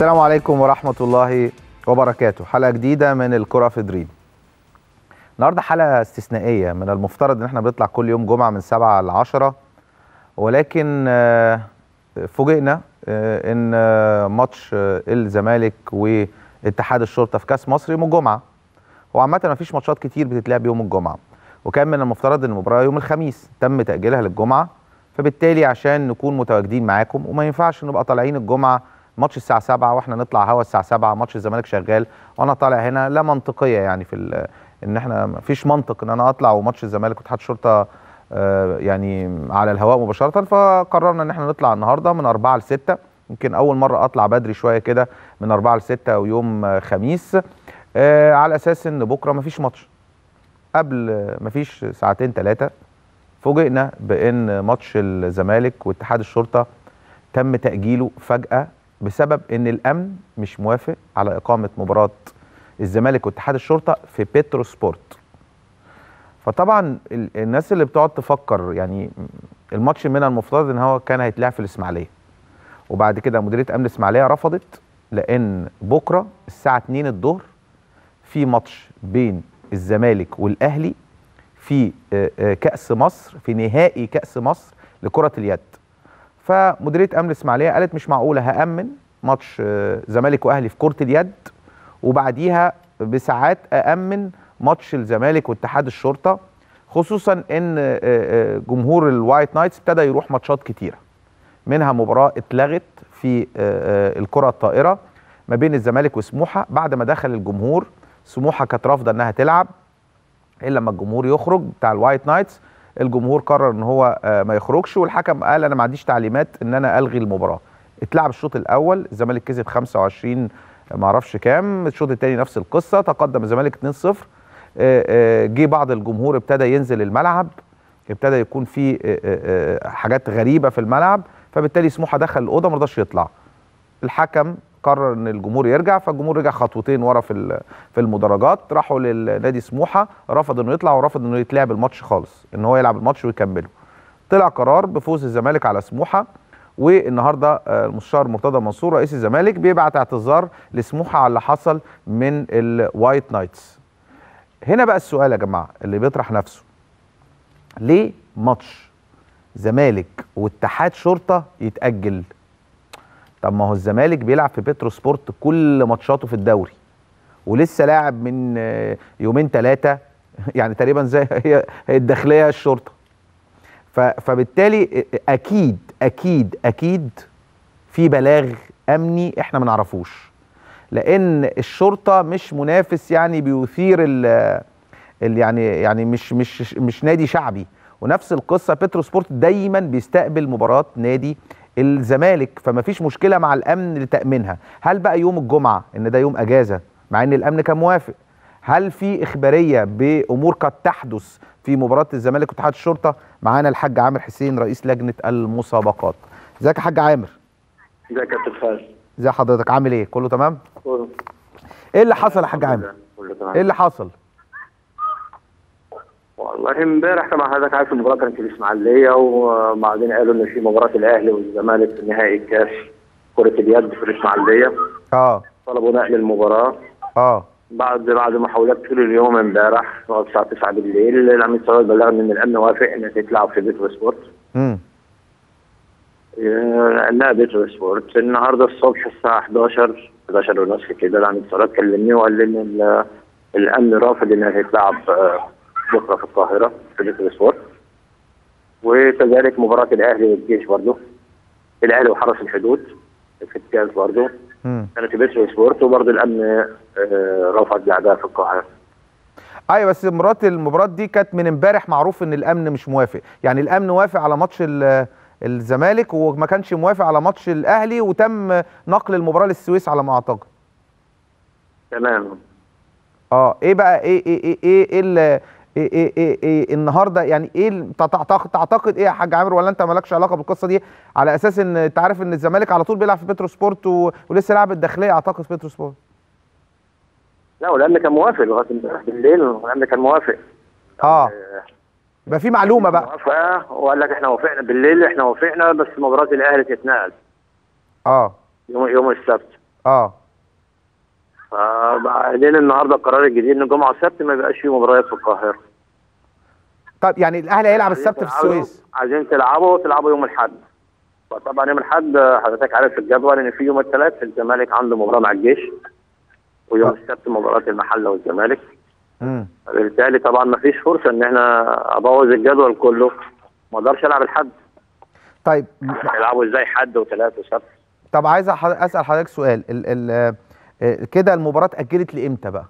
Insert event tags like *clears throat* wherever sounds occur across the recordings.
السلام عليكم ورحمة الله وبركاته. حلقة جديدة من الكرة في دريم. النهاردة حلقة استثنائية من المفترض إن إحنا بنطلع كل يوم جمعة من سبعة لعشرة ولكن آه، فوجئنا آه، إن آه، ماتش الزمالك واتحاد الشرطة في كأس مصر يوم الجمعة. هو عامة ما فيش ماتشات كتير بتتلعب يوم الجمعة وكان من المفترض إن المباراة يوم الخميس تم تأجيلها للجمعة فبالتالي عشان نكون متواجدين معاكم وما ينفعش نبقى طالعين الجمعة ماتش الساعة 7 وإحنا نطلع هوا الساعة 7 ماتش الزمالك شغال. وأنا طالع هنا لا منطقية يعني في ال- إن إحنا ما فيش منطق إن أنا أطلع وماتش الزمالك واتحاد الشرطة آه، يعني على الهواء مباشرة. فقررنا إن إحنا نطلع النهارده من 4 ل 6 يمكن أول مرة أطلع بدري شوية كده من 4 ل 6 ويوم آه، خميس. آه، على أساس إن بكرة ما فيش ماتش. قبل آه، ما فيش ساعتين ثلاثة فوجئنا بإن ماتش الزمالك واتحاد الشرطة تم تأجيله فجأة بسبب إن الأمن مش موافق على إقامة مباراة الزمالك واتحاد الشرطة في بيترو سبورت فطبعا ال- الناس اللي بتقعد تفكر يعني الماتش من المفترض إن هو كان هيتلعب في الإسماعيلية. وبعد كده مديرية أمن الإسماعيلية رفضت لأن بكرة الساعة 2 الظهر في ماتش بين الزمالك والأهلي في كأس مصر في نهائي كأس مصر لكرة اليد. فمديرية أمن الإسماعيلية قالت مش معقولة هأمن ماتش آه، زمالك وأهلي في كرة اليد وبعديها بساعات أأمن ماتش الزمالك واتحاد الشرطة خصوصا إن آه، آه، جمهور ال White Knights ابتدى يروح ماتشات كتيرة. منها مباراة اتلغت في الكرة الطائرة ما بين الزمالك وسموحة. بعد ما دخل الجمهور سموحة كانت رافضة إنها تلعب إلا لما الجمهور يخرج بتاع ال White Knights الجمهور قرر إن هو آه، ما يخرجش والحكم قال أنا ما عنديش تعليمات إن أنا ألغي المباراة. اتلعب الشوط الأول الزمالك كسب 25 ما أعرفش كام الشوط الثاني نفس القصة تقدم الزمالك 2-0 آه، آه، جه بعض الجمهور ابتدى ينزل الملعب ابتدى يكون في حاجات غريبة في الملعب فبالتالي سموحة دخل الأوضة ما رضاش يطلع. الحكم قرر إن الجمهور يرجع فالجمهور رجع خطوتين ورا في في المدرجات. راحوا للنادي سموحة رفض إنه يطلع ورفض إنه يتلعب الماتش خالص إن هو يلعب الماتش ويكمله. طلع قرار بفوز الزمالك على سموحة والنهاردة آه، المستشار مرتضى منصور رئيس الزمالك بيبعت اعتذار لسموحة على اللي حصل من ال White Knights هنا بقى السؤال يا جماعة اللي بيطرح نفسه. ليه ماتش زمالك واتحاد شرطة يتأجل؟ طب ما هو الزمالك بيلعب في بيترو سبورت كل ماتشاته في الدوري ولسه لاعب من آه، يومين ثلاثة *laughs* يعني تقريبا زي *laughs* هي الداخلية الشرطة. فبالتالي أكيد أكيد أكيد في بلاغ أمني إحنا ما نعرفوش لأن الشرطة مش منافس يعني بيثير ال يعني يعني مش مش مش نادي شعبي. ونفس القصة بيترو سبورت دايما بيستقبل مباراة نادي الزمالك فما فيش مشكلة مع الأمن لتامينها هل بقى يوم الجمعة إن ده يوم أجازة مع إن الأمن كان موافق هل في إخبارية بأمور قد تحدث في مباراة الزمالك واتحاد الشرطة؟ معانا الحاج عامر حسين رئيس لجنة المسابقات. إزيك يا حاج عامر؟ إزيك يا كابتن خالد إزي حضرتك عامل إيه؟ كله تمام؟ كله. إيه اللي حصل يا حاج عامر؟ كله تمام. إيه اللي حصل؟ والله امبارح طبعا حضرتك عارف المباراه كانت في الإسماعيلية وبعدين قالوا إن في مباراة الأهلي والزمالك في نهائي الكاس كرة اليد في الإسماعيلية. آه. طلبوا نقل المباراة. آه. بعد بعد محاولات طول اليوم امبارح الساعة 9 بالليل العميد صلاح بلغني ان الأمن وافق انها تتلعب في بيترو سبورت. امم نقلناها بيترو سبورت. النهارده الصبح الساعة 11 11 ونص كده العميد صلاح كلمني وقال لي إن ال- الأمن رافض إنها تتلعب بكرة في القاهرة في سبورت وكذلك مباراة الأهلي والجيش برضه الأهلي وحرس الحدود في الكاس برضه كانت في بيترو سبورت وبرضه الأمن آه، رفض لعبها في القاهرة. أيوه بس مباراه المباراة دي كانت من امبارح معروف إن الأمن مش موافق. يعني الأمن وافق على ماتش ال- الزمالك وما كانش موافق على ماتش الأهلي وتم نقل المباراة للسويس على ما أعتقد. تمام. آه إيه بقى؟ إيه إيه إيه إيه, إيه, ال- إيه, إيه, إيه, النهارده يعني إيه تعتقد إيه يا حاج عامر ولا أنت مالكش علاقة بالقصة دي؟ على أساس إن أنت عارف إن الزمالك على طول بيلعب في بيترو سبورت و... ولسه لاعب الداخلية أعتقد في بيترو سبورت لا والامن كان موافق لغاية بالليل والامن كان موافق. آه. يبقى في معلومة بقى. موافقة وقال لك إحنا وافقنا بالليل إحنا وافقنا بس مباراة الأهلي تتنقل. آه. يوم يوم السبت. آه. فبعدين النهارده القرار الجديد إن جمعه وسبت ما يبقاش فيه مباريات في القاهرة. طب يعني الأهلي هيلعب السبت في السويس. عايزين تلعبوا تلعبوا يوم الأحد. فطبعا يوم الأحد حضرتك عارف الجدول إن في يوم الثلاث الزمالك عنده مباراة مع الجيش ويوم آه. السبت مباراة المحلة والزمالك. امم بالتالي طبعا ما فيش فرصة إن إحنا أبوظ الجدول كله. ما أقدرش ألعب الحد. طيب. يلعبوا إزاي حد وثلاث وسبت؟ طب عايز أسأل حضرتك سؤال. ال ال كده المباراة اتاجلت لإمتى بقى؟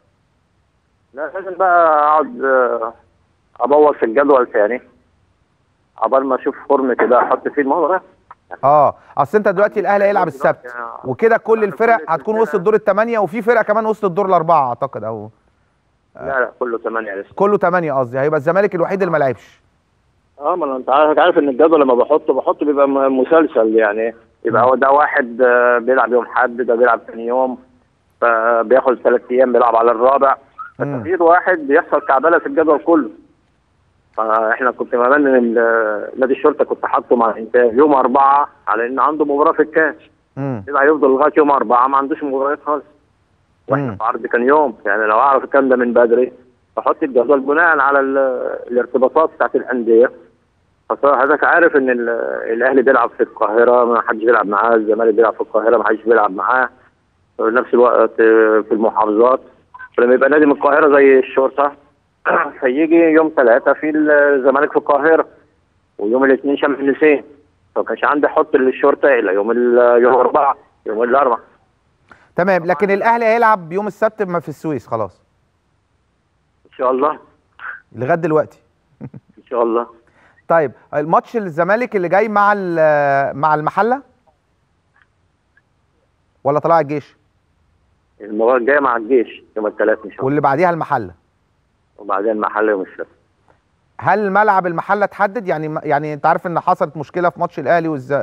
لا لازم بقى أقعد آه، أبوظ في الجدول تاني. عبال ما أشوف فورم كده أحط فيه المباراه آه أصل أنت دلوقتي الأهلي هيلعب السبت وكده كل الفرق هتكون وصلت دور الثمانيه وفي فرقة كمان وصلت الدور الأربعة أعتقد أو لا لا كله ثمانيه لسه. كله ثمانيه قصدي هيبقى الزمالك الوحيد اللي ما لعبش. آه ما أنت عارف عارف إن الجدول لما بحطه بحطه بيبقى مسلسل يعني. يبقى هو ده واحد آه، بيلعب يوم حد ده بيلعب ثاني يوم. فبياخد ثلاث أيام بيلعب على الرابع. فتغيير واحد بيحصل كعبله في الجدول كله. فاحنا كنت كمان نادي الشرطة كنت حاطه مع يوم أربعة على إن عنده مباراة في الكاس. امم يبقى هيفضل لغاية يوم أربعة. ما عندوش مباريات خالص. وإحنا. في عرض كان يوم. يعني لو أعرف الكلام ده من بدري. بحط الجدول بناء على ال- الارتباطات بتاعت الأندية. فصراحة حضرتك عارف إن ال- الأهلي بيلعب في القاهرة. ما حدش بيلعب معاه. الزمالك بيلعب في القاهرة. ما حدش بيلعب معاه. نفس الوقت في المحافظات. فلما يبقى نادي من القاهرة زي الشرطة *clears throat* فيجي يوم ثلاثة في الزمالك في القاهرة ويوم الاثنين شمس النسيم. فما كانش عندي أحط للشرطة إلا يوم يوم الاربعاء يوم الاربعاء تمام لكن الأهلي هيلعب يوم السبت ما في السويس خلاص. إن شاء الله. لغاية دلوقتي. *laughs* إن شاء الله. طيب الماتش الزمالك اللي جاي مع مع المحلة؟ ولا طلائع الجيش؟ المباراة الجاية مع الجيش يوم الثلاث إن شاء الله. واللي بعديها المحلة. وبعدين محل يوم السبت. هل ملعب المحلة اتحدد؟ يعني يعني أنت عارف إن حصلت مشكلة في ماتش الأهلي والز...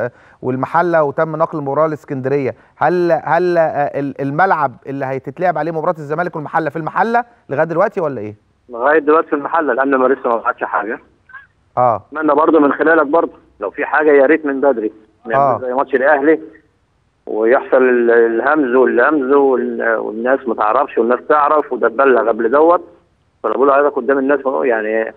والمحلة وتم نقل المباراة لإسكندرية. هل هل آه، ال- الملعب اللي هتتلعب عليه مباراة الزمالك والمحلة في المحلة لغاية دلوقتي ولا إيه؟ لغاية دلوقتي في المحل لأن ما لسه ما بعتش حاجة. آه. أتمنى برضه من خلالك برضه لو في حاجة يا ريت من بدري. آه. نعمل زي ماتش الأهلي ويحصل ال- الهمز واللمز وال- والناس ما تعرفش والناس تعرف وده اتبلغ قبل دوت. فأنا بقول لحضرتك قدام الناس يعني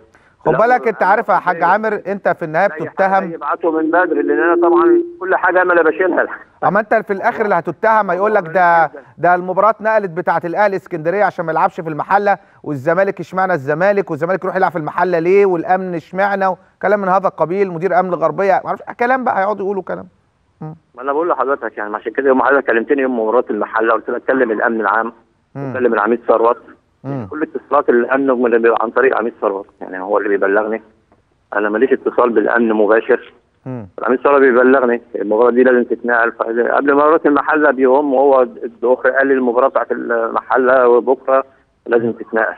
خد بالك أنت عارف يا حاج عامر أنت في النهاية بتتهم. يبعتوا من بدري لأن أنا طبعا كل حاجة أنا اللي بشيلها. أما أنت في الآخر اللي هتتهم هيقول لك ده *laughs* ده المباراة اتنقلت بتاعة الأهلي اسكندرية عشان ما يلعبش في المحلة والزمالك اشمعنى الزمالك والزمالك يروح يلعب في المحلة ليه؟ والأمن اشمعنى؟ وكلام من هذا القبيل مدير أمن الغربية ما أعرفش كلام بقى هيقعدوا يقولوا كلام. ما أنا بقول لحضرتك يعني عشان كده يوم حضرتك كلمتني يوم مباراة المحلة قلت لك كلم الأمن العام. كلم العميد ثروت. كل اتصالات الأمن من بيبقى عن طريق عميد ثروت يعني هو اللي بيبلغني. أنا ماليش اتصال بالأمن مباشر. العميد ثروت بيبلغني المباراة دي لازم تتنقل. قبل مباراه المحلة بيوم وهو الدوخي قال لي المباراة بتاعت المحلة بكره لازم تتنقل.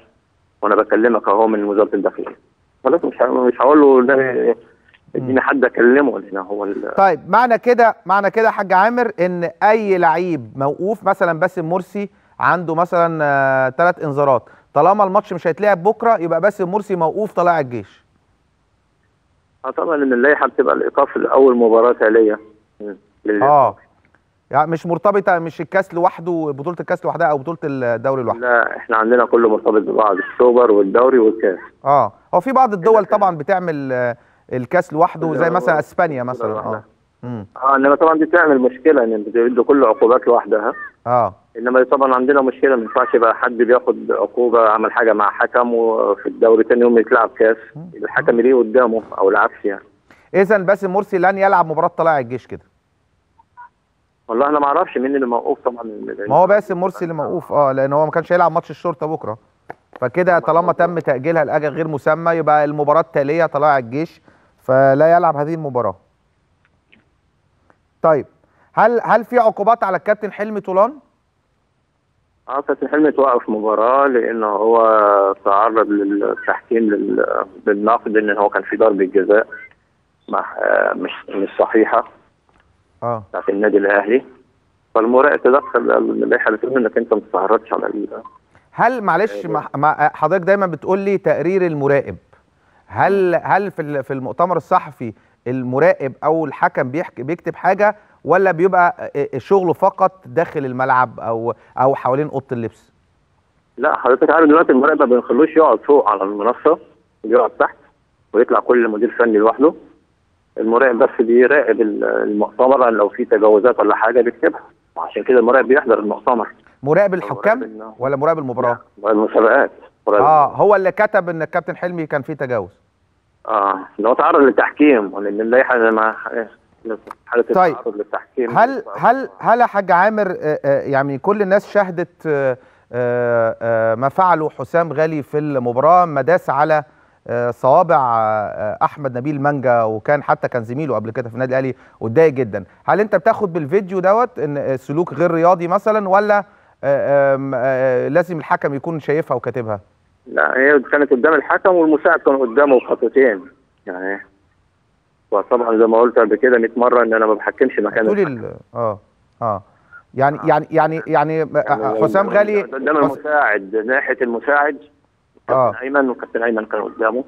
وأنا بكلمك أهو من وزارة الداخلية. خلاص مش مش هقول له اديني حد اكلمه لأن هو طيب معنى كده معنى كده يا حاج عامر إن أي لعيب موقوف مثلا باسم مرسي عنده مثلا ثلاث إنذارات طالما الماتش مش هيتلعب بكرة يبقى باسم مرسي موقوف طلائع الجيش. آه طبعا إن اللائحة بتبقى الإيقاف لاول مباراة تالية. آه. يعني مش مرتبطة مش الكاس لوحده بطولة الكاس لوحدها أو بطولة الدوري لوحدها لا إحنا عندنا كله مرتبط ببعض السوبر والدوري والكاس. آه. هو في بعض الدول طبعا بتعمل آه، الكاس لوحده زي مثلا إسبانيا مثلا آه. آه إنما طبعا دي تعمل مشكلة إن بيدوا كل عقوبات لوحدها. آه. إنما طبعا عندنا مشكلة ما ينفعش يبقى حد بياخد عقوبة عمل حاجة مع حكم وفي الدوري تاني يوم يتلعب كاس. الحكم يليه قدامه أو العكس يعني. اذا باسم مرسي لن يلعب مباراة طلائع الجيش كده. والله أنا ما أعرفش مين اللي موقوف طبعا. ما هو باسم مرسي اللي موقوف آه لأن هو ما كانش هيلعب ماتش الشرطة بكرة. فكده طالما تم تأجيلها لأجل غير مسمى يبقى المباراة التاليه طلائع الجيش. فلا يلعب هذه المباراة. طيب هل هل في عقوبات على الكابتن حلمي طولان؟ آه كابتن حلمي توقف مباراة لأنه هو تعرض للتحكيم لل- للنقد إن هو كان في ضربة جزاء. آه، مش مش صحيحة. آه. بتاعت النادي الأهلي. فالمراقب تدخل اللائحة بتقول إنك أنت ما تتعرضش على هل معلش مع مع- حضرتك دايما بتقول لي تقرير المراقب؟ هل هل في في المؤتمر الصحفي المراقب أو الحكم بيحكي بيكتب حاجة ولا بيبقى شغله فقط داخل الملعب أو أو حوالين أوضة اللبس؟ لا حضرتك عارف دلوقتي المراقب ما بنخلوش يقعد فوق على المنصة بيقعد تحت ويطلع كل مدير فني لوحده. المراقب بس بيراقب ال- المؤتمر لو في تجاوزات ولا حاجة بيكتبها. وعشان كده المراقب بيحضر المؤتمر. مراقب الحكام ولا مراقب المباراة؟ المسابقات. آه هو اللي كتب إن الكابتن حلمي كان فيه تجاوز. آه لو تعرض للتحكيم لأن اللائحه لما حالة طيب. التعرض للتحكيم. هل هل هل يا حاج عامر آه، آه، يعني كل الناس شهدت آه، ما فعله حسام غالي في المباراة ما داس على صوابع أحمد نبيل مانجا وكان حتى كان زميله قبل كده في النادي الأهلي واتضايق جدا. هل أنت بتاخد بالفيديو دوت إن سلوك غير رياضي مثلا ولا لازم الحكم يكون شايفها وكاتبها؟ لا هي كانت قدام الحكم والمساعد كان قدامه بخطوتين. يعني وطبعا زي ما قلت قبل كده 100 مرة إن أنا ما بحكمش مكان الحكم. ال- آه آه. يعني يعني يعني يعني آه، حسام غالي قدام حس- المساعد ناحية المساعد آه. كابتن أيمن وكابتن أيمن كان قدامه.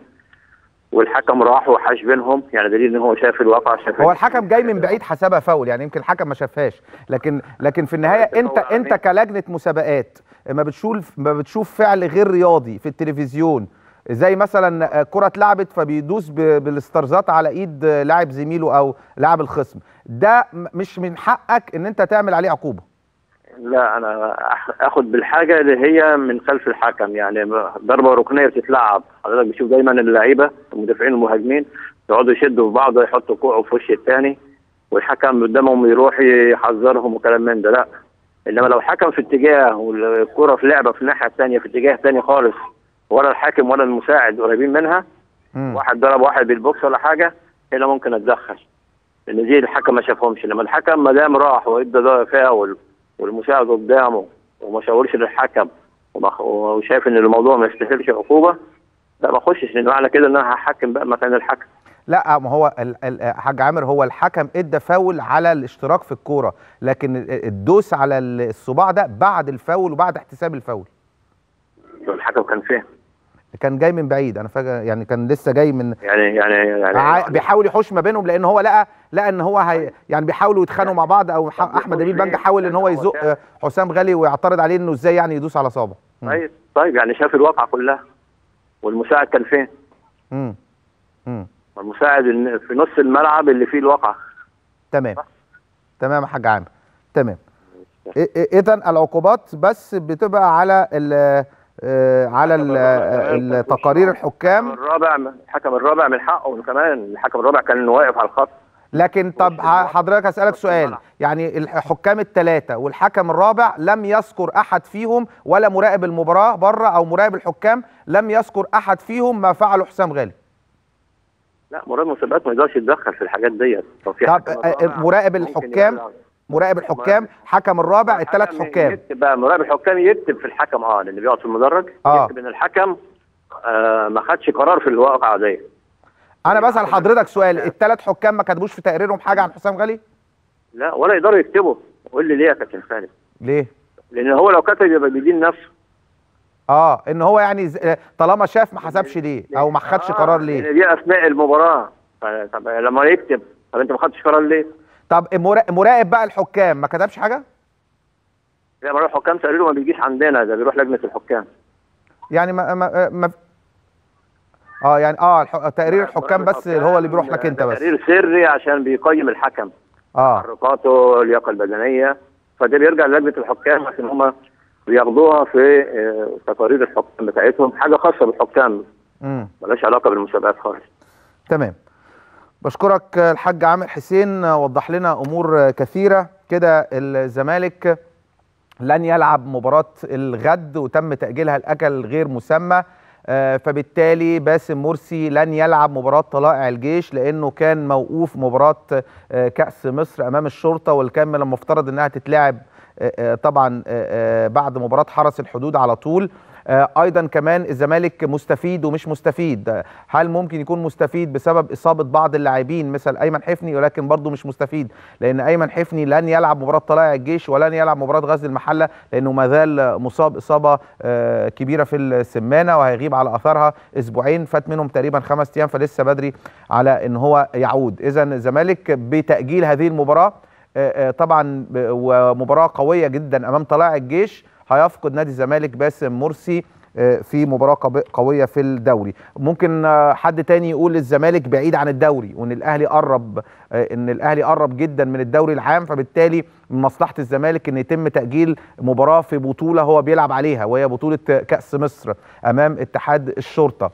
والحكم راح وحاش بينهم يعني دليل إن هو شاف الواقع شاف هو الحكم جاي من بعيد حسبها فاول يعني يمكن الحكم ما شافهاش. لكن لكن في النهاية أنت أنت يعني- كلجنة مسابقات ما بتشوف ما بتشوف فعل غير رياضي في التلفزيون. زي مثلا كرة اتلعبت فبيدوس بالاسترزات على إيد لاعب زميله أو لاعب الخصم. ده مش من حقك إن أنت تعمل عليه عقوبة. لا أنا آخد بالحاجة اللي هي من خلف الحكم. يعني ضربة ركنية بتتلعب. حضرتك بتشوف دايما اللعيبة المدافعين المهاجمين يقعدوا يشدوا في بعض يحطوا كوعه في وش الثاني والحكم قدامهم يروح يحذرهم وكلام من ده. لا إنما لو حكم في اتجاه والكرة في لعبة في الناحيه الثانية في اتجاه ثاني خالص ولا الحاكم ولا المساعد قريبين منها مم. واحد ضرب واحد بالبوكس ولا حاجة هنا ممكن أتدخل. لأن دي الحكم ما شافهمش. انما الحكم ما دام راح وإدى فاول والمساعد قدامه وما شاورش للحكم وشايف إن الموضوع ما يستاهلش عقوبة لا ما أخشش. لأن معنى كده إن أنا هحكم بقى مكان الحكم. لا ما هو ال- ال- حاج عامر هو الحكم ادى فاول على الاشتراك في الكورة لكن ال- الدوس على الصباع ده بعد الفاول وبعد احتساب الفاول الحكم كان فين كان جاي من بعيد أنا فاكر يعني كان لسه جاي من يعني يعني يعني ع- بيحاول يحوش ما بينهم لأن هو لقى لقى إن هو هي يعني بيحاولوا يتخانقوا مع بعض أو أحمد يخش بنجا؟ حاول إن هو هو يزق حسام غالي ويعترض عليه إنه إزاي يعني يدوس على صابة. طيب طيب يعني شاف الواقعة كلها والمساعد كان فين؟ مم. مم. المساعد في نص الملعب اللي فيه الواقعة. تمام. تمام يا حاج عامر. تمام. اذا العقوبات بس بتبقى على ال آه، على ال- آه، التقارير الحكام. الرابع الحكم الرابع من حقه كمان. الحكم الرابع كان واقف على الخط. لكن طب. حضرتك هسألك سؤال. يعني الحكام الثلاثة والحكم الرابع لم يذكر أحد فيهم ولا مراقب المباراة بره أو مراقب الحكام لم يذكر أحد فيهم ما فعله حسام غالي. لا مراقب المسابقات ما يقدرش يتدخل في الحاجات ديت. طب آه، رابع مراقب الحكام. مراقب الحكام؟ حكم الرابع الثلاث حكام. يكتب بقى مراقب الحكام يكتب في الحكم آه لأن بيقعد في المدرج. آه. يكتب إن الحكم آه ما خدش قرار في الواقعة دي. أنا بسأل حضرتك سؤال الثلاث حكام ما كتبوش في تقريرهم حاجة عن حسام غالي؟ لا ولا يقدروا يكتبوا. قول لي ليه يا كابتن خالد؟ ليه؟ لأن هو لو كتب يبقى بيدين نفسه. آه إن هو يعني طالما شاف ما حسبش ليه أو ما خدش آه، قرار ليه. لأن دي اثناء المباراة. طب لما يكتب طب أنت ما خدتش قرار ليه؟ طب مرا- مراقب بقى الحكام ما كتبش حاجة؟ زي ما يروح حكام تقريره ما بيجيش عندنا ده بيروح لجنة الحكام. يعني ما ما, ما آه يعني آه الح... تقرير الحكام بس اللي هو اللي بيروح لك أنت بس. تقرير سري عشان بيقيم الحكم. آه. تحركاته اللياقه البدنية. فده بيرجع لجنة الحكام عشان هم بياخدوها في آه، تقارير الحكام بتاعتهم حاجة خاصة بالحكام. ملهاش علاقة بالمسابقات خالص. تمام. بشكرك الحاج عامر حسين وضح لنا أمور كثيرة كده الزمالك لن يلعب مباراة الغد وتم تأجيلها لأجل غير مسمى آه، فبالتالي باسم مرسي لن يلعب مباراة طلائع الجيش لأنه كان موقوف مباراة آه، كأس مصر أمام الشرطة واللي كان من المفترض أنها تتلعب طبعا آه، آه، بعد مباراة حرس الحدود على طول. آه، أيضا كمان الزمالك مستفيد ومش مستفيد. آه، هل ممكن يكون مستفيد بسبب إصابة بعض اللاعبين مثل أيمن حفني ولكن برضه مش مستفيد؟ لأن أيمن حفني لن يلعب مباراة طلائع الجيش ولن يلعب مباراة غزل المحلة لأنه ما زال مصاب إصابة آه، كبيرة في السمانة وهيغيب على اثرها أسبوعين. فات منهم تقريبا خمس أيام فلسه بدري على إن هو يعود. اذا الزمالك بتأجيل هذه المباراة. آه، آه، طبعا ب- ومباراة قوية جدا أمام طلائع الجيش. هيفقد نادي الزمالك باسم مرسي آه، في مباراة قوية في الدوري. ممكن آه، حد تاني يقول الزمالك بعيد عن الدوري وإن الأهلي قرب آه، إن الأهلي قرب جدا من الدوري العام فبالتالي من مصلحة الزمالك إن يتم تأجيل مباراة في بطولة هو بيلعب عليها وهي بطولة كأس مصر أمام اتحاد الشرطة.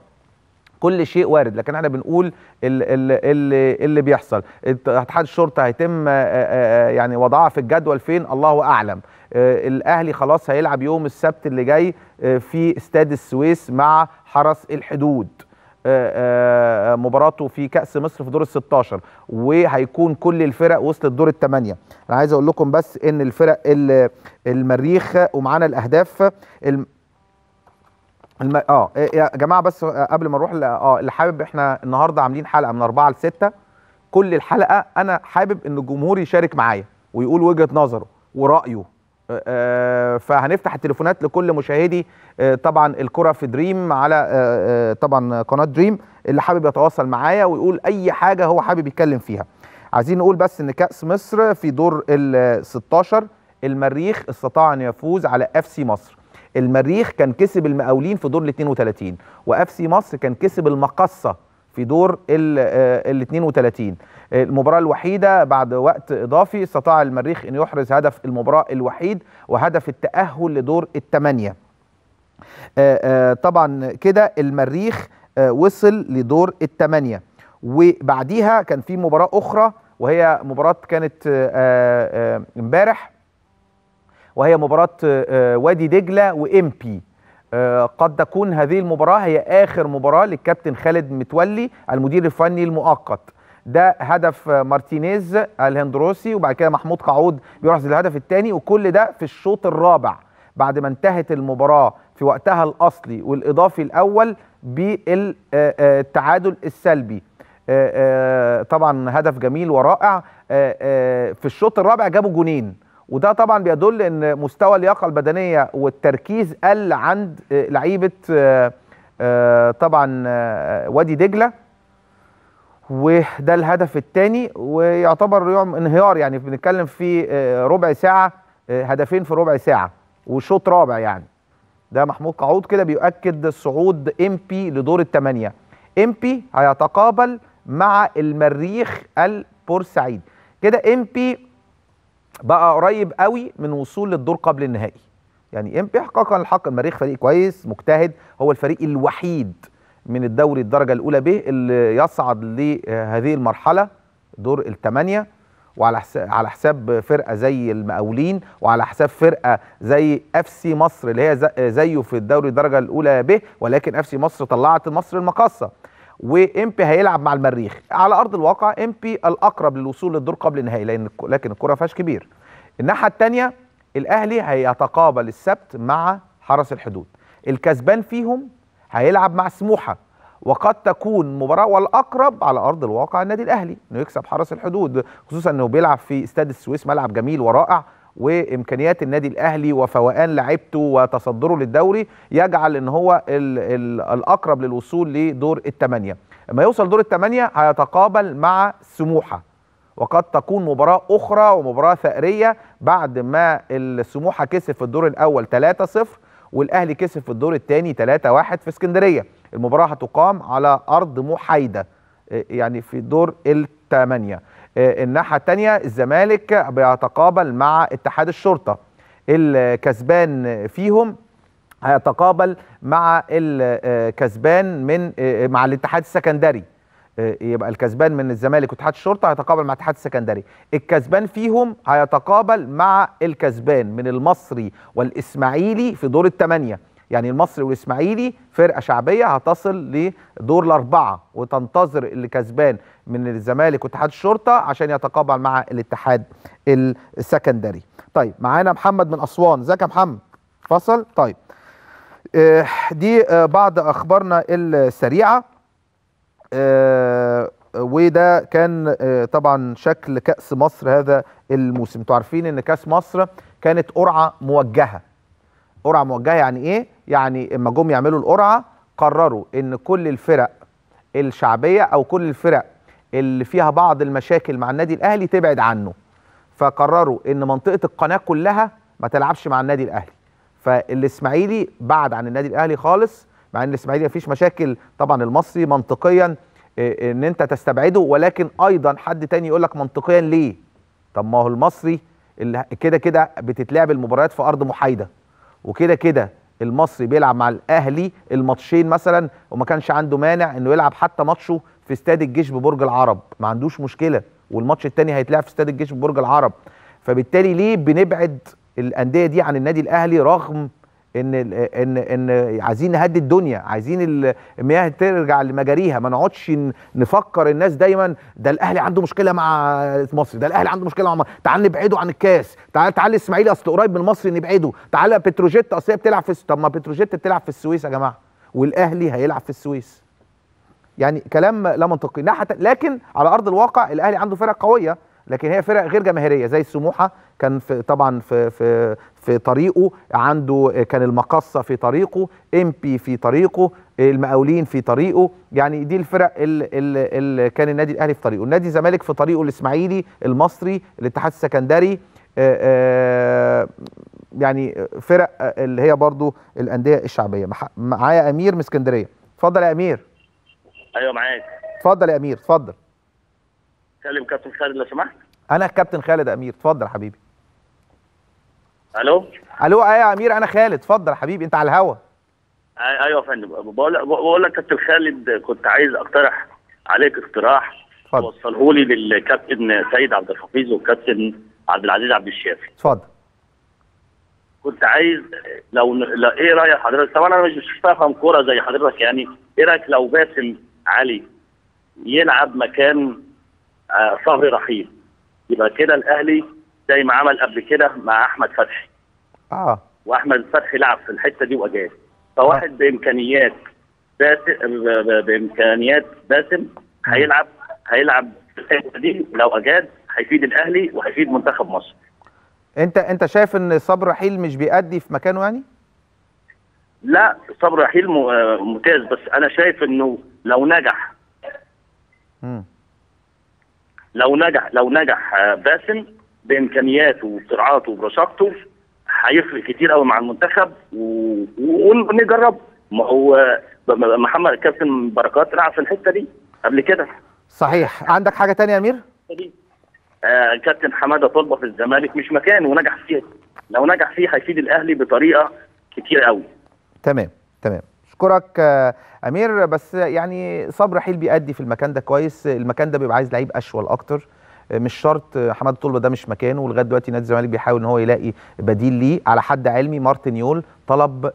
كل شيء وارد لكن إحنا بنقول اللي, اللي, اللي بيحصل. ات- اتحاد الشرطة هيتم يعني وضعها في الجدول فين؟ الله أعلم. الأهلي خلاص هيلعب يوم السبت اللي جاي في استاد السويس مع حرس الحدود. مباراته في كأس مصر في دور ال 16 وهيكون كل الفرق وصلت دور الثمانيه أنا عايز أقول لكم بس إن الفرق ال- المريخ ومعانا الأهداف الم-. آه إيه يا جماعة بس آه، قبل ما نروح آه اللي حابب إحنا النهارده عاملين حلقة من أربعة لستة. كل الحلقة أنا حابب إن الجمهور يشارك معايا ويقول وجهة نظره ورأيه. آه، آه، فهنفتح التليفونات لكل مشاهدي. آه، طبعا الكرة في دريم على آه، آه، طبعا قناة دريم. اللي حابب يتواصل معايا ويقول أي حاجة هو حابب يتكلم فيها. عايزين نقول بس إن كأس مصر في دور ال 16 المريخ استطاع أن يفوز على إف سي مصر. المريخ كان كسب المقاولين في دور ال 32 وإف سي مصر كان كسب المقاصة في دور ال 32 المباراة الوحيدة بعد وقت إضافي استطاع المريخ أن يحرز هدف المباراة الوحيد وهدف التأهل لدور الثمانية آه، آه، طبعا كده المريخ آه، وصل لدور الثمانية وبعديها كان في مباراة أخرى وهي مباراة كانت آه، آه، امبارح. وهي مباراة آه، وادي دجلة وإمبي آه، قد تكون هذه المباراة هي آخر مباراة للكابتن خالد متولي المدير الفني المؤقت. ده هدف آه، مارتينيز الهندروسي وبعد كده محمود قعود بيحرز الهدف الثاني وكل ده في الشوط الرابع بعد ما انتهت المباراة في وقتها الأصلي والإضافي الأول بالتعادل السلبي. آه، آه، طبعا هدف جميل ورائع. آه، آه، في الشوط الرابع جابوا جونين. وده طبعا بيدل إن مستوى اللياقة البدنية والتركيز قل عند آه، لعيبة آه، آه، طبعا وادي دجلة. وده الهدف الثاني ويعتبر يوم انهيار يعني بنتكلم في ربع ساعة هدفين في ربع ساعة وشوط رابع يعني. ده محمود قعود كده بيؤكد صعود إمبي لدور الثمانيه إمبي هيتقابل مع المريخ البورسعيد كده إمبي بقى قريب قوي من وصول للدور قبل النهائي. يعني امبي حقيقه الحق المريخ فريق كويس مجتهد هو الفريق الوحيد من الدوري الدرجة الأولى به اللي يصعد لهذه المرحلة دور الثمانيه وعلى حساب على حساب فرقة زي المقاولين وعلى حساب فرقة زي إف سي مصر اللي هي زي- زيه في الدوري الدرجة الأولى به ولكن إف سي مصر طلعت مصر المقاصة. وإمبي هيلعب مع المريخ. على أرض الواقع إمبي الأقرب للوصول للدور قبل النهائي لأن لكن الكرة فيهاش كبير. الناحية الثانية الأهلي هيتقابل السبت مع حرس الحدود. الكسبان فيهم هيلعب مع سموحة وقد تكون مباراة والأقرب على أرض الواقع النادي الأهلي إنه يكسب حرس الحدود خصوصا إنه بيلعب في استاد السويس ملعب جميل ورائع. وإمكانيات النادي الأهلي وفوقان لعيبته وتصدره للدوري يجعل إن هو ال ال الأقرب للوصول لدور الثمانيه لما يوصل دور الثمانيه هيتقابل مع سموحة وقد تكون مباراة أخرى ومباراة ثأرية بعد ما السموحة كسب في الدور الأول 3-0 والأهلي كسب في الدور الثاني 3-1 في اسكندرية. المباراة هتقام على أرض محايدة يعني في دور الثمانية إيه الناحية الثانية الزمالك بيتقابل مع اتحاد الشرطة. الكسبان فيهم هيتقابل مع الكسبان من مع الاتحاد السكندري. يبقى الكسبان من الزمالك واتحاد الشرطة هيتقابل مع الاتحاد السكندري. الكسبان فيهم هيتقابل مع الكسبان من المصري والإسماعيلي في دور الثمانيه يعني المصري والإسماعيلي فرقة شعبية هتصل لدور الأربعة وتنتظر اللي كسبان من الزمالك واتحاد الشرطة عشان يتقابل مع الاتحاد السكندري. طيب معانا محمد من أسوان. ازيك يا محمد؟ فصل؟ طيب. آه دي آه بعض أخبارنا السريعة. آه وده كان طبعا شكل كأس مصر هذا الموسم. أنتوا عارفين إن كأس مصر كانت قرعة موجهة. قرعة موجهة يعني إيه؟ يعني اما جم يعملوا القرعة قرروا إن كل الفرق الشعبية أو كل الفرق اللي فيها بعض المشاكل مع النادي الأهلي تبعد عنه. فقرروا إن منطقة القناة كلها ما تلعبش مع النادي الأهلي. فالإسماعيلي بعد عن النادي الأهلي خالص مع إن الإسماعيلي مفيش مشاكل طبعا المصري منطقيا إيه، إن أنت تستبعده ولكن أيضا حد تاني يقول لك منطقيا ليه؟ طب ما هو المصري اللي كده كده بتتلعب المباريات في أرض محايدة وكده كده المصري بيلعب مع الأهلي الماتشين مثلا وما كانش عنده مانع إنه يلعب حتى ماتشه في استاد الجيش ببرج العرب. ما عندوش مشكلة. والماتش التاني هيتلعب في استاد الجيش ببرج العرب. فبالتالي ليه بنبعد الأندية دي عن النادي الأهلي رغم إن ان إن عايزين نهدي الدنيا عايزين المياه ترجع لمجاريها. ما نقعدش نفكر الناس دايما ده الأهلي عنده مشكلة مع مصر ده الأهلي عنده مشكلة مع مصر. تعال نبعده عن الكاس. تعال تعال الاسماعيلي أصل قريب من مصر نبعده. تعال بتروجيت أصل بتلعب في طب ما بتروجيت بتلعب في السويس يا جماعة. والأهلي هيلعب في السويس. يعني كلام لا منطقي. ناحية لكن على أرض الواقع الأهلي عنده فرق قوية لكن هي فرق غير جماهيرية زي السموحه كان في طبعا في في في طريقه عنده كان المقصة في طريقه إمبي في طريقه المقاولين في طريقه يعني دي الفرق اللي, اللي كان النادي الأهلي في طريقه. النادي الزمالك في طريقه الإسماعيلي المصري الاتحاد السكندري آه، آه، يعني فرق اللي هي برضو الأندية الشعبية. معايا أمير من اسكندرية. اتفضل يا أمير. أيوه معاك. اتفضل يا أمير اتفضل. كلم كابتن خالد لو سمحت. أنا الكابتن خالد يا أمير اتفضل يا حبيبي. ألو؟ ألو إيه يا أمير أنا خالد اتفضل يا حبيبي أنت على الهوا. أي- أيوه يا فندم. بقول بقول لك كابتن خالد كنت عايز أقترح عليك اقتراح توصله لي للكابتن سيد عبد الحفيظ والكابتن عبد العزيز عبد الشافي. اتفضل. كنت عايز لو لا إيه رأي حضرتك؟ طبعا أنا مش مش فاهم كورة زي حضرتك يعني. إيه رأيك لو باسم علي يلعب مكان آه، صبري رحيل يبقى كده الأهلي زي ما عمل قبل كده مع أحمد فتحي. آه. وأحمد فتحي لعب في الحتة دي واجاد فواحد بإمكانيات باسم بإمكانيات باسم هيلعب هيلعب في الحتة دي. لو اجاد هيفيد الأهلي وهيفيد منتخب مصر. أنت أنت شايف إن صبر رحيل مش بيأدي في مكانه يعني؟ لا صبر رحيل آه، ممتاز. بس أنا شايف إنه لو نجح. امم لو نجح لو نجح آه، باسم بإمكانياته وبسرعاته وبرشاقته هيفرق كتير قوي مع المنتخب ونجرب ما هو م- محمد كابتن بركات لعب في الحتة دي قبل كده. صحيح. عندك حاجة تانية يا أمير؟ آه كابتن حمادة طلبة في الزمالك مش مكانه ونجح فيه لو نجح فيه هيفيد الأهلي بطريقة كتير قوي. تمام تمام. اشكرك آه، أمير. بس يعني صبري رحيل بيأدي في المكان ده كويس. المكان ده بيبقى عايز لعيب أشول أكتر. آه، مش شرط آه، حماد طلبه ده مش مكانه. ولغاية دلوقتي نادي الزمالك بيحاول إن هو يلاقي بديل ليه. على حد علمي مارتن يول طلب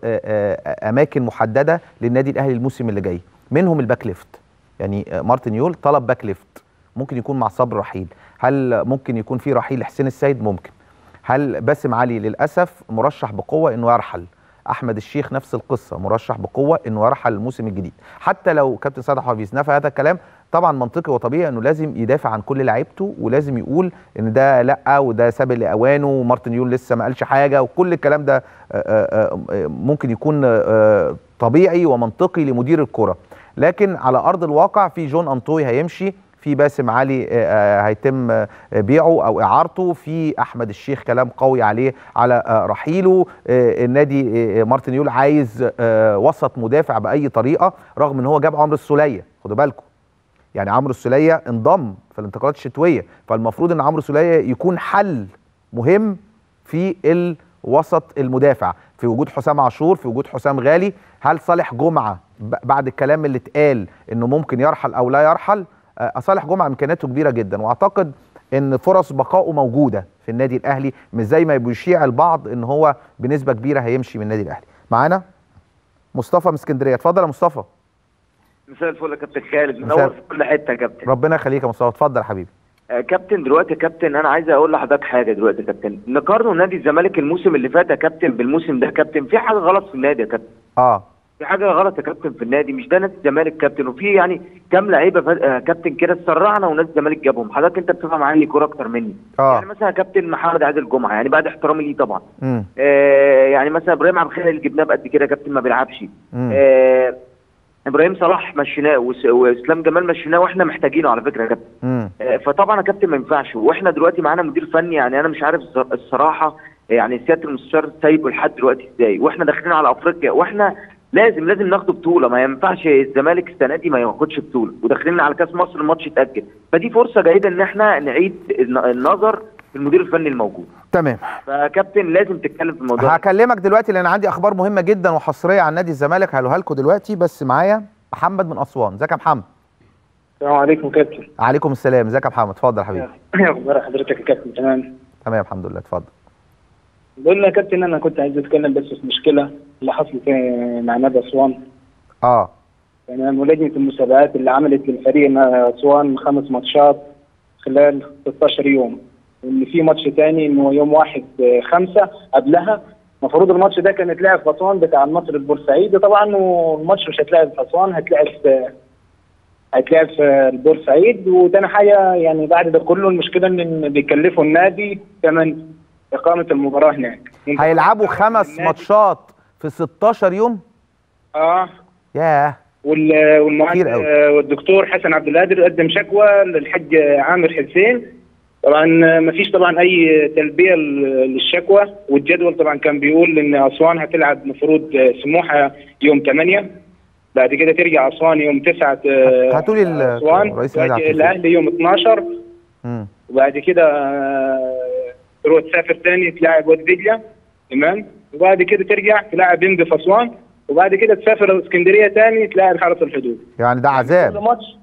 أماكن محددة للنادي الأهلي الموسم اللي جاي. منهم ال back left. يعني مارتن يول طلب back left. ممكن يكون مع صبري رحيل. هل ممكن يكون في رحيل حسين السيد؟ ممكن. هل باسم علي للأسف مرشح بقوة إنه يرحل؟ أحمد الشيخ نفس القصة مرشح بقوة إنه يرحل الموسم الجديد. حتى لو كابتن سيد حفيظ نفى هذا الكلام طبعا منطقي وطبيعي إنه لازم يدافع عن كل لعيبته ولازم يقول إن ده لأ وده سابق لاوانه ومارتن يول لسه ما قالش حاجة وكل الكلام ده آه، آه، آه، ممكن يكون طبيعي ومنطقي لمدير الكره لكن على أرض الواقع في جون أنطوي هيمشي في باسم علي آه، آه، هيتم آه، بيعه أو إعارته في أحمد الشيخ كلام قوي عليه على رحيله. النادي مارتن يول عايز وسط مدافع بأي طريقة رغم إن هو جاب عمرو السولية. خدوا بالكم. يعني عمرو السولية انضم في الانتقالات الشتوية. فالمفروض إن عمرو السولية يكون حل مهم في الوسط المدافع. في وجود حسام عاشور في وجود حسام غالي هل صالح جمعة بعد الكلام اللي اتقال إنه ممكن يرحل أو لا يرحل؟ صالح جمعة إمكانياته كبيرة جدا وأعتقد إن فرص بقائه موجودة في النادي الأهلي مش زي ما بيشيع البعض إن هو بنسبة كبيرة هيمشي من النادي الأهلي. معانا؟ مصطفى من اسكندرية. اتفضل يا مصطفى. مساء الفل يا كابتن خالد. منور في كل حتة يا كابتن. ربنا يخليك يا مصطفى. اتفضل يا حبيبي. آه كابتن دلوقتي يا كابتن أنا عايز أقول لحضرتك حاجة دلوقتي يا كابتن. نقارنه نادي الزمالك الموسم اللي فات يا كابتن بالموسم ده يا كابتن في حاجة غلط في النادي يا كابتن. آه. في حاجة غلط يا كابتن في النادي مش ده نادي الزمالك كابتن؟ وفي يعني كام لعيبة فا- آه كابتن كده اتسرعنا ونادي الزمالك جابهم. حضرتك انت بتفهم عني كوره أكتر مني. آه. يعني مثلا كابتن محمد عادل جمعة يعني بعد احترامي ليه طبعا. آه يعني مثلا إبراهيم عبد الخالق اللي جبناه بقد كده كابتن ما بيلعبش. آه إبراهيم صلاح مشيناه وس- وإسلام جمال مشيناه وإحنا محتاجينه على فكرة يا كابتن. آه، فطبعا يا كابتن ما ينفعش. وإحنا دلوقتي معانا مدير فني يعني أنا مش عارف الص- الصراحة يعني سيادة المستشار سايبه لحد دلوقتي إزاي؟ وإحنا داخلين على أفريقيا وإحنا لازم لازم ناخد بطولة. ما ينفعش الزمالك السنة دي ما ياخدش بطولة. وداخلين على كاس مصر الماتش اتأجل. فدي فرصة جيدة إن إحنا نعيد الن- النظر في المدير الفني الموجود. تمام. فكابتن لازم تتكلم في الموضوع ده. هكلمك دلوقتي لأن عندي أخبار مهمة جدا وحصرية عن نادي الزمالك. هقولها لكم دلوقتي. بس معايا محمد من أسوان. إزيك يا محمد؟ السلام عليكم كابتن. عليكم السلام. إزيك يا محمد؟ اتفضل يا حبيبي. أخبار حضرتك يا كابتن؟ تمام. تمام الحمد لله. اتفضل. بقول لك يا كابتن أنا كنت عايز أتكلم بس في مشكلة. اللي حصلت مع نادي أسوان. آه. تمام ولجنه المسابقات اللي عملت للفريق أسوان خمس ماتشات خلال 16 يوم. وان في ماتش تاني إنه يوم واحد آه، خمسة قبلها. المفروض الماتش ده كان يتلعب في أسوان بتاع النصر البورسعيدي. طبعا والماتش مش هيتلعب في أسوان هيتلعب في هيتلعب في البورسعيد. وتاني حاجة يعني بعد ده كله المشكلة إن بيكلفوا النادي ثمن إقامة المباراة هناك. هيلعبوا خمس ماتشات. في 16 يوم؟ آه. ياه. وال- كتير والمهندس أوي. آه، والدكتور حسن عبد القادر قدم شكوى للحج عامر حسين. طبعا ما فيش طبعا أي تلبية للشكوى والجدول طبعا كان بيقول إن أسوان هتلعب مفروض سموحة يوم 8 بعد كده ترجع أسوان يوم 9 هاتوا لي ال- أسوان رئيس. الأهلي يوم 12 امم وبعد كده آه، تروح تسافر تاني تلاعب واد دجلة. تمام. وبعد كده ترجع تلاعب انبي في اسوان وبعد كده تسافر اسكندرية تاني تلاعب حرس الحدود. يعني ده كل عذاب ماتش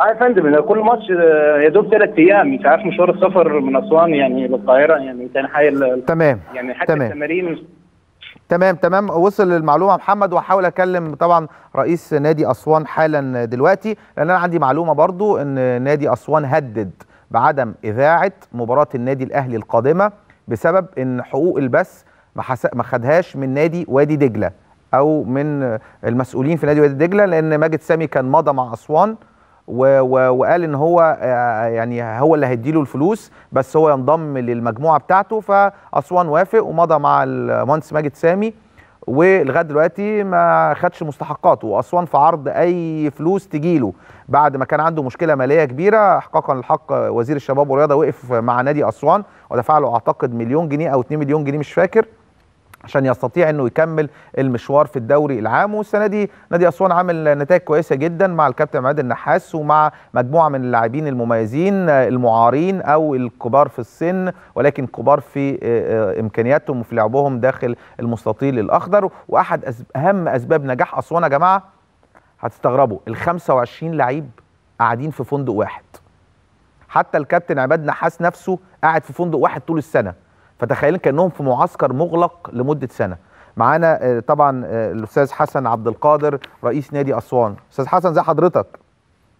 آه يا فندم كل ماتش آه، يا دوب ثلاث أيام. انت عارف مشوار السفر من أسوان يعني للقاهرة يعني حاجة ال- تمام يعني حتى تمام. التمارين. تمام تمام. وصل المعلومة محمد وهحاول أكلم طبعا رئيس نادي أسوان حالا دلوقتي لأن أنا عندي معلومة برضو إن نادي أسوان هدد بعدم إذاعة مباراة النادي الأهلي القادمة بسبب إن حقوق البث ما حس- ما خدهاش من نادي وادي دجلة أو من المسؤولين في نادي وادي دجلة لأن ماجد سامي كان مضى مع أسوان و و وقال إن هو آه، يعني هو اللي هيديله الفلوس بس هو ينضم للمجموعة بتاعته فأسوان وافق ومضى مع المهندس ماجد سامي ولغاية دلوقتي ما خدش مستحقاته. واسوان في عرض أي فلوس تجيله بعد ما كان عنده مشكلة مالية كبيرة احقاقا للحق وزير الشباب والرياضة وقف مع نادي أسوان ودفع له أعتقد مليون جنيه أو 2 مليون جنيه مش فاكر. عشان يستطيع إنه يكمل المشوار في الدوري العام. والسنة دي نادي أسوان عامل نتائج كويسة جدا مع الكابتن عماد النحاس ومع مجموعة من اللاعبين المميزين المعارين أو الكبار في السن ولكن كبار في آه، آه، إمكانياتهم وفي لعبهم داخل المستطيل الأخضر. وأحد أهم أسباب نجاح أسوان يا جماعة هتستغربوا ال 25 لعيب قاعدين في فندق واحد. حتى الكابتن عماد نحاس نفسه قاعد في فندق واحد طول السنة. فتخيلين كأنهم في معسكر مغلق لمدة سنة. معانا آه، طبعا آه، الأستاذ حسن عبد القادر رئيس نادي أسوان. أستاذ حسن زي حضرتك؟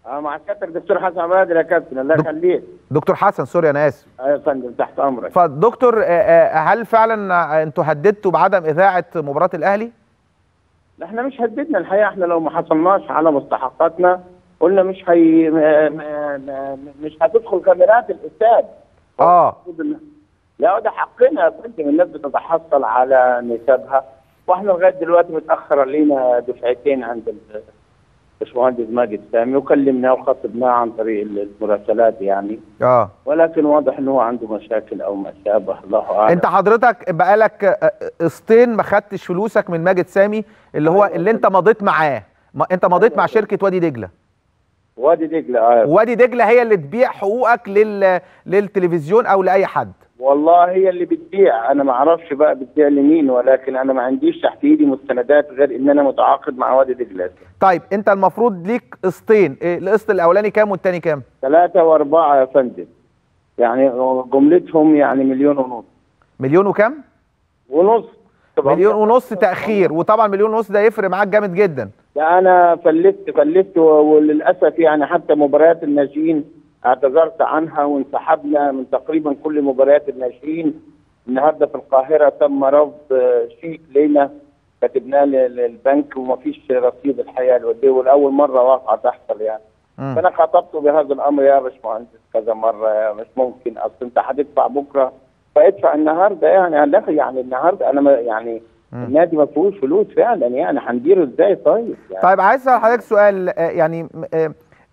آه مع سيادتك دكتور حسن عباد يا كابتن الله يخليك. دكتور حسن سوري أنا آسف. آه يا فندم تحت أمرك. فدكتور آه، هل فعلا أنتوا هددتوا بعدم إذاعة مباراة الأهلي؟ إحنا مش هددنا الحقيقة إحنا لو ما حصلناش على مستحقاتنا قلنا مش هي مش هتدخل كاميرات الاستاد آه. لا ده حقنا يا فندم. الناس بتتحصل على نسبها. وإحنا لغاية دلوقتي متاخر لينا دفعتين عند ال- الباشمهندس ماجد سامي وكلمناه وخطبناه عن طريق المراسلات يعني. آه. ولكن واضح إن هو عنده مشاكل أو ما شابه الله أعلم. أنت حضرتك بقالك آه، قسطين ما خدتش فلوسك من ماجد سامي اللي هو أيوة. اللي أنت مضيت معاه. ما أنت مضيت مع شركة وادي دجلة. وادي دجلة آه. وادي دجلة هي اللي تبيع حقوقك لل... للتلفزيون أو لأي حد. والله هي اللي بتبيع. أنا ما أعرفش بقى بتبيع لمين ولكن أنا ما عنديش تحت إيدي مستندات غير إن أنا متعاقد مع وادي دجلة. طيب أنت المفروض ليك قسطين. إيه القسط الأولاني كام والتاني كام؟ ثلاثة وأربعة يا فندم. يعني جملتهم يعني مليون ونص. مليون وكام؟ ونص. مليون ونص تأخير. وطبعا مليون ونص ده يفرق معاك جامد جدا. لا أنا فلست فلست و- وللأسف يعني حتى مباريات الناشئين اعتذرت عنها وانسحبنا من تقريبا كل مباريات الناشئين. النهارده في القاهرة تم رفض شيك لينا كتبناه لل- للبنك وما فيش رصيد الحقيقة الودية والأول مرة واقعة تحصل يعني. مم. فأنا خاطبته بهذا الأمر يا باشمهندس كذا مرة يا مش ممكن أصل أنت هتدفع بكرة. فادفع النهارده يعني هنلاقي يعني النهارده أنا ما يعني النادي ما فيهوش فلوس فعلا يعني هنديره إزاي طيب يعني؟ طيب عايز أسأل حضرتك سؤال آه، يعني آه،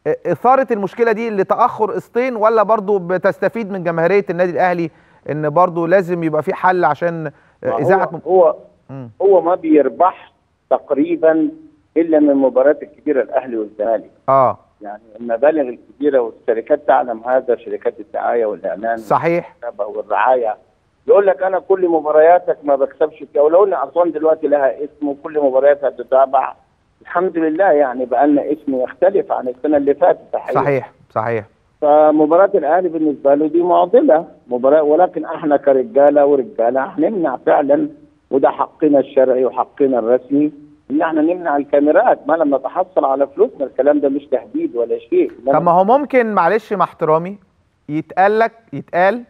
إثارة المشكلة دي لتأخر قسطين ولا برضو بتستفيد من جماهيرية النادي الأهلي إن برضو لازم يبقى في حل عشان إذاعة هو هو. هو ما بيربح تقريبا إلا من المباريات الكبيرة الأهلي والزمالك. آه. يعني المبالغ الكبيرة والشركات تعلم هذا شركات الدعاية والإعلان صحيح. والرعاية. يقول لك أنا كل مبارياتك ما بكسبش فيها. ولو إن اسوان دلوقتي لها اسم وكل مبارياتها تتابع الحمد لله يعني بقى لنا اسم يختلف عن السنة اللي فاتت. صحيح؟ صحيح فمباراة الأهلي بالنسبة له دي معضلة. مباراة ولكن إحنا كرجالة ورجالة هنمنع فعلا وده حقنا الشرعي وحقنا الرسمي إن إحنا نمنع الكاميرات. ما لما نتحصل على فلوسنا الكلام ده مش تهديد ولا شيء. طب ما هو ممكن معلش مع احترامي يتقال لك يتقال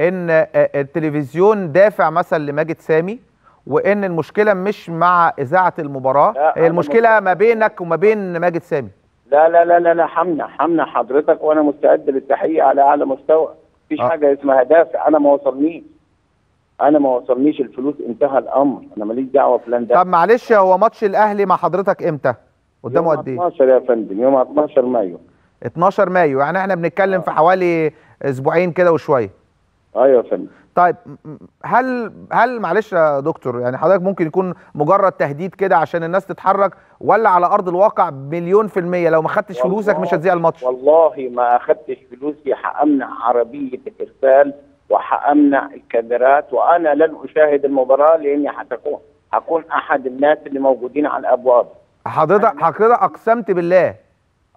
إن آه، التلفزيون دافع مثلا لماجد سامي وإن المشكلة مش مع إذاعة المباراة هي المشكلة ما بينك وما بين ماجد سامي. لا لا لا لا لا حمنا حمنا حضرتك وأنا مستعد للتحقيق على أعلى مستوى. مفيش آه. حاجة اسمها دافع أنا ما وصلنيش. أنا ما وصلنيش الفلوس انتهى الأمر. أنا ماليش دعوة فلان ده. طب معلش هو ماتش الأهلي مع حضرتك إمتى؟ قدامه قد إيه؟ 12 يا فندم يوم 12 مايو. 12 مايو يعني إحنا بنتكلم في حوالي أسبوعين كده وشوية. أيوه يا فندم. طيب هل هل معلش يا دكتور يعني حضرتك ممكن يكون مجرد تهديد كده عشان الناس تتحرك ولا على أرض الواقع مليون في المية؟ لو ما خدتش فلوسك مش هتذيع الماتش. والله ما أخدتش فلوسي حامنع عربية الإرسال وحامنع الكاميرات وأنا لن أشاهد المباراة لأني هتكون هكون أحد الناس اللي موجودين على الأبواب. حضرتك حضرتك أقسمت بالله؟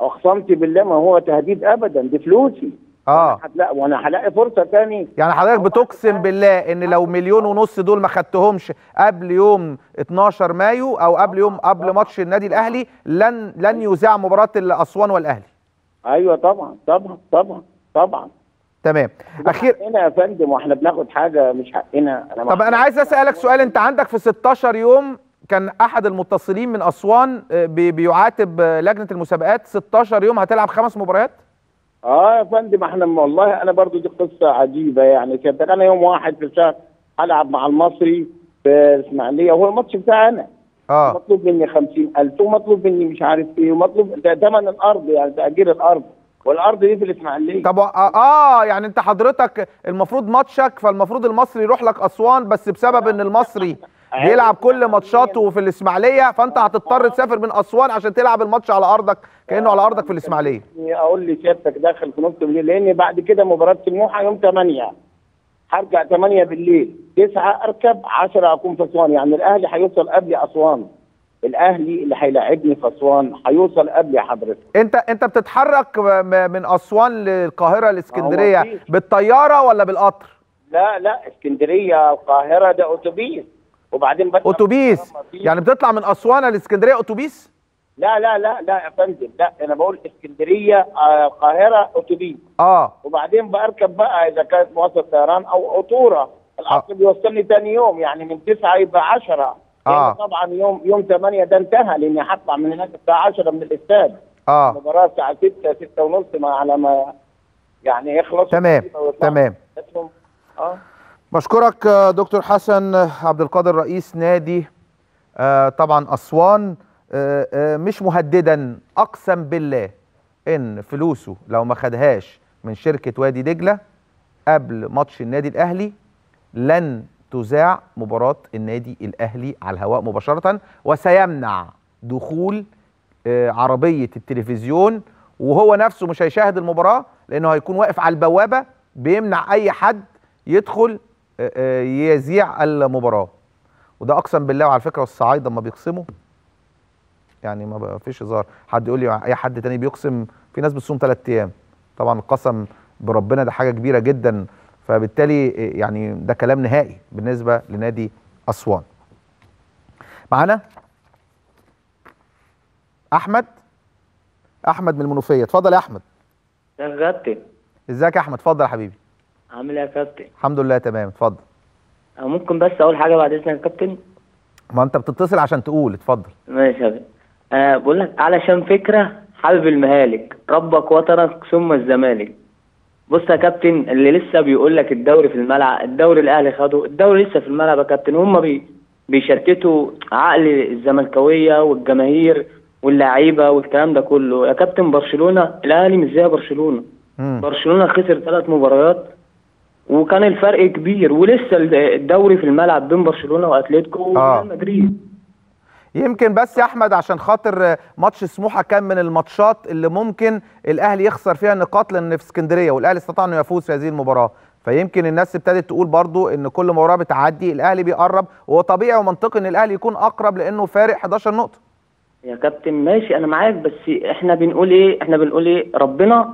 أقسمت بالله ما هو تهديد ابدا دي فلوسي. آه. هتلاقي وأنا هلاقي فرصة تاني. يعني حضرتك بتقسم بالله إن لو مليون ونص دول ما خدتهمش قبل يوم 12 مايو أو قبل يوم قبل ماتش النادي الأهلي لن لن يذاع مباراة الأسوان والأهلي. أيوه طبعا طبعا طبعا طبعا. تمام. اخير حقنا يا فندم وإحنا بناخد حاجة مش حقنا. أنا طب أنا عايز أسألك سؤال. أنت عندك في 16 يوم كان أحد المتصلين من أسوان آه، بي- بيعاتب آه، لجنة المسابقات. 16 يوم هتلعب خمس مباريات؟ آه يا فندم إحنا والله أنا برضو دي قصة عجيبة يعني. كنت أنا يوم واحد في الشهر هلعب مع المصري في الاسماعيليه وهو الماتش بتاعي أنا. آه. مطلوب مني 50000 ومطلوب مني مش عارف إيه ومطلوب ده ثمن الأرض يعني تأجير الأرض. والأرض دي في الإسماعيلية. طب آه آه، يعني أنت حضرتك المفروض ماتشك فالمفروض المصري يروح لك أسوان بس بسبب إن المصري بيلعب كل ماتشاته في الإسماعيلية فأنت هتضطر تسافر من أسوان عشان تلعب الماتش على أرضك كأنه على أرضك في الإسماعيلية. أقول لي سيادتك داخل في نص الليل لأن بعد كده مباراة سموحة يوم 8 هرجع 8 بالليل. 9 أركب 10 اكون في أسوان. يعني الأهلي هيوصل قبل أسوان. الأهلي اللي هيلاعبني في أسوان هيوصل قبل حضرتك. أنت أنت بتتحرك من أسوان للقاهرة الاسكندريه. بالطيارة ولا بالقطر؟ لا لا إسكندرية القاهره ده أتوبيس. وبعدين بس أتوبيس. يعني بتطلع من أسوان لإسكندرية أتوبيس؟ لا لا لا لا يا فندم لا أنا بقول إسكندرية آه، القاهرة أتوبيس. آه. وبعدين بركب بقى إذا كانت مواصلة طيران أو قطوره القطر بيوصلني تاني يوم يعني من 9 يبقى 10 آه. طبعا يوم يوم 8 ده انتهى لأني هطلع من هناك الساعة 10 من الإستاد. آه. المباراة الساعة 6 6 ونص ما على ما يعني يخلص. تمام تمام. آه. بشكرك دكتور حسن عبد القادر رئيس نادي آه، طبعا أسوان. آه، آه، مش مهددا أقسم بالله إن فلوسه لو ما خدهاش من شركة وادي دجلة قبل ماتش النادي الأهلي لن تذاع مباراة النادي الأهلي على الهواء مباشرة وسيمنع دخول عربية التلفزيون وهو نفسه مش هيشاهد المباراة لأنه هيكون واقف على البوابة بيمنع أي حد يدخل يذيع المباراة. وده أقسم بالله وعلى فكرة الصعايده لما بيقسموا يعني ما فيش هزار. حد يقول لي أي حد تاني بيقسم؟ في ناس بتصوم ثلاث أيام. طبعا القسم بربنا ده حاجة كبيرة جدا. فبالتالي آه، يعني ده كلام نهائي بالنسبة لنادي أسوان. معانا؟ أحمد؟ أحمد من المنوفية. اتفضل يا أحمد. يا كابتن إزيك يا أحمد؟ اتفضل يا حبيبي. عامل إيه يا كابتن؟ الحمد لله تمام. اتفضل. ممكن بس أقول حاجة بعد إذنك يا كابتن؟ ما أنت بتتصل عشان تقول. اتفضل. ماشي يا كابتن أه بقول لك علشان فكرة حابب المهالك ربك وطنك ثم الزمالك. بص يا كابتن اللي لسه بيقول لك الدوري في الملعب الدوري الأهلي خده الدوري لسه في الملعب يا كابتن. هم بي بيشتتوا عقل الزملكاوية والجماهير واللعيبه والكلام ده كله. يا كابتن برشلونة الأهلي مش زي برشلونة. مم. برشلونة خسر ثلاث مباريات وكان الفرق كبير ولسه الدوري في الملعب بين برشلونة وأتلتيكو آه. وريال مدريد. يمكن بس يا أحمد عشان خاطر ماتش سموحة كان من الماتشات اللي ممكن الأهلي يخسر فيها نقاط لأن في اسكندرية والأهلي استطاع إنه يفوز في هذه المباراة. فيمكن الناس ابتدت تقول برضو إن كل مباراة بتعدي الأهلي بيقرب وهو طبيعي ومنطقي إن الأهلي يكون أقرب لأنه فارق 11 نقطة. يا كابتن ماشي أنا معاك بس إحنا بنقول إيه؟ إحنا بنقول إيه؟ ربنا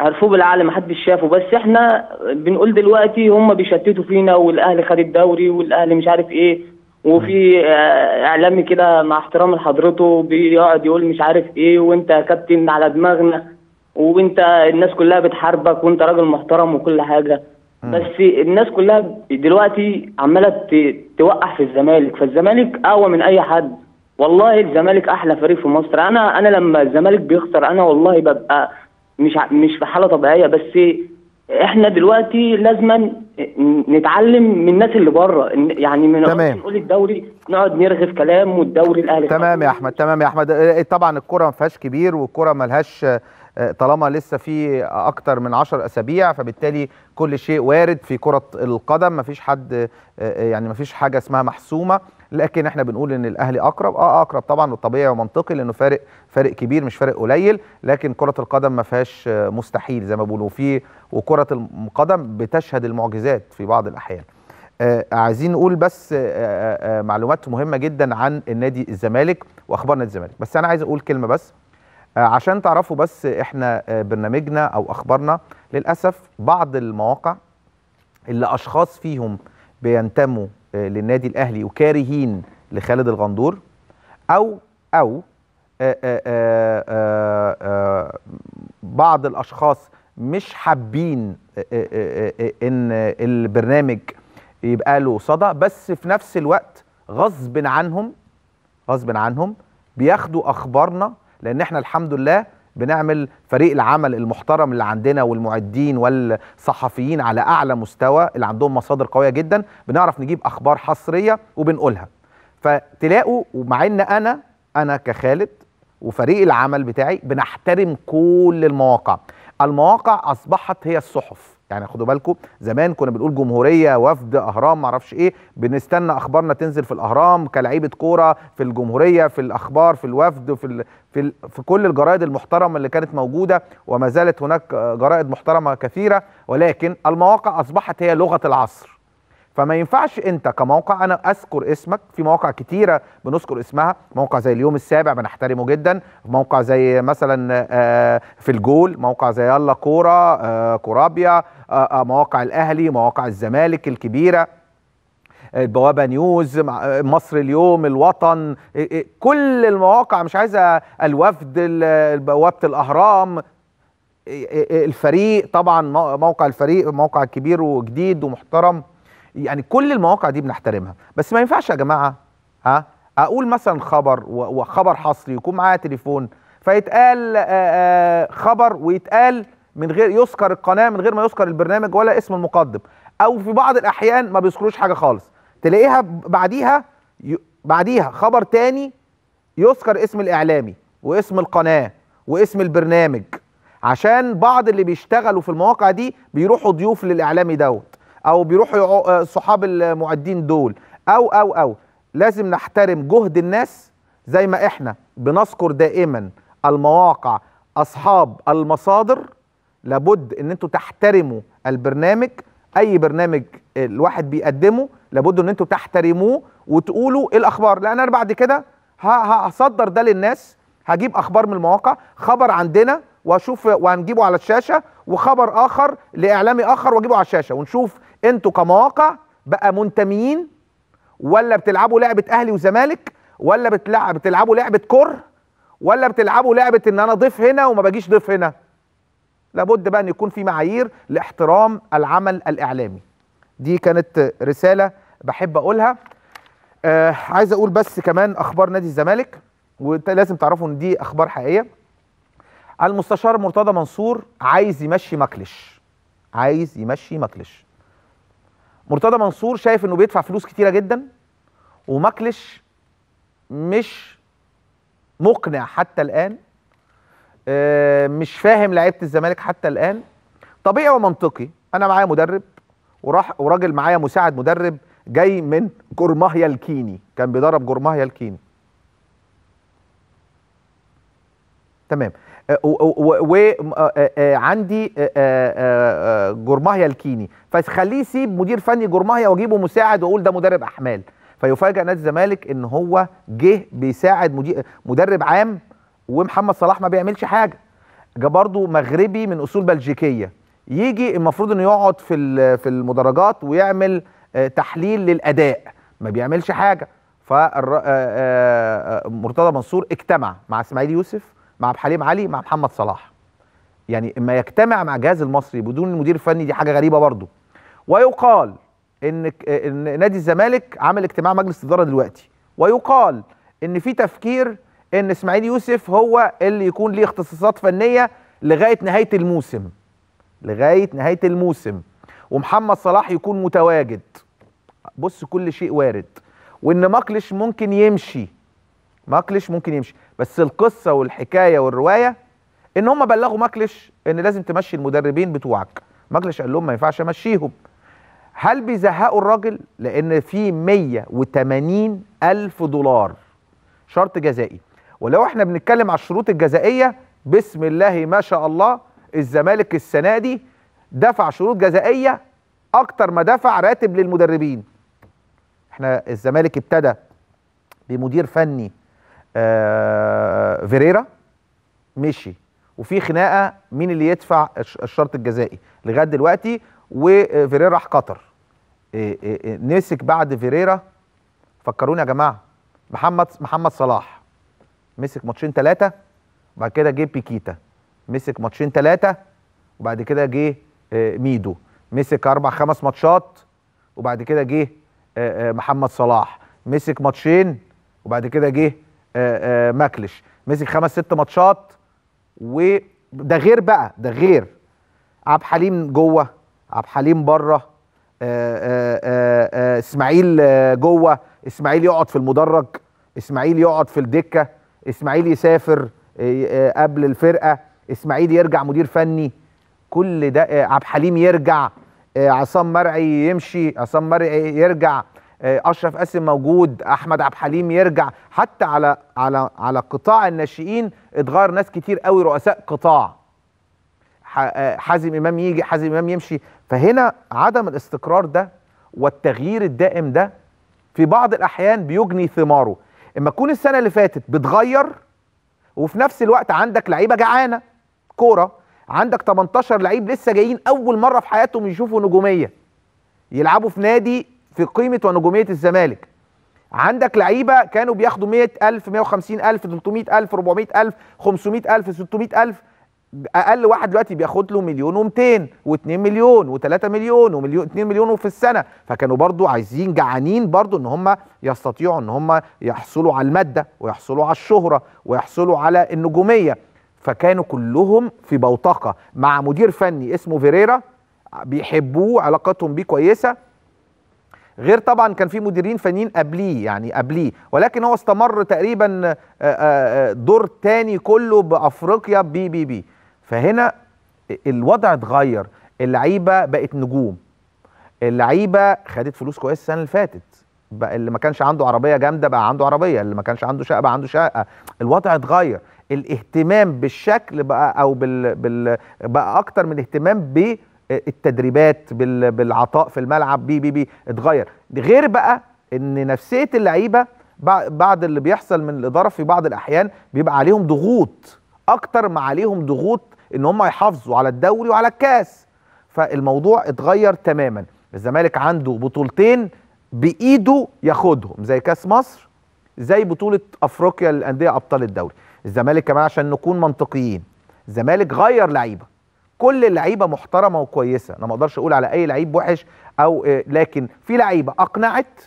عرفوه بالعقل محدش شافه. بس إحنا بنقول دلوقتي هم بيشتتوا فينا والاهلي خد الدوري والاهلي مش عارف إيه. وفي آه، إعلامي كده مع احترام لحضرته بيقعد يقول مش عارف إيه وأنت يا كابتن على دماغنا وأنت الناس كلها بتحاربك وأنت راجل محترم وكل حاجة. بس الناس كلها دلوقتي عمالة توقع في الزمالك. فالزمالك أقوى من أي حد. والله الزمالك أحلى فريق في مصر. أنا أنا لما الزمالك بيخسر أنا والله ببقى مش مش في حالة طبيعية بس إحنا دلوقتي لازما نتعلم من الناس اللي بره. يعني من تمام. نقول الدوري نقعد نرغي في كلام والدوري الأهلي تمام يا أحمد تمام يا أحمد. آه، طبعا الكرة ما فيهاش كبير والكرة ما لهاش آه، طالما لسه في أكتر من 10 أسابيع فبالتالي كل شيء وارد في كرة القدم. ما فيش حد آه، آه، يعني ما فيش حاجة اسمها محسومة. لكن إحنا بنقول إن الأهلي أقرب. آه أقرب طبعا وطبيعي ومنطقي لأنه فارق فارق كبير مش فارق قليل لكن كرة القدم ما فيهاش مستحيل زي ما بيقولوا في وكرة القدم بتشهد المعجزات في بعض الأحيان. آه عايزين نقول بس آه آه آه، معلومات مهمة جدا عن النادي الزمالك واخبار نادي الزمالك. بس أنا عايز أقول كلمة بس آه عشان تعرفوا بس إحنا آه برنامجنا أو أخبارنا للأسف بعض المواقع اللي أشخاص فيهم بينتموا للنادي الأهلي وكارهين لخالد الغندور أو أو آه آه آه آه آه بعض الأشخاص مش حابين آه آه آه آه إن البرنامج يبقى له صدى بس في نفس الوقت غصب عنهم غصب عنهم بياخدوا أخبارنا لأن إحنا الحمد لله بنعمل فريق العمل المحترم اللي عندنا والمعدين والصحفيين على أعلى مستوى اللي عندهم مصادر قوية جدا بنعرف نجيب أخبار حصرية وبنقولها. فتلاقوا ومع إن أنا أنا كخالد وفريق العمل بتاعي بنحترم كل المواقع. المواقع أصبحت هي الصحف. يعني خدوا بالكم زمان كنا بنقول جمهورية وفد أهرام معرفش إيه بنستنى أخبارنا تنزل في الأهرام كلعيبة كورة في الجمهورية في الأخبار في الوفد في في, في كل الجرائد المحترمة اللي كانت موجودة وما زالت هناك آه، جرائد محترمة كثيرة. ولكن المواقع أصبحت هي لغة العصر. فما ينفعش أنت كموقع أنا أذكر اسمك. في مواقع كتيرة بنذكر اسمها. موقع زي اليوم السابع بنحترمه جدا. موقع زي مثلا آه، في الجول. موقع زي يلا كورة آه، كورابيا مواقع الأهلي مواقع الزمالك الكبيرة. البوابة نيوز مصر اليوم الوطن إيه- إيه، كل المواقع. مش عايزة الوفد ال- بوابة الأهرام. الفريق طبعا مو- موقع الفريق موقع كبير وجديد ومحترم. يعني كل المواقع دي بنحترمها. بس ما ينفعش يا جماعة ها أقول مثلا خبر وخبر حصري يكون معايا تليفون فيتقال خبر ويتقال من غير يذكر القناة من غير ما يذكر البرنامج ولا اسم المقدم. أو في بعض الأحيان ما بيذكروش حاجة خالص. تلاقيها بعديها بعديها خبر تاني يذكر اسم الإعلامي واسم القناة واسم البرنامج. عشان بعض اللي بيشتغلوا في المواقع دي بيروحوا ضيوف للإعلامي دوت أو بيروحوا آه، صحاب المعدين دول أو أو أو. لازم نحترم جهد الناس زي ما إحنا. بنذكر دائما المواقع أصحاب المصادر. لابد إن أنتوا تحترموا البرنامج. أي برنامج الواحد بيقدمه لابد ان أنتوا تحترموه وتقولوا إيه الأخبار. لأن أنا بعد كده هصدر ده للناس. هجيب أخبار من المواقع خبر عندنا وأشوف وهنجيبه على الشاشة وخبر آخر لاعلامي آخر وأجيبه على الشاشة. ونشوف أنتوا كمواقع بقى منتميين ولا بتلعبوا لعبة أهلي وزمالك ولا بتلعب بتلعبوا لعبة كره ولا بتلعبوا لعبة إن أنا ضيف هنا وما باجيش ضيف هنا. لابد بقى إن يكون في معايير لاحترام العمل الإعلامي. دي كانت رسالة بحب أقولها. آه عايز أقول بس كمان أخبار نادي الزمالك ولازم تعرفوا إن دي أخبار حقيقية. المستشار مرتضى منصور عايز يمشي مكلش. عايز يمشي مكلش. مرتضى منصور شايف إنه بيدفع فلوس كتيرة جدا ومكلش مش مقنع حتى الآن. آه، مش فاهم لعيبة الزمالك حتى الآن. طبيعي ومنطقي. أنا معايا مدرب. وراح وراجل معايا مساعد مدرب جاي من جورماهيا الكيني. كان بيدرب جورماهيا الكيني. تمام. وعندي جورماهيا الكيني. فخليه يسيب مدير فني جورماهيا واجيبه مساعد واقول ده مدرب أحمال. فيفاجئ نادي الزمالك إن هو جه بيساعد مدرب عام ومحمد صلاح ما بيعملش حاجة. جه برضه مغربي من أصول بلجيكية. يجي المفروض إنه يقعد في في المدرجات ويعمل آه، تحليل للأداء. ما بيعملش حاجة. فمرتضى منصور اجتمع مع إسماعيل يوسف مع الحليم علي مع محمد صلاح. يعني إما يجتمع مع الجهاز المصري بدون المدير الفني دي حاجة غريبة برضه ويقال إن إن نادي الزمالك عمل اجتماع مجلس إدارة دلوقتي. ويقال إن في تفكير إن إسماعيل يوسف هو اللي يكون ليه اختصاصات فنية لغاية نهاية الموسم. لغاية نهاية الموسم. ومحمد صلاح يكون متواجد. بص كل شيء وارد. وإن ماكلش ممكن يمشي. ماكلش ممكن يمشي. بس القصة والحكاية والرواية إن هم بلغوا ماكلش إن لازم تمشي المدربين بتوعك. ماكلش قال لهم ما ينفعش أمشيهم. هل بيزهقوا الراجل؟ لأن في 180 ألف دولار. شرط جزائي. ولو إحنا بنتكلم على الشروط الجزائية بسم الله ما شاء الله الزمالك السنة دي دفع شروط جزائية أكتر ما دفع راتب للمدربين. إحنا الزمالك ابتدى بمدير فني آه فيريرا مشي. وفي خناقة مين اللي يدفع الش- الشرط الجزائي؟ لغاية دلوقتي وفيريرا راح قطر. إيه إيه إيه نسك بعد فيريرا. فكروني يا جماعة محمد محمد صلاح. مسك ماتشين ثلاثة وبعد كده جه بيكيتا. مسك ماتشين ثلاثة وبعد كده جه آه، ميدو. مسك أربع خمس ماتشات وبعد كده جه آه، آه، محمد صلاح. مسك ماتشين وبعد كده جه ماكلش مسك خمس ست ماتشات وده غير بقى ده غير. عبد الحليم جوه عبد الحليم بره إسماعيل جوه. إسماعيل يقعد في المدرج إسماعيل يقعد في الدكة إسماعيل يسافر قبل الفرقة. اسماعيل يرجع مدير فني كل ده آه، عبد الحليم يرجع آه، عصام مرعي يمشي عصام مرعي يرجع آه، أشرف قاسم موجود أحمد عبد الحليم يرجع. حتى على على على قطاع الناشئين اتغير ناس كتير قوي رؤساء قطاع. حازم إمام يجي حازم إمام يمشي. فهنا عدم الاستقرار ده والتغيير الدائم ده في بعض الأحيان بيجني ثماره. إما تكون السنة اللي فاتت بتغير وفي نفس الوقت عندك لعيبة جعانة. كورة. عندك 18 لعيب لسه جايين أول مرة في حياتهم يشوفوا نجومية. يلعبوا في نادي في قيمة ونجومية الزمالك. عندك لعيبة كانوا بياخدوا 100000 150000 300000 400000 500000 600000 أقل واحد دلوقتي بياخد له مليون و200 و2 مليون و3 مليون ومليون 2 مليون في السنة. فكانوا برضو عايزين جعانين برضو إن هم يستطيعوا إن هم يحصلوا على المادة ويحصلوا على الشهرة ويحصلوا على النجومية. فكانوا كلهم في بوتقة مع مدير فني اسمه فيريرا. بيحبوه علاقتهم بيه كويسة. غير طبعا كان في مديرين فنيين قبليه يعني قبليه. ولكن هو استمر تقريبا آه، آه، آه، دور تاني كله بأفريقيا بي بي بي فهنا الوضع اتغير. اللعيبة بقت نجوم. اللعيبة خدت فلوس كويس السنة اللي فاتت. بقى اللي ما كانش عنده عربية جامدة بقى عنده عربية اللي ما كانش عنده شقة بقى عنده شقة. الوضع اتغير. الاهتمام بالشكل بقى أو بال, بال بقى أكتر من الاهتمام بالتدريبات بال بالعطاء في الملعب بي بي بي اتغير. غير بقى إن نفسية اللعيبة بع- بعد اللي بيحصل من الإدارة في بعض الأحيان بيبقى عليهم ضغوط أكتر ما عليهم ضغوط إن هم يحافظوا على الدوري وعلى الكاس. فالموضوع اتغير تماما. الزمالك عنده بطولتين بإيده ياخدهم زي كاس مصر زي بطولة أفريقيا للأندية أبطال الدوري. الزمالك كمان عشان نكون منطقيين. الزمالك غير لعيبة. كل اللعيبة محترمة وكويسة. أنا ما أقدرش أقول على أي لعيب وحش أو آه، لكن في لعيبة أقنعت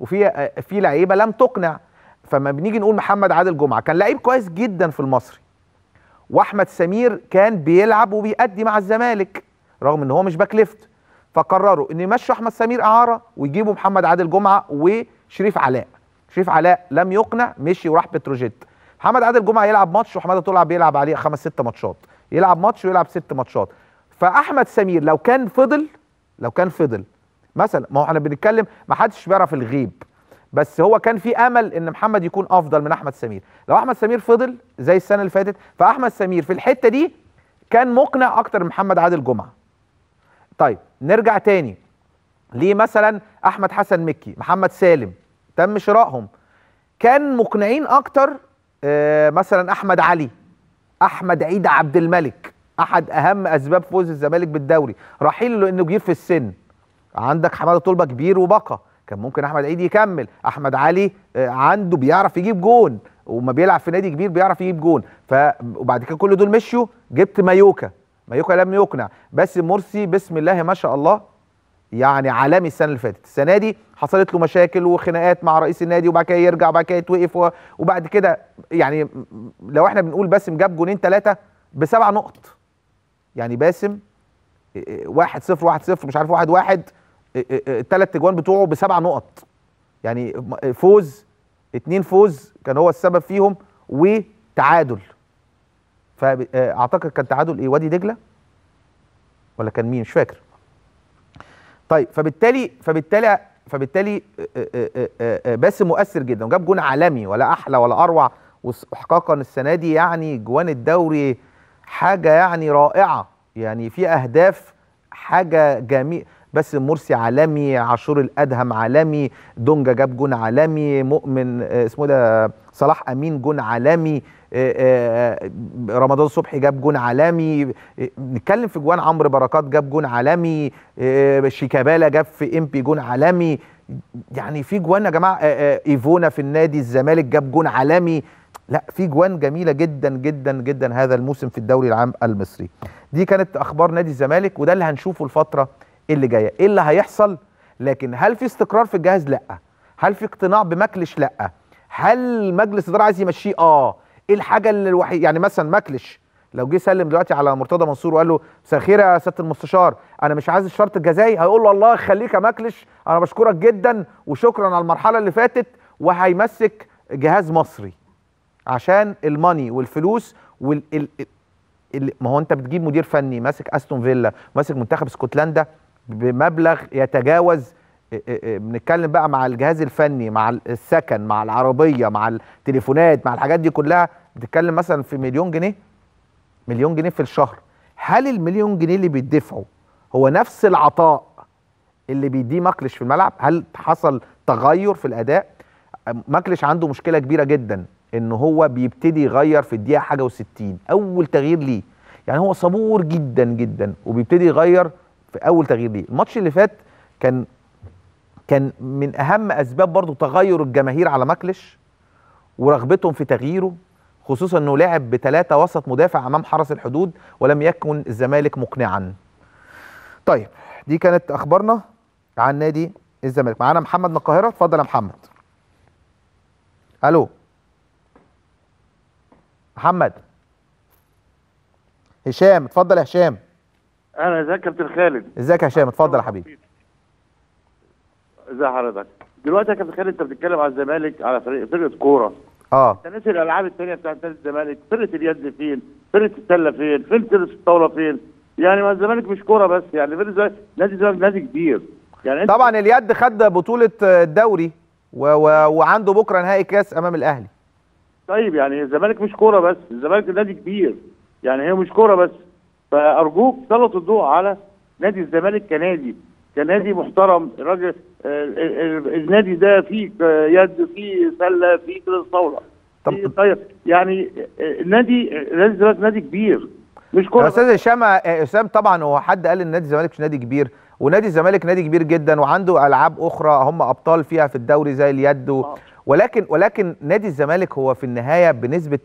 وفي آه، في لعيبة لم تقنع. فما بنيجي نقول محمد عادل جمعة. كان لعيب كويس جدا في المصري. وأحمد سمير كان بيلعب وبيأدي مع الزمالك رغم إن هو مش back left. فقرروا إن يمشوا أحمد سمير إعارة ويجيبوا محمد عادل جمعة وشريف علاء. شريف علاء لم يقنع مشي وراح بتروجيت. محمد عادل جمعة يلعب ماتش وحمادة طلع بيلعب عليه خمس ست ماتشات. يلعب ماتش ويلعب ست ماتشات. فأحمد سمير لو كان فضل لو كان فضل مثلا ما هو إحنا بنتكلم ما حدش بيعرف الغيب. بس هو كان في أمل إن محمد يكون أفضل من أحمد سمير. لو أحمد سمير فضل زي السنة اللي فاتت فأحمد سمير في الحتة دي كان مقنع أكتر من محمد عادل جمعة. طيب نرجع تاني ليه مثلا أحمد حسن مكي محمد سالم تم شرائهم. كان مقنعين أكتر مثلا أحمد علي أحمد عيد عبد الملك أحد أهم أسباب فوز الزمالك بالدوري. رحيل لأنه كبير في السن. عندك حمادة طلبة كبير وبقى. كان ممكن أحمد عيد يكمل. أحمد علي آه، عنده بيعرف يجيب جون. وما بيلعب في نادي كبير بيعرف يجيب جون. ف وبعد كده كل دول مشوا جبت مايوكا. مايوكا لم يقنع. باسم مرسي بسم الله ما شاء الله. يعني عالمي السنة اللي فاتت. السنة دي حصلت له مشاكل وخناقات مع رئيس النادي وبعد كده يرجع وبعد كده يتوقف وبعد كده يعني لو إحنا بنقول باسم جاب جونين ثلاثة بسبع نقط. يعني باسم إيه، إيه، واحد صفر واحد صفر مش عارف واحد واحد الثلاث اجوان بتوعه بسبع نقط. يعني فوز اتنين فوز كان هو السبب فيهم وتعادل. فاعتقد كان تعادل إيه وادي دجلة؟ ولا كان مين؟ مش فاكر. طيب فبالتالي فبالتالي فبالتالي آه، آه، آه، باسم مؤثر جدا وجاب جون عالمي ولا أحلى ولا أروع واحقاقا السنة دي يعني جوان الدوري حاجة يعني رائعة. يعني في أهداف حاجة جميل باسم مرسي عالمي عاشور الأدهم عالمي دونجا جاب جون عالمي مؤمن اسمه ده صلاح أمين جون عالمي. رمضان صبحي جاب جون عالمي. آه، نتكلم في جوان عمرو بركات جاب جون عالمي. آه، شيكابالا جاب في إمبي جون عالمي. يعني في جوان يا جماعة آه، آه، إيفونا في النادي الزمالك جاب جون عالمي. لا في جوان جميلة جدا جدا جدا هذا الموسم في الدوري العام المصري. دي كانت أخبار نادي الزمالك وده اللي هنشوفه الفترة اللي جاية. إيه اللي هيحصل؟ لكن هل في استقرار في الجهاز؟ لأ. هل في اقتناع بمكلش لأ. هل مجلس الإدارة عايز يمشيه؟ آه. إيه الحاجة اللي الوحيد يعني مثلا مكلش لو جه سلم دلوقتي على مرتضى منصور وقال له مساء الخير يا سياده المستشار أنا مش عايز الشرط الجزائي هيقول له الله يخليك يا مكلش أنا بشكرك جدا وشكرا على المرحلة اللي فاتت وهيمسك جهاز مصري عشان الماني والفلوس وال ال... ال... ما هو أنت بتجيب مدير فني ماسك أستون فيلا ماسك منتخب اسكتلندا بمبلغ يتجاوز بنتكلم بقى مع الجهاز الفني مع السكن مع العربية مع التليفونات مع الحاجات دي كلها. بتتكلم مثلا في مليون جنيه؟ مليون جنيه في الشهر. هل المليون جنيه اللي بيدفعوا هو نفس العطاء اللي بيديه مكلش في الملعب؟ هل حصل تغير في الأداء؟ مكلش عنده مشكلة كبيرة جدا إن هو بيبتدي يغير في الدقيقة حاجة و60 أول تغيير ليه؟ يعني هو صبور جدا جدا وبيبتدي يغير في أول تغيير ليه. الماتش اللي فات كان كان من أهم أسباب برضو تغير الجماهير على مكلش ورغبتهم في تغييره خصوصا إنه لعب بثلاثه وسط مدافع أمام حرس الحدود ولم يكن الزمالك مقنعا. طيب دي كانت أخبارنا عن نادي الزمالك. معانا محمد من القاهرة. اتفضل يا محمد. ألو. محمد. هشام اتفضل يا هشام. أنا إزيك يا كابتن خالد إزيك يا هشام؟ اتفضل يا حبيبي. ازي حضرتك. دلوقتي يا كابتن خالد انت بتتكلم على الزمالك على فريق فرقة كورة. آه. انت ناسي الألعاب الثانية بتاعت نادي الزمالك. فرقة اليد فين؟ فرقة السلة فين؟ فين تنس الطاولة فين؟ يعني ما الزمالك مش كورة بس يعني فرقة نادي الزمالك نادي كبير. يعني انت طبعا اليد خد بطولة الدوري و و وعنده بكرة نهائي كاس أمام الأهلي. طيب يعني الزمالك مش كورة بس الزمالك نادي كبير. يعني هي مش كورة بس. فأرجوك سلط الضوء على نادي الزمالك كنادي. كنادي محترم. الراجل ال- ال- النادي ده فيه آه، يد فيه سلة فيه تنس طاوله طايره يعني آه، النادي نادي الزمالك نادي كبير مش كورة. أستاذ هشام آه، اسام طبعا هو حد قال إن نادي الزمالك مش نادي كبير ونادي الزمالك نادي كبير جدا وعنده ألعاب أخرى هم أبطال فيها في الدوري زي اليد و... آه. ولكن ولكن نادي الزمالك هو في النهاية بنسبة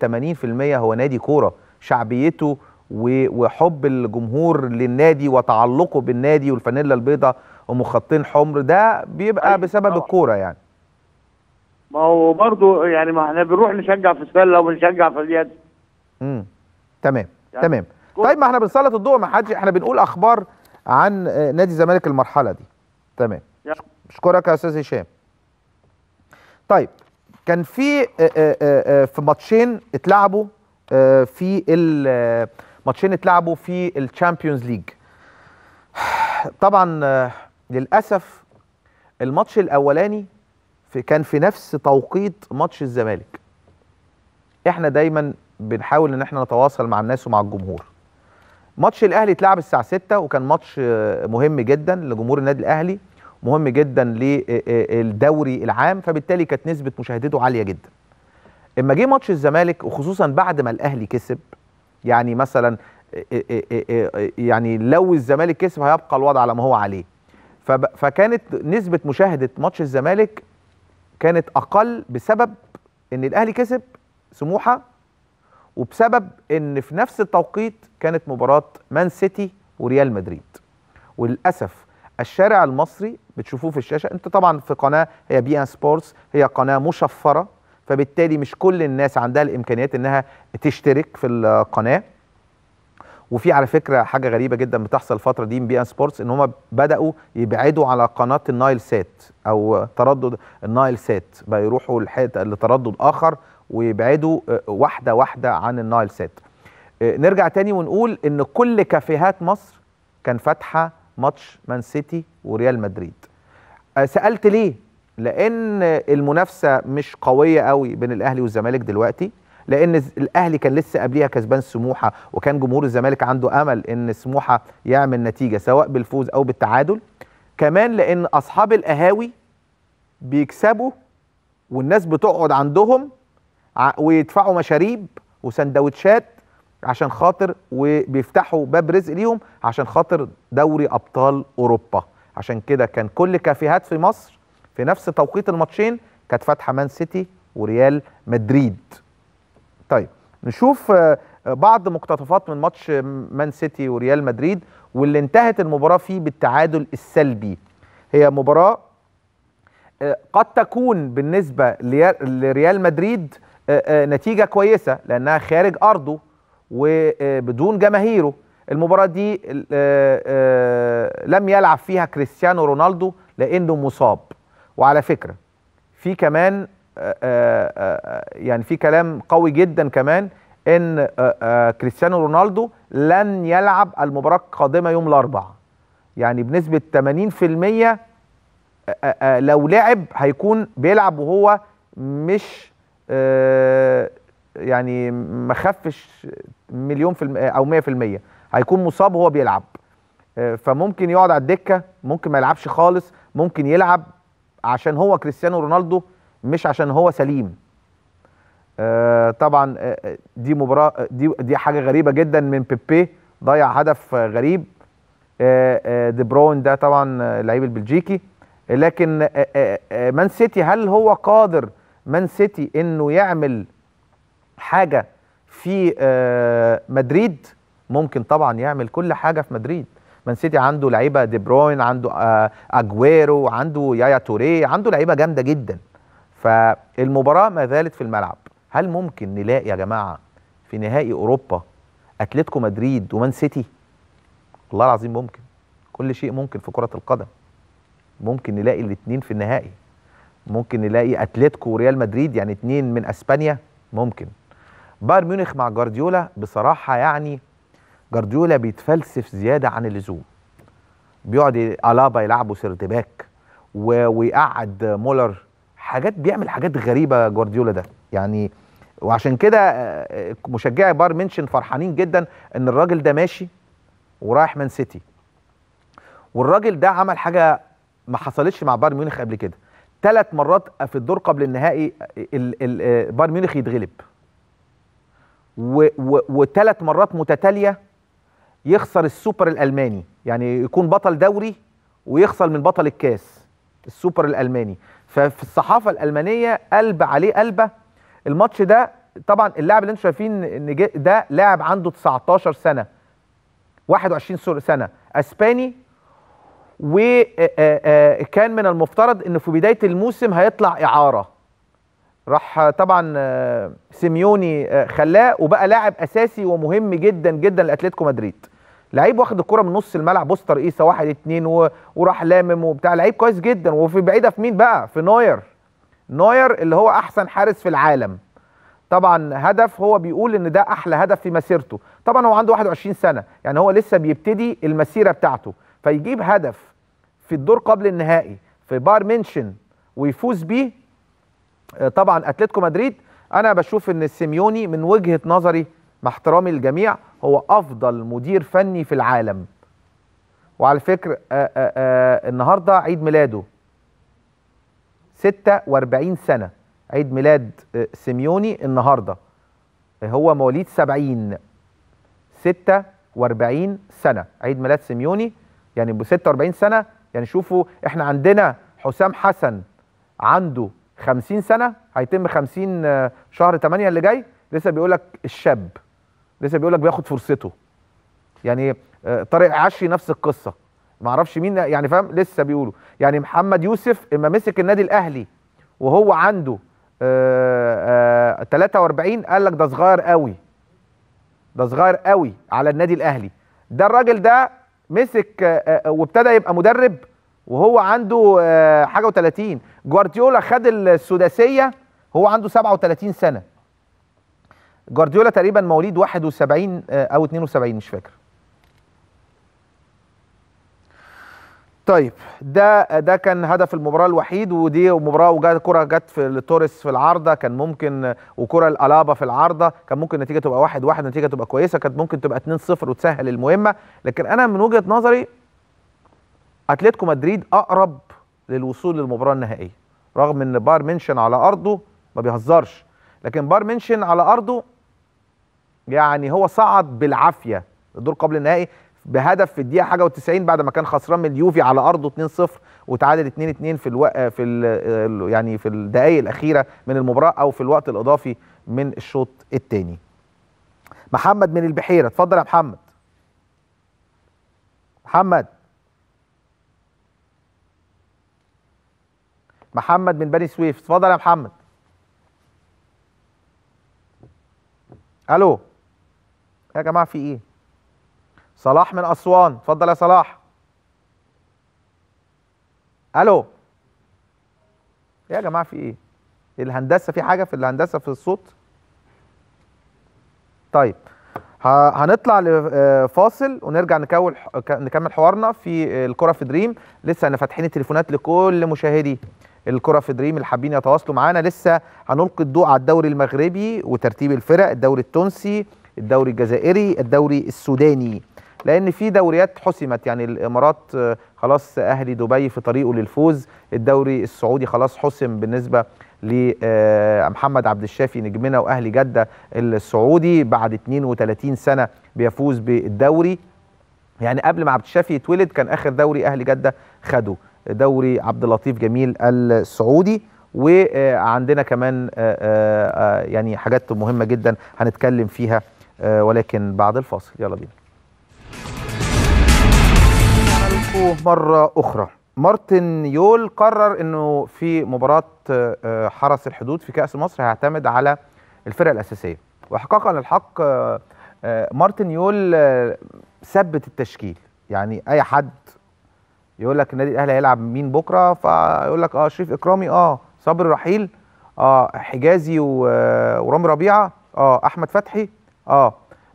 80% هو نادي كورة شعبيته و- وحب الجمهور للنادي وتعلقه بالنادي والفانيلا البيضاء ومخطين حمر ده بيبقى أيوة، بسبب. الكورة يعني. ما هو برضه يعني ما إحنا بنروح نشجع في السله وبنشجع في اليد. امم تمام يعني تمام. طيب ما إحنا بنسلط الضوء ما حدش إحنا بنقول أخبار عن نادي الزمالك المرحلة دي. تمام. أشكرك يا أستاذ هشام. طيب كان في آه، آه، آه، في ماتشين اتلعبوا في ماتشين اتلعبوا في ال Champions League. *sighs* طبعا للأسف الماتش الأولاني في كان في نفس توقيت ماتش الزمالك. إحنا دايما بنحاول إن إحنا نتواصل مع الناس ومع الجمهور. ماتش الأهلي اتلعب الساعة 6 وكان ماتش آه، مهم جدا لجمهور النادي الأهلي مهم جدا للدوري العام فبالتالي كانت نسبة مشاهدته عالية جدا. اما جه ماتش الزمالك وخصوصا بعد ما الأهلي كسب يعني مثلا آه، آه، آه، آه، يعني لو الزمالك كسب هيبقى الوضع على ما هو عليه. فكانت نسبة مشاهدة ماتش الزمالك كانت أقل بسبب إن الأهلي كسب سموحة وبسبب إن في نفس التوقيت كانت مباراة مان سيتي وريال مدريد. وللأسف الشارع المصري بتشوفوه في الشاشة انت طبعا في قناة هي beIN Sports هي قناة مشفرة فبالتالي مش كل الناس عندها الإمكانيات إنها تشترك في القناة. وفي على فكرة حاجة غريبة جدا بتحصل الفترة دي beIN Sports إن هم بدأوا يبعدوا على قناة النايل سات أو تردد النايل سات بقى يروحوا لتردد آخر ويبعدوا آه، واحدة واحدة عن النايل سات. آه، نرجع تاني ونقول إن كل كافيهات مصر كان فاتحة ماتش مان سيتي وريال مدريد. آه، سألت ليه؟ لأن المنافسة مش قوية قوي بين الأهلي والزمالك دلوقتي. لأن الأهلي كان لسه قبليها كسبان سموحة وكان جمهور الزمالك عنده أمل إن سموحة يعمل نتيجة سواء بالفوز أو بالتعادل. كمان لأن أصحاب القهاوي بيكسبوا والناس بتقعد عندهم ويدفعوا مشاريب وسندوتشات عشان خاطر وبيفتحوا باب رزق ليهم عشان خاطر دوري أبطال أوروبا. عشان كده كان كل كافيهات في مصر في نفس توقيت الماتشين كانت فاتحة مان سيتي وريال مدريد. طيب نشوف آه، آه، بعض مقتطفات من ماتش مان سيتي وريال مدريد واللي انتهت المباراة فيه بالتعادل السلبي. هي مباراة آه، قد تكون بالنسبة لريال مدريد نتيجة كويسة لأنها خارج أرضه وبدون جماهيره. المباراة دي لم يلعب فيها كريستيانو رونالدو لأنه مصاب. وعلى فكرة في كمان يعني في كلام قوي جدا كمان إن آه، آه، كريستيانو رونالدو لن يلعب المباراة القادمة يوم الأربعاء. يعني بنسبة 80% آه، لو لعب هيكون بيلعب وهو مش يعني ما خفش مليون في المية أو 100% هيكون مصاب وهو بيلعب. فممكن يقعد على الدكة ممكن ما يلعبش خالص ممكن يلعب عشان هو كريستيانو رونالدو. مش عشان هو سليم. آه، طبعا آه، آه، دي مباراة دي دي حاجة غريبة جدا من بيبي ضيع هدف غريب. دي بروين ده طبعا اللعيب البلجيكي. لكن مان سيتي هل هو قادر مان سيتي إنه يعمل حاجة في مدريد؟ ممكن طبعا يعمل كل حاجة في مدريد. مان سيتي عنده لعيبة دي بروين عنده أجويرو عنده يايا توريه عنده لعيبة جامدة جدا. فالمباراة ما زالت في الملعب. هل ممكن نلاقي يا جماعة في نهائي أوروبا أتلتيكو مدريد ومان سيتي؟ والله العظيم ممكن. كل شيء ممكن في كرة القدم. ممكن نلاقي الاثنين في النهائي. ممكن نلاقي أتلتيكو وريال مدريد يعني اتنين من أسبانيا. ممكن. بايرن ميونخ مع جوارديولا بصراحة يعني جوارديولا بيتفلسف زيادة عن اللزوم. بيقعد ألابا يلعبه third back ويقعد مولر حاجات بيعمل حاجات غريبة جوارديولا ده. يعني وعشان كده آه، مشجعي بايرن ميونشن فرحانين جدا إن الراجل ده ماشي ورايح مان سيتي. والراجل ده عمل حاجة ما حصلتش مع بايرن ميونخ قبل كده. ثلاث مرات في الدور قبل النهائي ال- ال- آه، بايرن ميونخ يتغلب. وثلاث مرات متتالية يخسر السوبر الألماني. يعني يكون بطل دوري ويخسر من بطل الكاس السوبر الألماني. ففي الصحافة الألمانية قلب عليه قلبة. الماتش ده طبعا اللاعب اللي أنتم شايفين إن ده لاعب عنده 19 سنة 21 سور- سنة أسباني. وكان من المفترض انه في بداية الموسم هيطلع إعارة. راح طبعا سيميوني خلاه وبقى لاعب أساسي ومهم جدا جدا لأتلتيكو مدريد. لعيب واخد الكرة من نص الملعب بص ترقيصه واحد اتنين و... وراح لامم وبتاع. لعيب كويس جدا. وفي بعيدة في مين بقى؟ في نوير. نوير اللي هو أحسن حارس في العالم. طبعا هدف هو بيقول إن ده أحلى هدف في مسيرته. طبعا هو عنده 21 سنة. يعني هو لسه بيبتدي المسيرة بتاعته. فيجيب هدف في الدور قبل النهائي في بايرن ميونشن ويفوز بيه آه، طبعا أتلتيكو مدريد. أنا بشوف إن السيميوني من وجهة نظري مع احترامي للجميع هو أفضل مدير فني في العالم. وعلى فكرة آآ آآ النهارده عيد ميلاده. 46 سنة. عيد ميلاد آه، سيميوني النهارده. هو مواليد 70 46 سنة. عيد ميلاد سيميوني. يعني ب 46 سنة يعني شوفوا إحنا عندنا حسام حسن عنده 50 سنة. هيتم 50 آه، شهر 8 اللي جاي. لسه بيقول لك الشاب. لسه بيقول لك بياخد فرصته. يعني آه، طارق عشري نفس القصة. ما أعرفش مين يعني فاهم؟ لسه بيقولوا. يعني محمد يوسف اما مسك النادي الأهلي وهو عنده آه، آه، 43 قال لك ده صغير قوي. ده صغير قوي على النادي الأهلي. ده الراجل ده مسك آه، آه، وابتدى يبقى مدرب وهو عنده حاجة و30 جوارديولا خد السداسية هو عنده 37 سنة. جوارديولا تقريبا مواليد 71 آه، أو 72 مش فاكر. طيب ده ده كان هدف المباراة الوحيد ودي مباراة وجات كرة جت في لتوريس في العارضة كان ممكن وكرة الألابا في العارضة كان ممكن النتيجة تبقى واحد واحد النتيجة تبقى كويسة كانت ممكن تبقى 2-0 وتسهل المهمة. لكن أنا من وجهة نظري أتلتيكو مدريد أقرب للوصول للمباراة النهائية رغم إن بايرن ميونشن على أرضه ما بيهزرش. لكن بايرن ميونشن على أرضه يعني هو صعد بالعافية. الدور قبل النهائي بهدف في الدقيقة حاجة و90 بعد ما كان خسران من اليوفي على أرضه 2-0 وتعادل 2-2 في الوق... في ال... يعني في الدقائق الأخيرة من المباراة أو في الوقت الإضافي من الشوط الثاني محمد من البحيرة. اتفضل يا محمد. محمد. محمد من بني سويف. اتفضل يا محمد. ألو. يا جماعة في إيه؟ صلاح من أسوان. اتفضل يا صلاح. ألو. يا جماعة في إيه؟ الهندسة في حاجة في الهندسة في الصوت؟ طيب هنطلع لفاصل ونرجع نكول نكمل حوارنا في الكرة في دريم. لسه أنا فاتحين التليفونات لكل مشاهدي الكرة في دريم اللي حابين يتواصلوا معانا. لسه هنلقي الضوء على الدوري المغربي وترتيب الفرق الدوري التونسي. الدوري الجزائري الدوري السوداني. لأن في دوريات حسمت يعني الإمارات آه، خلاص أهلي دبي في طريقه للفوز. الدوري السعودي خلاص حسم بالنسبة لمحمد عبد الشافي نجمنا وأهلي جدة السعودي. بعد 32 سنة بيفوز بالدوري. يعني قبل ما عبد الشافي يتولد كان آخر دوري أهلي جدة خده دوري عبد اللطيف جميل السعودي. وعندنا كمان آه، آه، آه، يعني حاجات مهمة جدا هنتكلم فيها آه، ولكن بعد الفاصل. يلا بينا. مرة أخرى. مارتن يول قرر أنه في مباراة آه، حرس الحدود في كأس مصر هيعتمد على الفرق الأساسية. وإحقاقا للحق آه، آه، مارتن يول آه، ثبت التشكيل. يعني أي حد يقول لك النادي الأهلي هيلعب مين بكرة فيقول لك أه شريف إكرامي أه صبري رحيل أه حجازي ورامي ربيعة أه أحمد فتحي أه.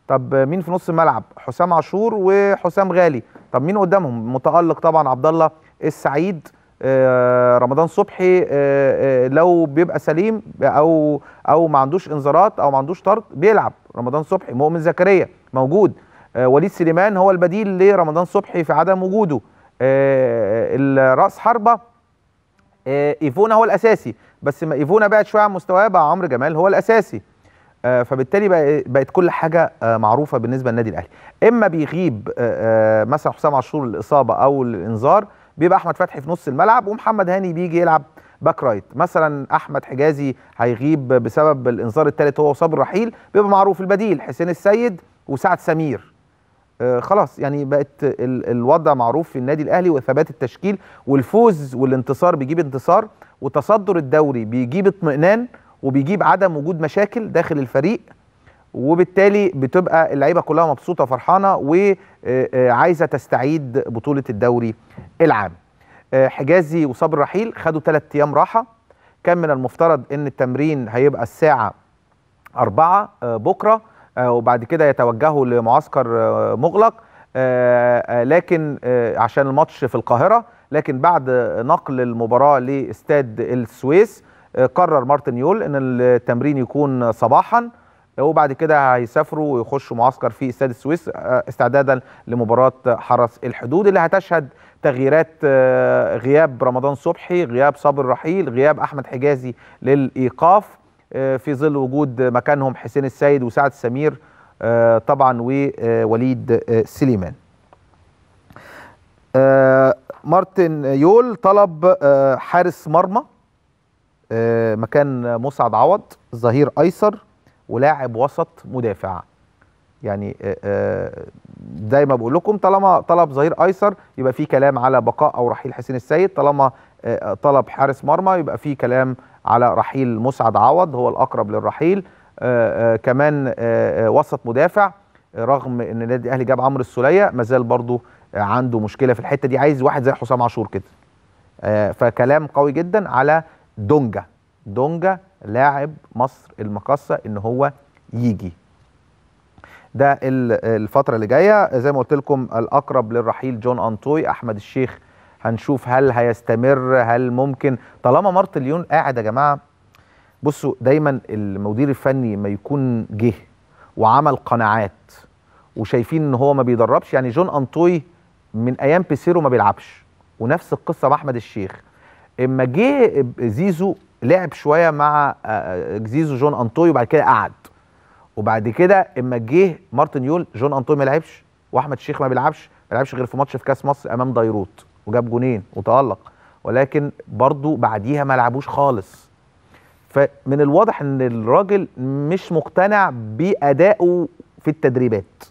طب مين في نص الملعب؟ حسام عاشور وحسام غالي. طب مين قدامهم؟ متألق طبعا عبد الله السعيد آه، رمضان صبحي آه، آه، لو بيبقى سليم أو أو ما عندوش انذارات أو ما عندوش طرد بيلعب. رمضان صبحي مؤمن زكريا موجود. آه، وليد سليمان هو البديل لرمضان صبحي في عدم وجوده. آه، الرأس حربة آه، إيفونا هو الأساسي. بس ما إيفونا بعد شوية عن مستواه بقى عمرو جمال هو الأساسي. فبالتالي بقى- بقت كل حاجة آه، معروفة بالنسبة للنادي الأهلي. إما بيغيب آه، آه، مثلا حسام عاشور الإصابة أو الإنذار بيبقى أحمد فتحي في نص الملعب ومحمد هاني بيجي يلعب back right. مثلا أحمد حجازي هيغيب بسبب الإنذار الثالث هو وصبري رحيل بيبقى معروف البديل حسين السيد وسعد سمير. آه، خلاص يعني بقت ال- الوضع معروف في النادي الأهلي وثبات التشكيل والفوز والانتصار بيجيب انتصار وتصدر الدوري بيجيب اطمئنان وبيجيب عدم وجود مشاكل داخل الفريق وبالتالي بتبقى اللعيبة كلها مبسوطة وفرحانه وعايزه تستعيد بطولة الدوري العام. آه، حجازي وصبر رحيل خدوا ثلاث أيام راحة كان من المفترض إن التمرين هيبقى الساعة أربعة آه، بكرة آه، وبعد كده يتوجهوا لمعسكر آه، مغلق آه، آه، لكن آه، عشان الماتش في القاهرة لكن بعد نقل المباراة لإستاد السويس آه، قرر مارتن يول إن التمرين يكون صباحا وبعد كده هيسافروا ويخشوا معسكر في استاد السويس آه، استعدادا لمباراة حرس الحدود اللي هتشهد تغييرات آه، غياب رمضان صبحي غياب صابر رحيل غياب أحمد حجازي للإيقاف آه، في ظل وجود مكانهم حسين السيد وسعد سمير طبعا ووليد سليمان. مارتن يول طلب حارس مرمى مكان مسعد عوض ظهير أيسر ولاعب وسط مدافع. يعني آه، آه، زي ما بقول لكم طالما طلب ظهير أيسر يبقى في كلام على بقاء أو رحيل حسين السيد. طالما آه، طلب حارس مرمى يبقى في كلام على رحيل مسعد عوض هو الأقرب للرحيل. آه، آه، كمان آه، آه، وسط مدافع آه، رغم إن النادي الأهلي جاب عمرو السولية مازال برضو آه، عنده مشكلة في الحتة دي. عايز واحد زي حسام عاشور كده. آه، فكلام قوي جدا على دونجا. دونجا لاعب مصر المقصه إن هو يجي. ده ال- الفترة اللي جاية. زي ما قلت لكم الأقرب للرحيل جون أنطوي. أحمد الشيخ هنشوف هل هيستمر هل ممكن. طالما مارت ليون قاعد يا جماعة بصوا دايما المدير الفني ما يكون جه وعمل قناعات وشايفين إن هو ما بيدربش يعني جون أنطوي من أيام بيسيرو ما بيلعبش. ونفس القصة مع أحمد الشيخ. إما جه زيزو لعب شوية مع آه، زيزو جون انطوي وبعد كده قعد. وبعد كده إما جه مارتن يول جون انطوي ما لعبش وأحمد الشيخ ما بيلعبش ما لعبش غير في ماتش في كأس مصر أمام ديروط وجاب جونين وتألق. ولكن برضو بعديها ما لعبوش خالص. فمن الواضح إن الراجل مش مقتنع بادائه في التدريبات.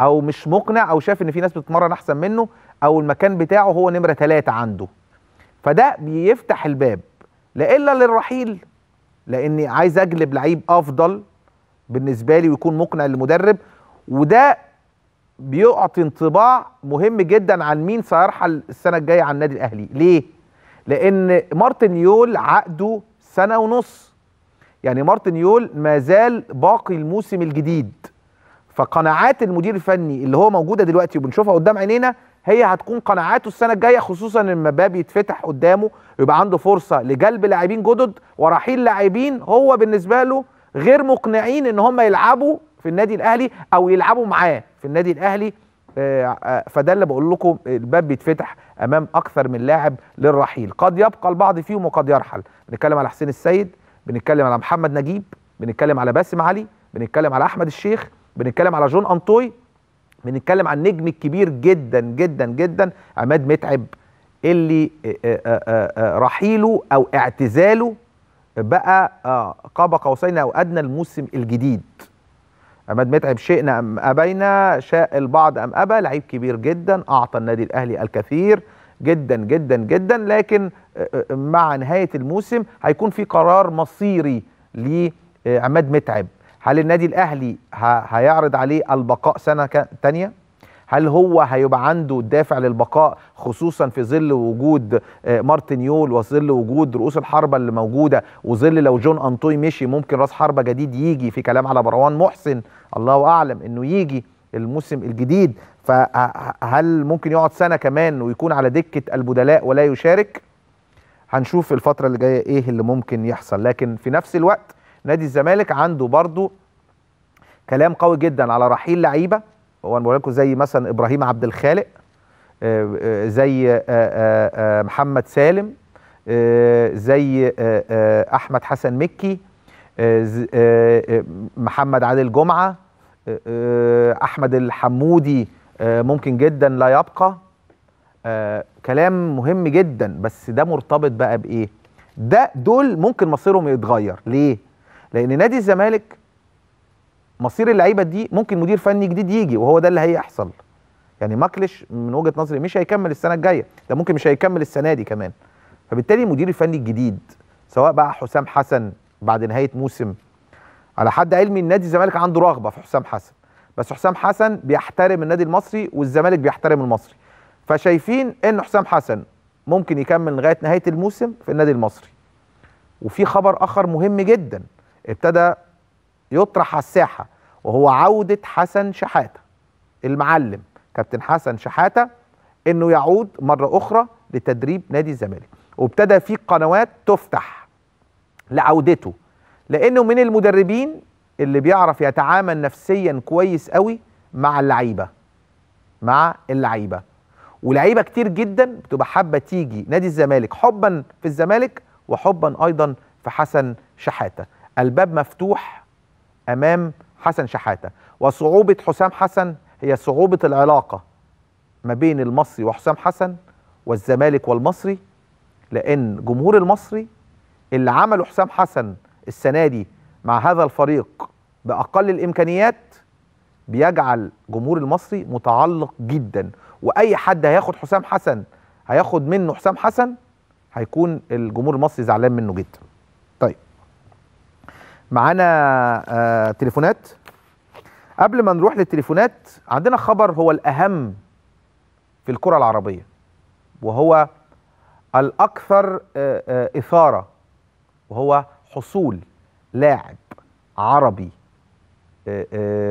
أو مش مقنع أو شايف إن في ناس بتتمرن أحسن منه أو المكان بتاعه هو نمرة ثلاثة عنده. فده بيفتح الباب. لا إلا للرحيل لأني عايز أجلب لعيب أفضل بالنسبة لي ويكون مقنع للمدرب وده بيعطي انطباع مهم جدا عن مين سيرحل السنة الجاية عن النادي الأهلي. ليه؟ لأن مارتن يول عقده سنة ونص. يعني مارتن يول ما زال باقي الموسم الجديد. فقناعات المدير الفني اللي هو موجودة دلوقتي وبنشوفها قدام عينينا هي هتكون قناعاته السنة الجاية خصوصا لما باب يتفتح قدامه يبقى عنده فرصة لجلب لاعبين جدد ورحيل لاعبين هو بالنسبة له غير مقنعين إن هم يلعبوا في النادي الأهلي أو يلعبوا معاه في النادي الأهلي. آه، آه، فده اللي بقول لكم الباب بيتفتح أمام أكثر من لاعب للرحيل قد يبقى البعض فيهم وقد يرحل. بنتكلم على حسين السيد بنتكلم على محمد نجيب بنتكلم على باسم علي بنتكلم على أحمد الشيخ بنتكلم على جون أنطوي. بنتكلم عن النجم الكبير جدا جدا جدا عماد متعب اللي آه، آه، آه، رحيله أو اعتزاله بقى قاب قوسين أو أدنى الموسم الجديد. عماد متعب شئنا أم أبينا شاء البعض أم أبى لعيب كبير جدا أعطى النادي الأهلي الكثير جدا جدا جدا لكن مع نهاية الموسم هيكون في قرار مصيري لعماد متعب. هل النادي الأهلي هيعرض عليه البقاء سنة تانية؟ هل هو هيبقى عنده دافع للبقاء خصوصا في ظل وجود آه، مارتن يول وظل وجود رؤوس الحربة اللي موجودة وظل لو جون أنطوي مشي ممكن راس حربة جديد يجي في كلام على مروان محسن؟ الله أعلم إنه يجي الموسم الجديد. فهل ممكن يقعد سنة كمان ويكون على دكة البدلاء ولا يشارك؟ هنشوف الفترة اللي جاية إيه اللي ممكن يحصل. لكن في نفس الوقت نادي الزمالك عنده برضو كلام قوي جدا على رحيل لعيبة. هو أنا لكم زي مثلا إبراهيم عبد الخالق آه، آه، زي آه، محمد سالم زي أحمد حسن مكي محمد عادل جمعة أحمد الحمودي ممكن جدا لا يبقى. كلام مهم جدا بس ده مرتبط بقى بإيه؟ ده دول ممكن مصيرهم يتغير. ليه؟ لأن نادي الزمالك مصير اللعيبه دي ممكن مدير فني جديد يجي وهو ده اللي هيحصل. يعني ماكلش من وجهة نظري مش هيكمل السنة الجاية ده ممكن مش هيكمل السنة دي كمان. فبالتالي المدير الفني الجديد سواء بقى حسام حسن بعد نهاية موسم على حد علمي النادي الزمالك عنده رغبة في حسام حسن. بس حسام حسن بيحترم النادي المصري والزمالك بيحترم المصري. فشايفين إن حسام حسن ممكن يكمل لغاية نهاية الموسم في النادي المصري. وفي خبر آخر مهم جدا. ابتدى يطرح على الساحة وهو عودة حسن شحاتة المعلم كابتن حسن شحاتة إنه يعود مرة أخرى لتدريب نادي الزمالك. وابتدى في قنوات تفتح لعودته لأنه من المدربين اللي بيعرف يتعامل نفسيا كويس قوي مع اللعيبة مع اللعيبة. ولعيبة كتير جدا بتبقى حابة تيجي نادي الزمالك حبا في الزمالك وحبا أيضا في حسن شحاتة. الباب مفتوح أمام حسن شحاتة وصعوبة حسام حسن هي صعوبة العلاقة ما بين المصري وحسام حسن والزمالك والمصري لأن جمهور المصري اللي عمله حسام حسن السنة دي مع هذا الفريق بأقل الإمكانيات بيجعل جمهور المصري متعلق جدا وأي حد هياخد حسام حسن هياخد منه حسام حسن هيكون الجمهور المصري زعلان منه جدا. معانا آه تليفونات. قبل ما نروح للتليفونات عندنا خبر هو الأهم في الكرة العربية وهو الأكثر آه آه إثارة وهو حصول لاعب عربي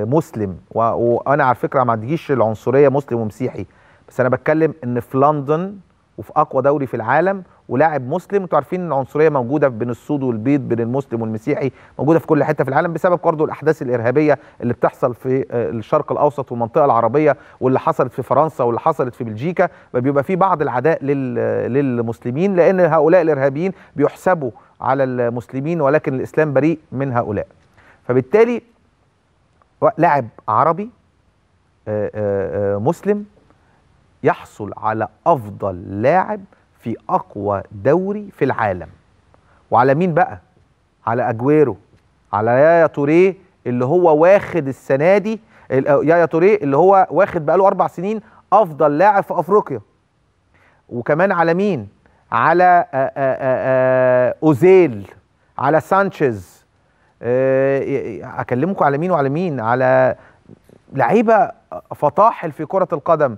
مسلم. و- وأنا على فكرة ما عنديش العنصرية مسلم ومسيحي بس أنا بتكلم إن في لندن وفي أقوى دوري في العالم ولاعب مسلم. أنتوا عارفين العنصرية موجودة بين السود والبيض بين المسلم والمسيحي موجودة في كل حتة في العالم بسبب برضه الأحداث الإرهابية اللي بتحصل في آه، الشرق الأوسط والمنطقة العربية واللي حصلت في فرنسا واللي حصلت في بلجيكا. بيبقى في بعض العداء لل- للمسلمين لأن هؤلاء الإرهابيين بيحسبوا على المسلمين ولكن الإسلام بريء من هؤلاء. فبالتالي لاعب عربي آه، آه، مسلم يحصل على أفضل لاعب في أقوى دوري في العالم. وعلى مين بقى؟ على أجويرو على يايا توريه اللي هو واخد السنة دي آه، يايا توريه اللي هو واخد بقاله أربع سنين أفضل لاعب في أفريقيا. وكمان على مين؟ على آه، آه، آه، أوزيل على سانشيز. أكلمكم على مين وعلى مين؟ على لعيبة فطاحل في كرة القدم.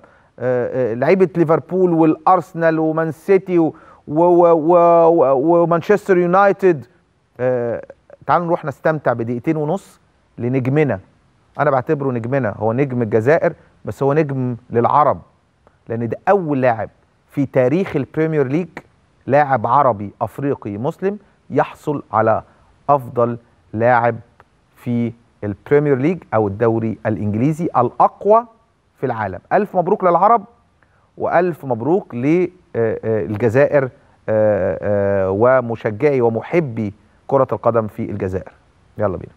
لعيبة ليفربول والأرسنال ومان سيتي ومانشستر يونايتد. آه، تعالوا نروح نستمتع بدقيقتين ونص لنجمنا. أنا بعتبره نجمنا. هو نجم الجزائر بس هو نجم للعرب. لأن ده أول لاعب في تاريخ ال Premier League لاعب عربي أفريقي مسلم يحصل على أفضل لاعب في ال Premier League أو الدوري الإنجليزي الأقوى في العالم. ألف مبروك للعرب وألف مبروك للجزائر ومشجعي ومحبي كرة القدم في الجزائر. يلا بينا.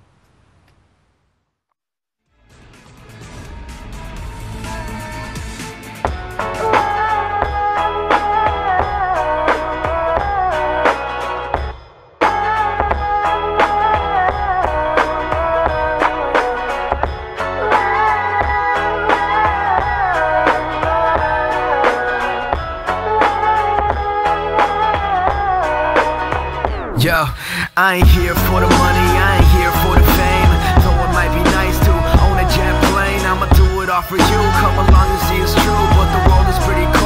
I ain't here for the money, I ain't here for the fame. Though it might be nice to own a jet plane, I'ma do it all for you. Come along and see it's true, but the world is pretty cold.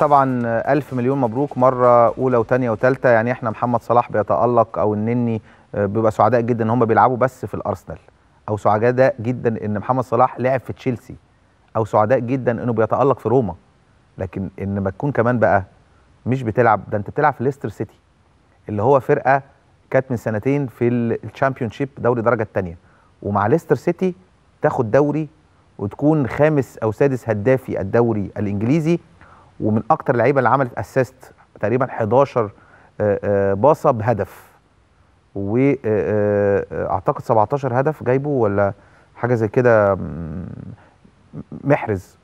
طبعا ألف مليون مبروك مرة أولى وتانية وتالتة. يعني إحنا محمد صلاح بيتألق أو النني آه، بيبقى سعداء جدا إن هم بيلعبوا بس في الأرسنال. أو سعداء جدا إن محمد صلاح لعب في تشيلسي. أو سعداء جدا إنه بيتألق في روما. لكن إن ما تكون كمان بقى مش بتلعب ده أنت بتلعب في ليستر سيتي اللي هو فرقة كانت من سنتين في ال Championship دوري درجة التانية ومع ليستر سيتي تاخد دوري وتكون خامس أو سادس هدافي الدوري الإنجليزي. ومن أكتر اللعيبة اللي عملت اسيست تقريبا 11 آه، آه، باصة بهدف. واعتقد 17 هدف جايبه ولا حاجة زي كده محرز.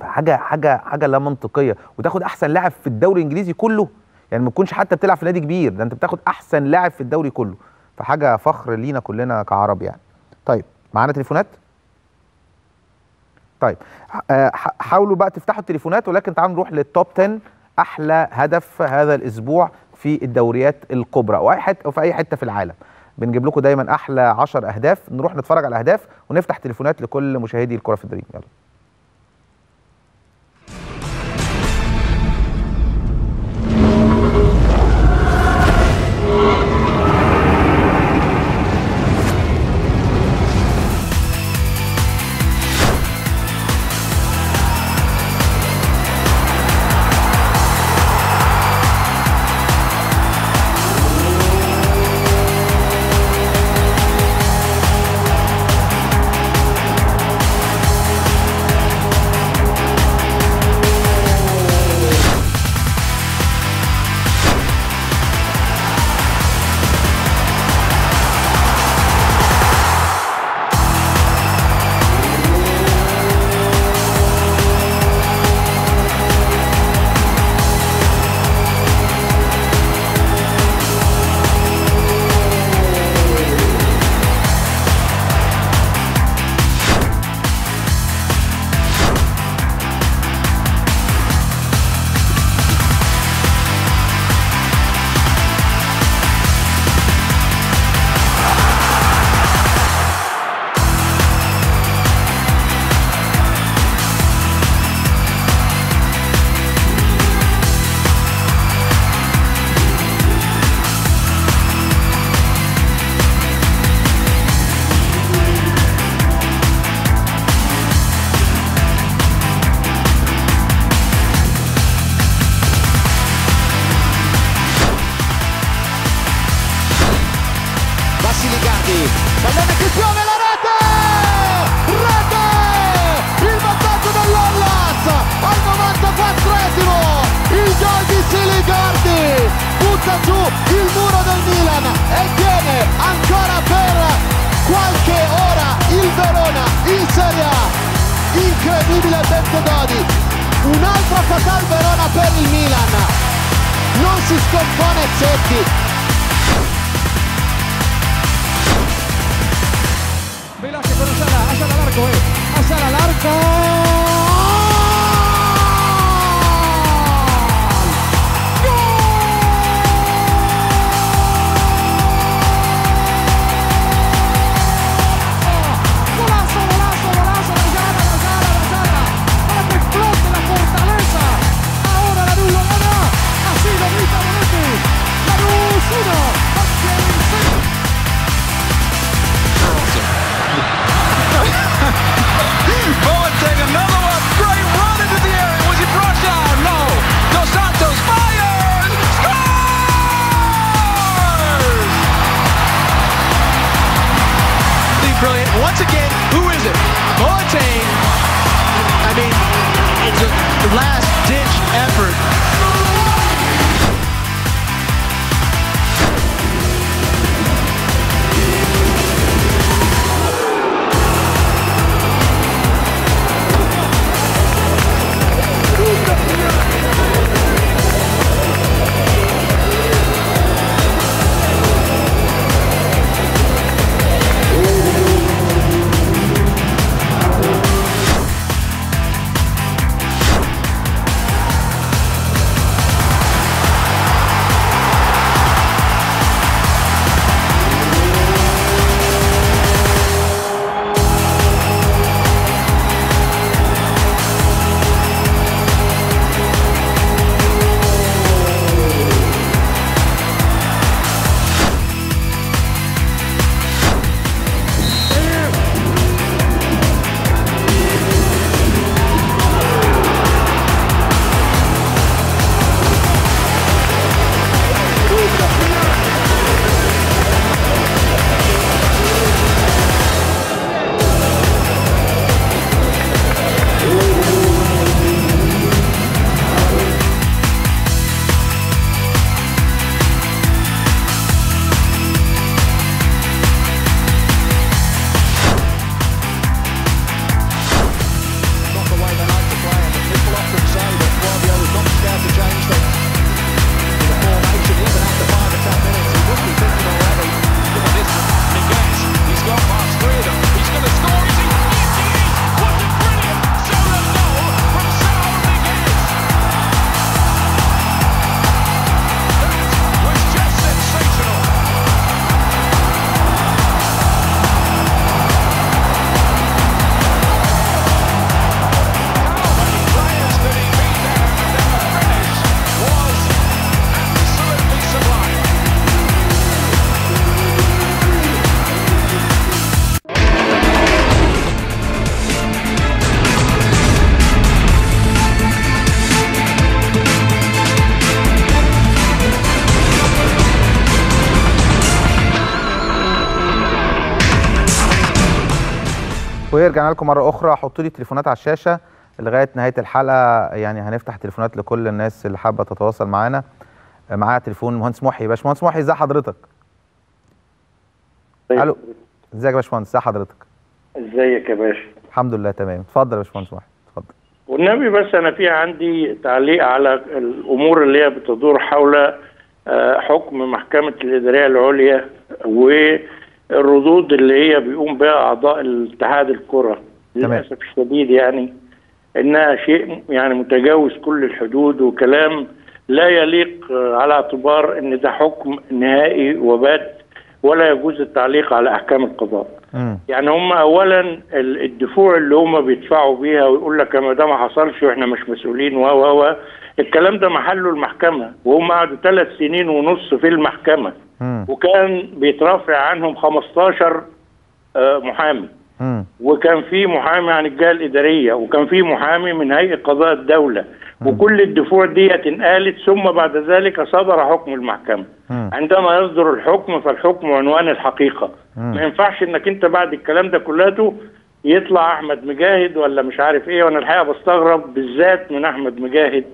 حاجة حاجة حاجة لا منطقية. وتاخد أحسن لاعب في الدوري الإنجليزي كله. يعني ما تكونش حتى بتلعب في نادي كبير ده أنت بتاخد أحسن لاعب في الدوري كله. فحاجة فخر لينا كلنا كعرب يعني. طيب معانا تليفونات؟ طيب آه، حاولوا بقى تفتحوا التليفونات ولكن تعالوا نروح لل top 10 أحلى هدف هذا الأسبوع في الدوريات الكبرى أو اي حتة في أي حتة في العالم. بنجيب لكم دايما أحلى 10 أهداف نروح نتفرج على الاهداف ونفتح تليفونات لكل مشاهدي الكرة في الدريم يلا. Dodi un'altra fatal Verona per il Milan. Non si scompone Zetti. Velázquez con Asala, Asala largo, eh. Asala largo. ورجعنا لكم مرة أخرى. حطوا لي تليفونات على الشاشة لغاية نهاية الحلقة. يعني هنفتح تليفونات لكل الناس اللي حابة تتواصل معانا. معايا تليفون مهندس محي. باشمهندس محي ازي حضرتك؟ ألو. إزيك يا باشمهندس؟ ازي حضرتك؟ إزيك يا باشا؟ الحمد لله تمام. اتفضل يا باشمهندس محي. اتفضل. والنبي بس أنا في عندي تعليق على الأمور اللي هي بتدور حول آه، حكم محكمة الاداريه العليا والردود اللي هي بيقوم بها أعضاء الاتحاد الكرة. للأسف الشديد يعني إنها شيء يعني متجاوز كل الحدود وكلام لا يليق آه، على اعتبار إن ده حكم نهائي وبات ولا يجوز التعليق على أحكام القضاء. يعني هم اولا ال- الدفوع اللي هم بيدفعوا بيها ويقول لك ما ده ما حصلش وإحنا مش مسؤولين و و و الكلام ده محله المحكمة وهم قعدوا ثلاث سنين ونص في المحكمة. وكان بيترافع عنهم 15 آه، محامي. وكان في محامي عن الجهة الإدارية وكان في محامي من هيئة قضاء الدولة. وكل الدفوع دي انقالت ثم بعد ذلك صدر حكم المحكمة. عندما يصدر الحكم فالحكم عنوان الحقيقة. ما ينفعش إنك أنت بعد الكلام ده كلته يطلع أحمد مجاهد ولا مش عارف إيه وأنا الحقيقة بستغرب بالذات من أحمد مجاهد.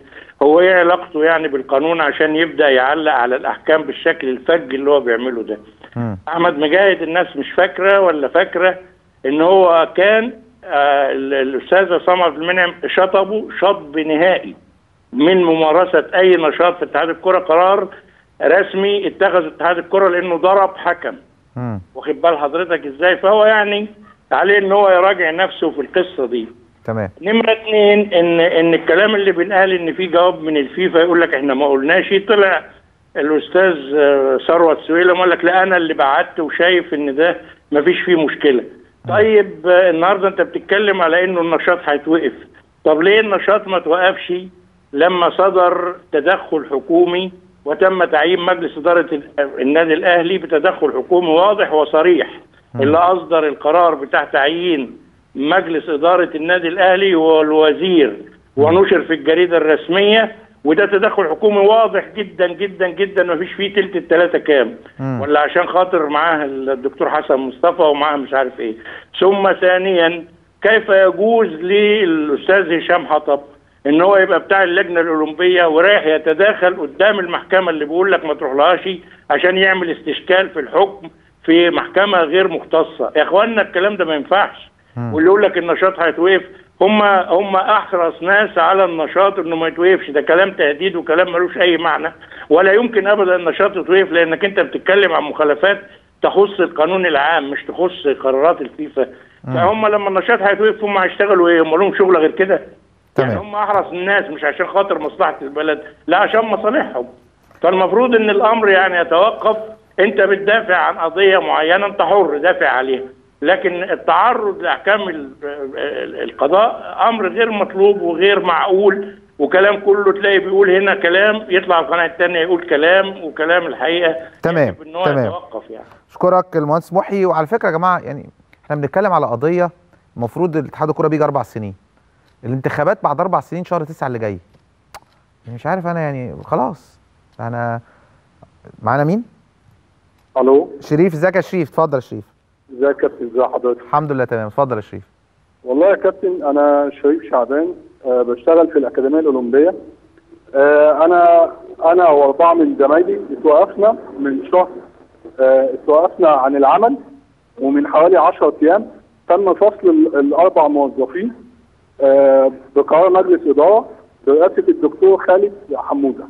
هو إيه علاقته يعني بالقانون عشان يبدأ يعلق على الأحكام بالشكل الفج اللي هو بيعمله ده؟ أحمد مجاهد الناس مش فاكرة ولا فاكرة إن هو كان آه ال- الاستاذ عصام عبد المنعم شطبه شطب نهائي من ممارسة أي نشاط في اتحاد الكرة قرار رسمي اتخذ اتحاد الكرة لأنه ضرب حكم. واخد بال حضرتك إزاي؟ فهو يعني عليه إن هو يراجع نفسه في القصة دي. تمام. نمرة اتنين إن إن الكلام اللي بنقال إن في جواب من الفيفا يقول لك إحنا ما قلناش. طلع الأستاذ آه، ثروت سويلم قال لك لا أنا اللي بعت وشايف إن ده ما فيش فيه مشكلة. طيب آه، النهارده أنت بتتكلم على إنه النشاط هيتوقف. طب ليه النشاط ما توقفش لما صدر تدخل حكومي وتم تعيين مجلس إدارة ال- النادي الأهلي بتدخل حكومي واضح وصريح. اللي أصدر القرار بتاع تعيين مجلس إدارة النادي الأهلي هو الوزير ونشر في الجريدة الرسمية وده تدخل حكومي واضح جدا جدا جدا ما فيش فيه تلت التلاتة كام. ولا عشان خاطر معاه الدكتور حسن مصطفى ومعاه مش عارف إيه. ثم ثانيا كيف يجوز للأستاذ هشام حطب إن هو يبقى بتاع اللجنة الأولمبية ورايح يتداخل قدام المحكمة اللي بيقول لك ما تروحلهاش عشان يعمل استشكال في الحكم في محكمة غير مختصة؟ يا اخوانا الكلام ده ما ينفعش. واللي يقول لك النشاط هيتوقف. هم هم أحرص ناس على النشاط إنه ما يتوقفش. ده كلام تهديد وكلام ملوش أي معنى. ولا يمكن ابدا النشاط يتوقف لأنك أنت بتتكلم عن مخالفات تخص القانون العام مش تخص قرارات الفيفا. فهم لما النشاط هيتوقف هم هيشتغلوا إيه؟ هم لهم شغل غير كده؟ يعني هم أحرص الناس مش عشان خاطر مصلحة البلد لا عشان مصالحهم. فالمفروض إن الأمر يعني يتوقف. أنت بتدافع عن قضية معينة أنت حر دافع عليها. لكن التعرض لأحكام ال- ال- القضاء أمر غير مطلوب وغير معقول وكلام كله تلاقي بيقول هنا كلام يطلع القناه الثانية يقول كلام وكلام الحقيقة. تمام إن هو تمام. يتوقف يعني. أشكرك المهندس محي. وعلى فكرة يا جماعة يعني إحنا بنتكلم على قضية المفروض الاتحاد الكوره بيجي أربع سنين. الانتخابات بعد أربع سنين شهر تسعة اللي جاي. يعني مش عارف أنا يعني خلاص. أنا معانا مين؟ ألو؟ شريف إزيك يا شريف؟ اتفضل يا شريف. ازيك يا كابتن ازي حضرتك؟ الحمد لله تمام. اتفضل يا شريف. والله يا كابتن أنا شريف شعبان أه بشتغل في الأكاديمية الأولمبية. أه أنا أنا وأربعة من زمايلي اتوقفنا من شهر أه اتوقفنا عن العمل ومن حوالي 10 أيام تم فصل ال- الأربع موظفين أه بقرار مجلس إدارة برئاسة الدكتور خالد حمودة.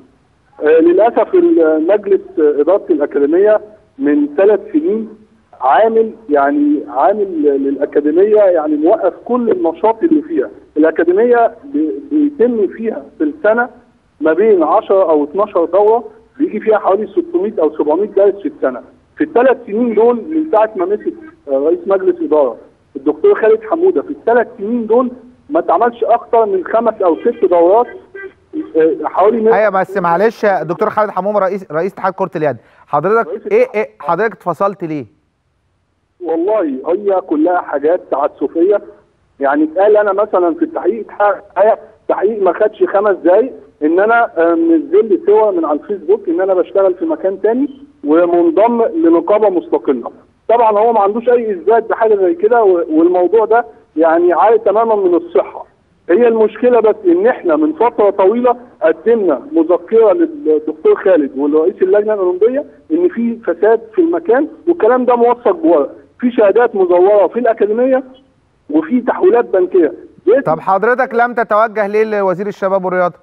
آه، للأسف المجلس إدارة الأكاديمية من ثلاث سنين عامل يعني عامل للأكاديمية يعني موقف كل النشاط اللي فيها، الأكاديمية بي- بيتم فيها في السنة ما بين 10 أو 12 دورة بيجي فيها حوالي 600 أو 700 دارس في السنة. في الثلاث سنين دول من ساعة ما مسك رئيس مجلس إدارة الدكتور خالد حمودة في الثلاث سنين دول ما اتعملش أكتر من خمس أو ست دورات آه، حوالي أيوه بس معلش يا دكتور خالد حموم رئيس رئيس اتحاد كرة اليد حضرتك إيه إيه حضرتك اتفصلت ليه؟ والله هي كلها حاجات تعسفية. يعني اتقال أنا مثلا في التحقيق تحقيق ما خدش خمس دقايق إن أنا آه، منزل صور من على الفيسبوك إن أنا بشتغل في مكان تاني ومنضم لنقابة مستقلة. طبعا هو ما عندوش أي إثبات بحاجة زي كده والموضوع ده يعني عالي تماما من الصحة. هي المشكلة بس إن إحنا من فترة طويلة قدمنا مذكرة للدكتور خالد ورئيس اللجنة الأولمبية إن في فساد في المكان والكلام ده موثق بورق في شهادات مزورة في الأكاديمية وفي تحويلات بنكية. طب حضرتك لم تتوجه ليه لوزير الشباب والرياضة؟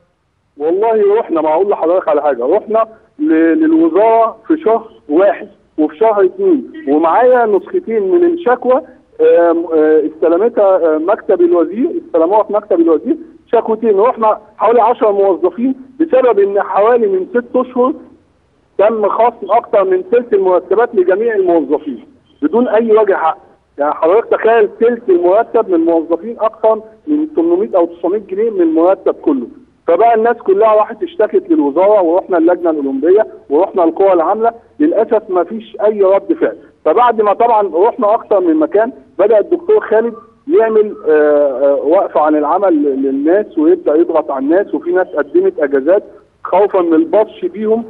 والله رحنا ما أقول لحضرتك على حاجة رحنا للوزارة في شهر واحد وفي شهر اثنين ومعايا نسختين من الشكوى آه، استلمتها آه، مكتب الوزير استلموها في مكتب الوزير شكوتين. رحنا حوالي 10 موظفين بسبب إن حوالي من ست أشهر تم خصم أكثر من ثلث المرتبات لجميع الموظفين. بدون أي وجه حق. يعني حضرتك تخيل ثلث المرتب من الموظفين أكثر من 800 أو 900 جنيه من المرتب كله. فبقى الناس كلها راحت اشتكت للوزارة ورحنا اللجنة الأولمبية ورحنا القوى العاملة. للأسف ما فيش أي رد فعل. فبعد ما طبعا رحنا أكثر من مكان بدأ الدكتور خالد يعمل آه، آه، وقفه عن العمل للناس ويبدأ يضغط على الناس. وفي ناس قدمت أجازات خوفا من البطش بيهم.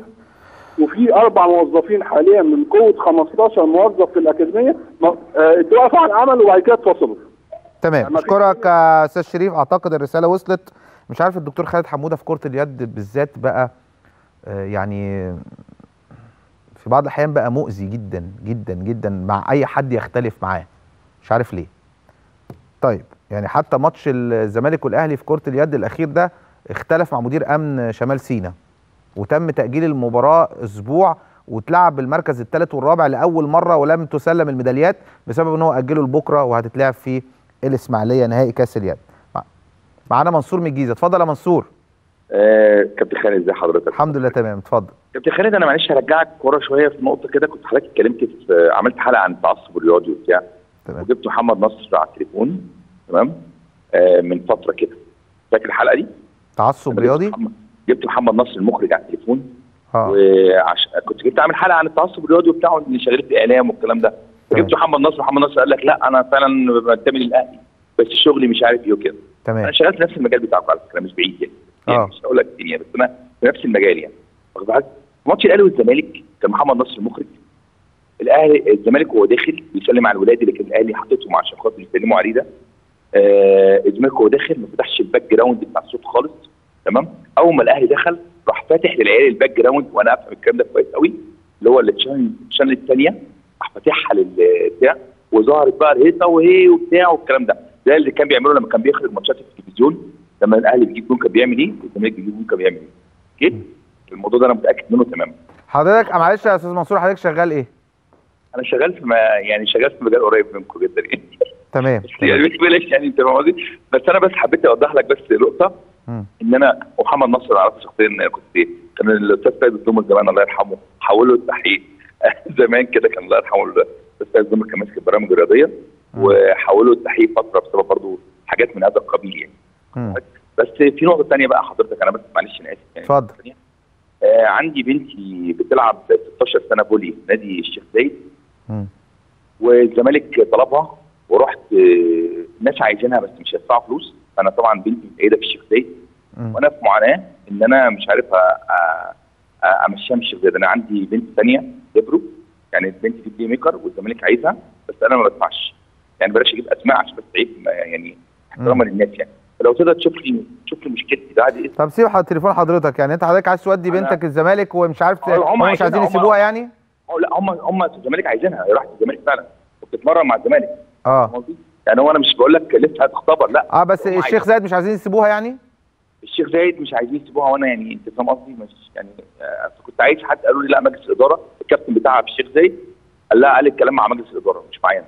وفي أربع موظفين حاليا من قوة 15 موظف في الأكاديمية. م- آه، اتوقفوا عن العمل وبعد كده اتفصلوا. تمام. اشكرك يا أستاذ شريف. أعتقد الرسالة وصلت. مش عارف الدكتور خالد حمودة في كرة اليد بالذات بقى آه، يعني في بعض الأحيان بقى مؤذي جدا جدا جدا مع أي حد يختلف معاه. مش عارف ليه. طيب يعني حتى ماتش الزمالك والأهلي في كرة اليد الأخير ده اختلف مع مدير أمن شمال سيناء وتم تأجيل المباراة أسبوع واتلعب بالمركز الثالث والرابع لأول مرة ولم تسلم الميداليات بسبب إن هو أجله لبكرة وهتتلعب في الإسماعيلية نهائي كأس اليد. مع- معانا منصور من الجيزة. اتفضل يا منصور. آه كابتن خالد ازي حضرتك؟ الحمد لله تمام. اتفضل. كابتن خالد أنا معلش هرجعك ورا شوية في نقطة كده. كنت حضرتك اتكلمت في عملت حلقة عن التعصب الرياضي وبتاع. وجبت محمد نصر على التليفون تمام؟ آه من فترة كده. فاكر الحلقة دي؟ تعصب رياضي؟ جبت محمد نصر المخرج على التليفون. آه. وعش... كنت جبت أعمل حلقة عن التعصب الرياضي وبتاع شغال في إعلام والكلام ده. فجبت محمد نصر محمد نصر قال لك لا أنا فعلا بنتمي للاهلي بس شغلي مش عارف إيه وكده. تمام. أنا شغال في نفس المجال بتاعك على فكرة مش بعيد يعني, يعني مش هقول لك الدنيا بس أنا في نفس المجال يعني. واخد بالك؟ ماتش الأهلي والزمالك كان محمد نصر المخرج. الاهلي الزمالك وهو داخل بيسلم على الولاد اللي كان الأهلي حاططهم عشان خاطر يسلموا عليه ده. آه الزمالك وهو داخل ما فتحش ال background بتاع الصوت خالص. تمام؟ أول ما الأهلي دخل راح فاتح للعيال ال background وأنا أفهم الكلام ده كويس قوي اللي هو ال channel الثانية راح فاتحها للبتاع وظهرت بقى الهيصة وهي وبتاع والكلام ده. ده اللي كان بيعمله لما كان بيخرج ماتشات في التلفزيون لما الأهلي بيجيب جون كان بيعمل إيه؟ والزمالك بيجيب جون كان بيعمل إيه؟ okay الموضوع ده أنا متأكد منه تماما حضرتك معلش يا أستاذ منصور حضرتك شغال إيه؟ أنا شغال في ما يعني شغال في مجال قريب منكم جدا. *laughs* يعني تمام. يعني بلاش يعني أنت فاهم قصدي؟ بس أنا بس حبيت أوضح لك بس نقطة. إن أنا محمد نصر اعرفه شخصيا أنا كنت كان الأستاذ سيد الدومر زمان الله يرحمه حوله التحقيق. *laughs* زمان كده كان الله يرحمه الأستاذ سيد الدومر كان ماسك البرامج الرياضية وحوله التحقيق فترة بسبب برضه حاجات من هذا القبيل يعني. مم. بس في نقطة ثانية بقى حضرتك أنا بس معلش أنا آسف يعني. اتفضل. آه عندي بنتي بتلعب 16 سنة volley في نادي الشيخ زايد. والزمالك طلبها ورحت آه، الناس عايزينها بس مش هيدفعوا فلوس. أنا طبعا بنتي متقيدة في الشيخ مم. وأنا في معاناة إن أنا مش عارف أمشيها من الشيخ زايد. أنا عندي بنت ثانية دبرو يعني البنت دي playmaker والزمالك عايزها بس أنا ما بدفعش. يعني بلاش أجيب أسماء عشان بس عيب يعني احتراما للناس يعني. فلو تقدر تشوف لي تشوف لي مشكلتي ده عادي. طب سيب تليفون حضرتك يعني أنت حضرتك عايز تودي بنتك الزمالك ومش عارف ت- هم مش عايزين يسيبوها يعني؟ أو لا هم هم الزمالك عايزينها هي راحت الزمالك فعلا وبتتمرن مع الزمالك. آه؟ يعني هو أنا مش بقول لك لسه هتختبر لأ. آه بس الشيخ زايد مش عايزين يسيبوها يعني؟ الشيخ زايد مش عايزين يسيبوها وأنا يعني أنت فاهم قصدي؟ مش يعني آه كنت عايز حد قالوا لي لأ مجلس الإدارة الكابتن بتاعها في الشيخ زايد قال لها قال الكلام مع مجلس الإدارة مش معايا.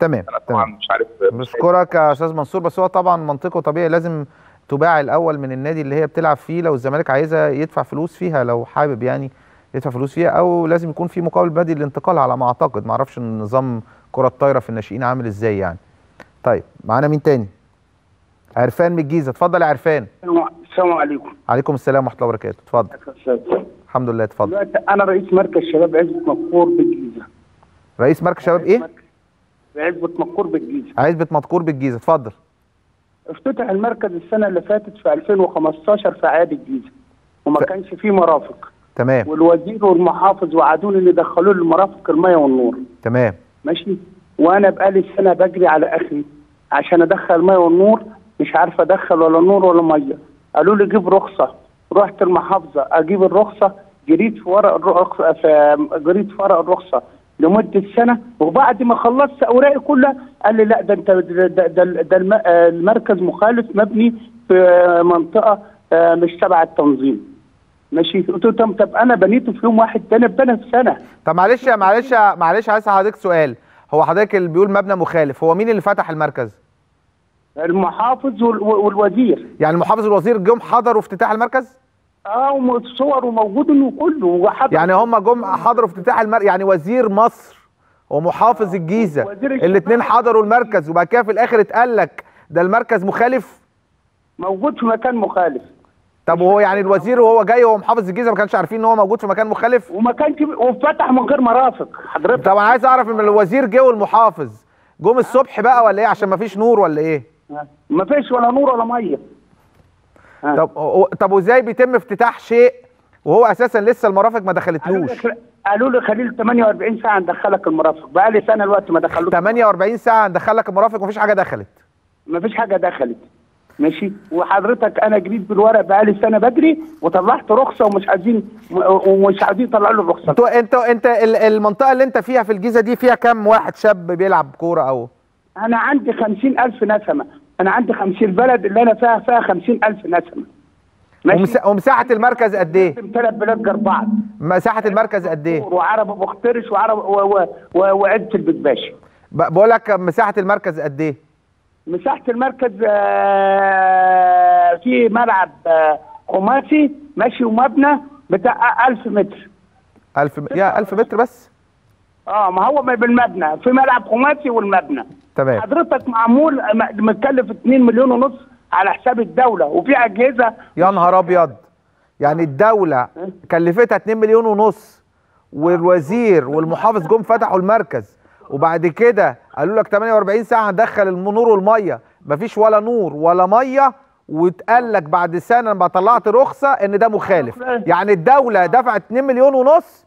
تمام أنا طبعا مش عارف بشكرك يا أستاذ منصور بس هو طبعا منطقه طبيعي لازم تباع الأول من النادي اللي هي بتلعب فيه لو الزمالك عايزها يدفع فلوس فيها لو حابب يعني يدفع فلوس فيها أو لازم يكون في مقابل مادي للانتقال على ما أعتقد. ما أعرفش النظام كرة الطايرة في الناشئين عامل إزاي يعني. طيب معانا مين تاني؟ عرفان من الجيزة. اتفضل يا عرفان. السلام عليكم. عليكم السلام ورحمة الله وبركاته. اتفضل. الحمد لله اتفضل. أنا رئيس مركز شباب عزبة مقور بالجيزة. رئيس مركز شباب إيه؟ عزبة مقور بالجيزة. عزبة مذكور بالجيزة. اتفضل. افتتح المركز السنة اللي فاتت في 2015 في عياد الجيزة وما كانش فيه مرافق. تمام. والوزير والمحافظ وعدوني اللي دخلوا لي المرافق المية والنور. تمام. ماشي؟ وأنا بقالي سنة بجري على آخري عشان أدخل مية والنور مش عارف أدخل ولا نور ولا مية. قالوا لي جيب رخصة. رحت المحافظة أجيب الرخصة جريت في ورق الرخصة في جريت في ورق الرخصة لمدة سنة. وبعد ما خلصت أوراقي كلها قال لي لا ده أنت ده, ده, ده, ده الم- المركز مخالف مبني في منطقة آه، مش تبع التنظيم. ماشي؟ قلت له طب أنا بنيته في يوم واحد تاني اتبنى في سنة. طب معلش معلش معلش عايز حضرتك سؤال. هو حضرتك اللي بيقول مبنى مخالف هو مين اللي فتح المركز؟ المحافظ وال- والوزير. يعني المحافظ والوزير جم حضروا افتتاح المركز؟ آه وصور وموجود انه كله وحضر. يعني هم جم حضروا افتتاح المركز يعني وزير مصر ومحافظ الجيزة وزير الشباب. الاثنين حضروا المركز وبعد كده في الآخر اتقال لك ده المركز مخالف؟ موجود في مكان مخالف. طب وهو يعني الوزير وهو جاي وهو محافظ الجيزة ما كانش عارفين إن هو موجود في مكان مخالف؟ وما كانش وفتح من غير مرافق حضرتك. طب أنا عايز أعرف إن الوزير جه والمحافظ جم الصبح بقى ولا إيه؟ عشان ما فيش نور ولا إيه؟ ما فيش ولا نور ولا مية. طب طب وإزاي بيتم افتتاح شيء وهو أساسا لسه المرافق ما دخلتلوش؟ قالوا لي خليل 48 ساعة ندخلك المرافق. بقى لي سنة الوقت ما دخلوش. 48 ساعة ندخلك المرافق ومفيش حاجة دخلت؟ ما فيش حاجة دخلت. ماشي؟ وحضرتك أنا جريت بالورق بقى لي سنة بجري وطلعت رخصة ومش عايزين ومش عايزين يطلعوا لي الرخصة. أنتوا أنتوا انت ال- المنطقة اللي انت فيها في الجيزة دي فيها كام واحد شاب بيلعب كورة أو؟ أنا عندي 50000 نسمة. أنا عندي 50 البلد اللي أنا فيها فيها 50000 نسمة. ومسا- ومساحة المركز قد إيه؟ ثلاث بلاد جنب بعض. مساحة المركز قد إيه؟ وعرب ابو اخترش وعرب وعده ب- بقول لك مساحة المركز قد إيه؟ مساحة المركز آه، في ملعب آه، خماسي ماشي ومبنى بتاع 1000 متر. 1000 م- يا 1000 متر بس؟ آه ما هو بالمبنى في ملعب خماسي والمبنى. تمام. حضرتك معمول متكلف 2 مليون ونص على حساب الدولة وفي أجهزة يا نهار أبيض. يعني الدولة كلفتها 2 مليون ونص والوزير والمحافظ جم فتحوا المركز. وبعد كده قالوا لك 48 ساعة هندخل النور والمية. مفيش ولا نور ولا مية. واتقال لك بعد سنة لما طلعت رخصة إن ده مخالف. يعني الدولة دفعت 2 مليون ونص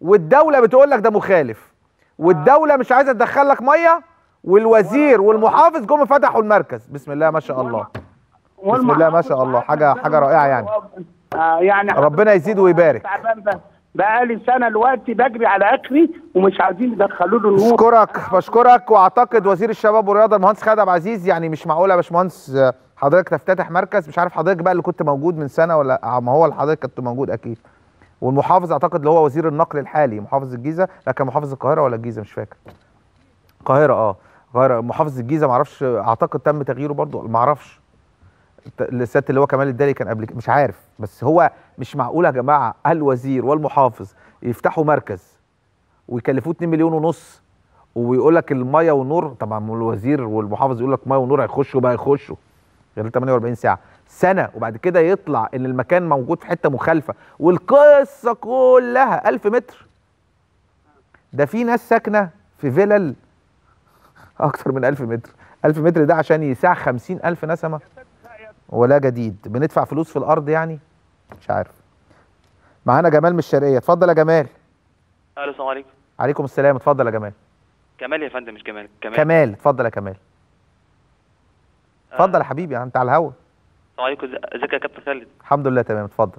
والدولة بتقول لك ده مخالف. والدولة مش عايزة تدخل لك مية. والوزير والمحافظ جم فتحوا المركز. بسم الله ما شاء الله. بسم الله ما شاء الله. حاجة حاجة رائعة يعني. يعني ربنا يزيد ويبارك. ده بقالي سنة دلوقتي بجري على آخري ومش عايزين يدخلوا له النور. بشكرك بشكرك وأعتقد وزير الشباب والرياضة المهندس خالد عبد العزيز يعني مش معقوله يا باشمهندس حضرتك تفتتح مركز. مش عارف حضرتك بقى اللي كنت موجود من سنة ولا ما هو اللي حضرتك كنت موجود أكيد. والمحافظ أعتقد اللي هو وزير النقل الحالي محافظ الجيزة. لا كان محافظ القاهرة ولا الجيزة؟ مش فاكر. القاهرة آه. القاهرة محافظ الجيزة ما أعرفش أعتقد تم تغييره برضو ما السياده اللي هو كمال الدالي كان قبل مش عارف. بس هو مش معقول يا جماعة الوزير والمحافظ يفتحوا مركز ويكلفوه 2 مليون ونص ويقول لك المية والنور طبعا الوزير والمحافظ يقول لك مية ونور هيخشوا بقى يخشوا غير 48 ساعة. سنة وبعد كده يطلع إن المكان موجود في حتة مخالفة والقصة كلها 1000 متر. ده في ناس ساكنة في فيلل أكتر من 1000 متر. 1000 متر ده عشان يساع 50000 نسمة. ولا جديد. بندفع فلوس في الأرض يعني؟ مش عارف. معانا جمال من الشرقية. اتفضل يا جمال. ألو السلام عليكم. عليكم السلام. اتفضل يا جمال. كمال يا فندم مش جمال. كمال كمال. اتفضل يا كمال. اتفضل يا حبيبي انت على الهوا. السلام عليكم. إزيك يا كابتن خالد؟ الحمد لله تمام. اتفضل.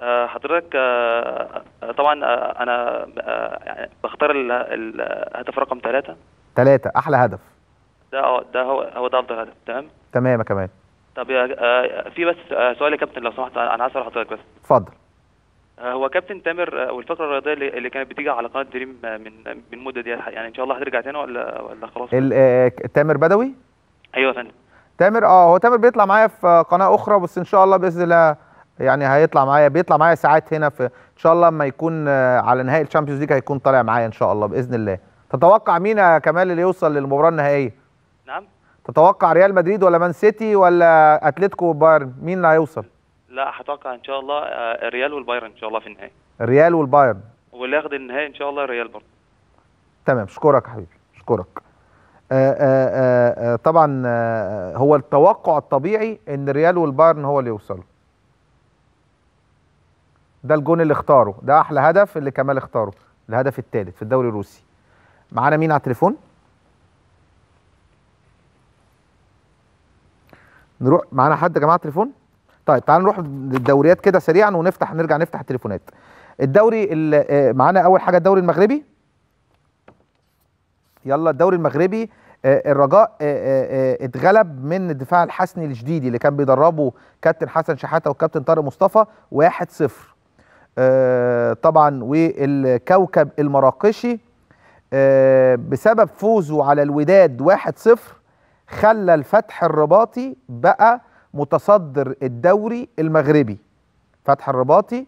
آه، حضرتك آه، آه، طبعا آه، أنا آه، يعني بختار ال- ال- الهدف رقم ثلاثة ثلاثة أحلى هدف. ده ده هو هو ده أفضل هدف. تمام؟ تمام يا كمال. طب يا آه، في بس آه، سؤال يا كابتن لو سمحت أنا عايز أسأل حضرتك بس. اتفضل. آه، هو كابتن تامر والفقره الرياضية اللي اللي كانت بتيجي على قناة دريم من من المده دي يعني إن شاء الله هترجع تاني ولا ولا خلاص؟ تامر بدوي؟ أيوه يا فندم. تامر آه هو تامر بيطلع معايا في قناة أخرى بس إن شاء الله بإذن الله يعني هيطلع معايا بيطلع معايا ساعات هنا في إن شاء الله لما يكون على نهائي ال Champions League هيكون طالع معايا إن شاء الله بإذن الله. تتوقع مين يا كمال اللي يوصل للمباراة النهائية؟ تتوقع ريال مدريد ولا مان سيتي ولا أتلتيكو وبايرن؟ مين اللي هيوصل؟ لا هتوقع إن شاء الله آه، الريال والبايرن إن شاء الله في النهائي. الريال والبايرن. واللي ياخد النهائي إن شاء الله الريال برضه. تمام أشكرك يا حبيبي أشكرك. آه، آه، آه، آه، طبعا آه، هو التوقع الطبيعي إن الريال والبايرن هو اللي يوصلوا. ده الجون اللي اختاره ده أحلى هدف اللي كمال اختاره الهدف الثالث في الدوري الروسي. معانا مين على التليفون؟ نروح معانا حد يا جماعة تليفون؟ طيب تعالوا نروح للدوريات كده سريعا ونفتح نرجع نفتح التليفونات. الدوري ال- آه، معانا أول حاجة الدوري المغربي؟ يلا الدوري المغربي آه، الرجاء آه، اتغلب من الدفاع الحسني الجديدي اللي كان بيدربه كابتن حسن شحاتة والكابتن طارق مصطفى 1-0 آه، طبعا والكوكب المراقشي بسبب فوزه على الوداد 1-0 خلى الفتح الرباطي بقى متصدر الدوري المغربي. فتح الرباطي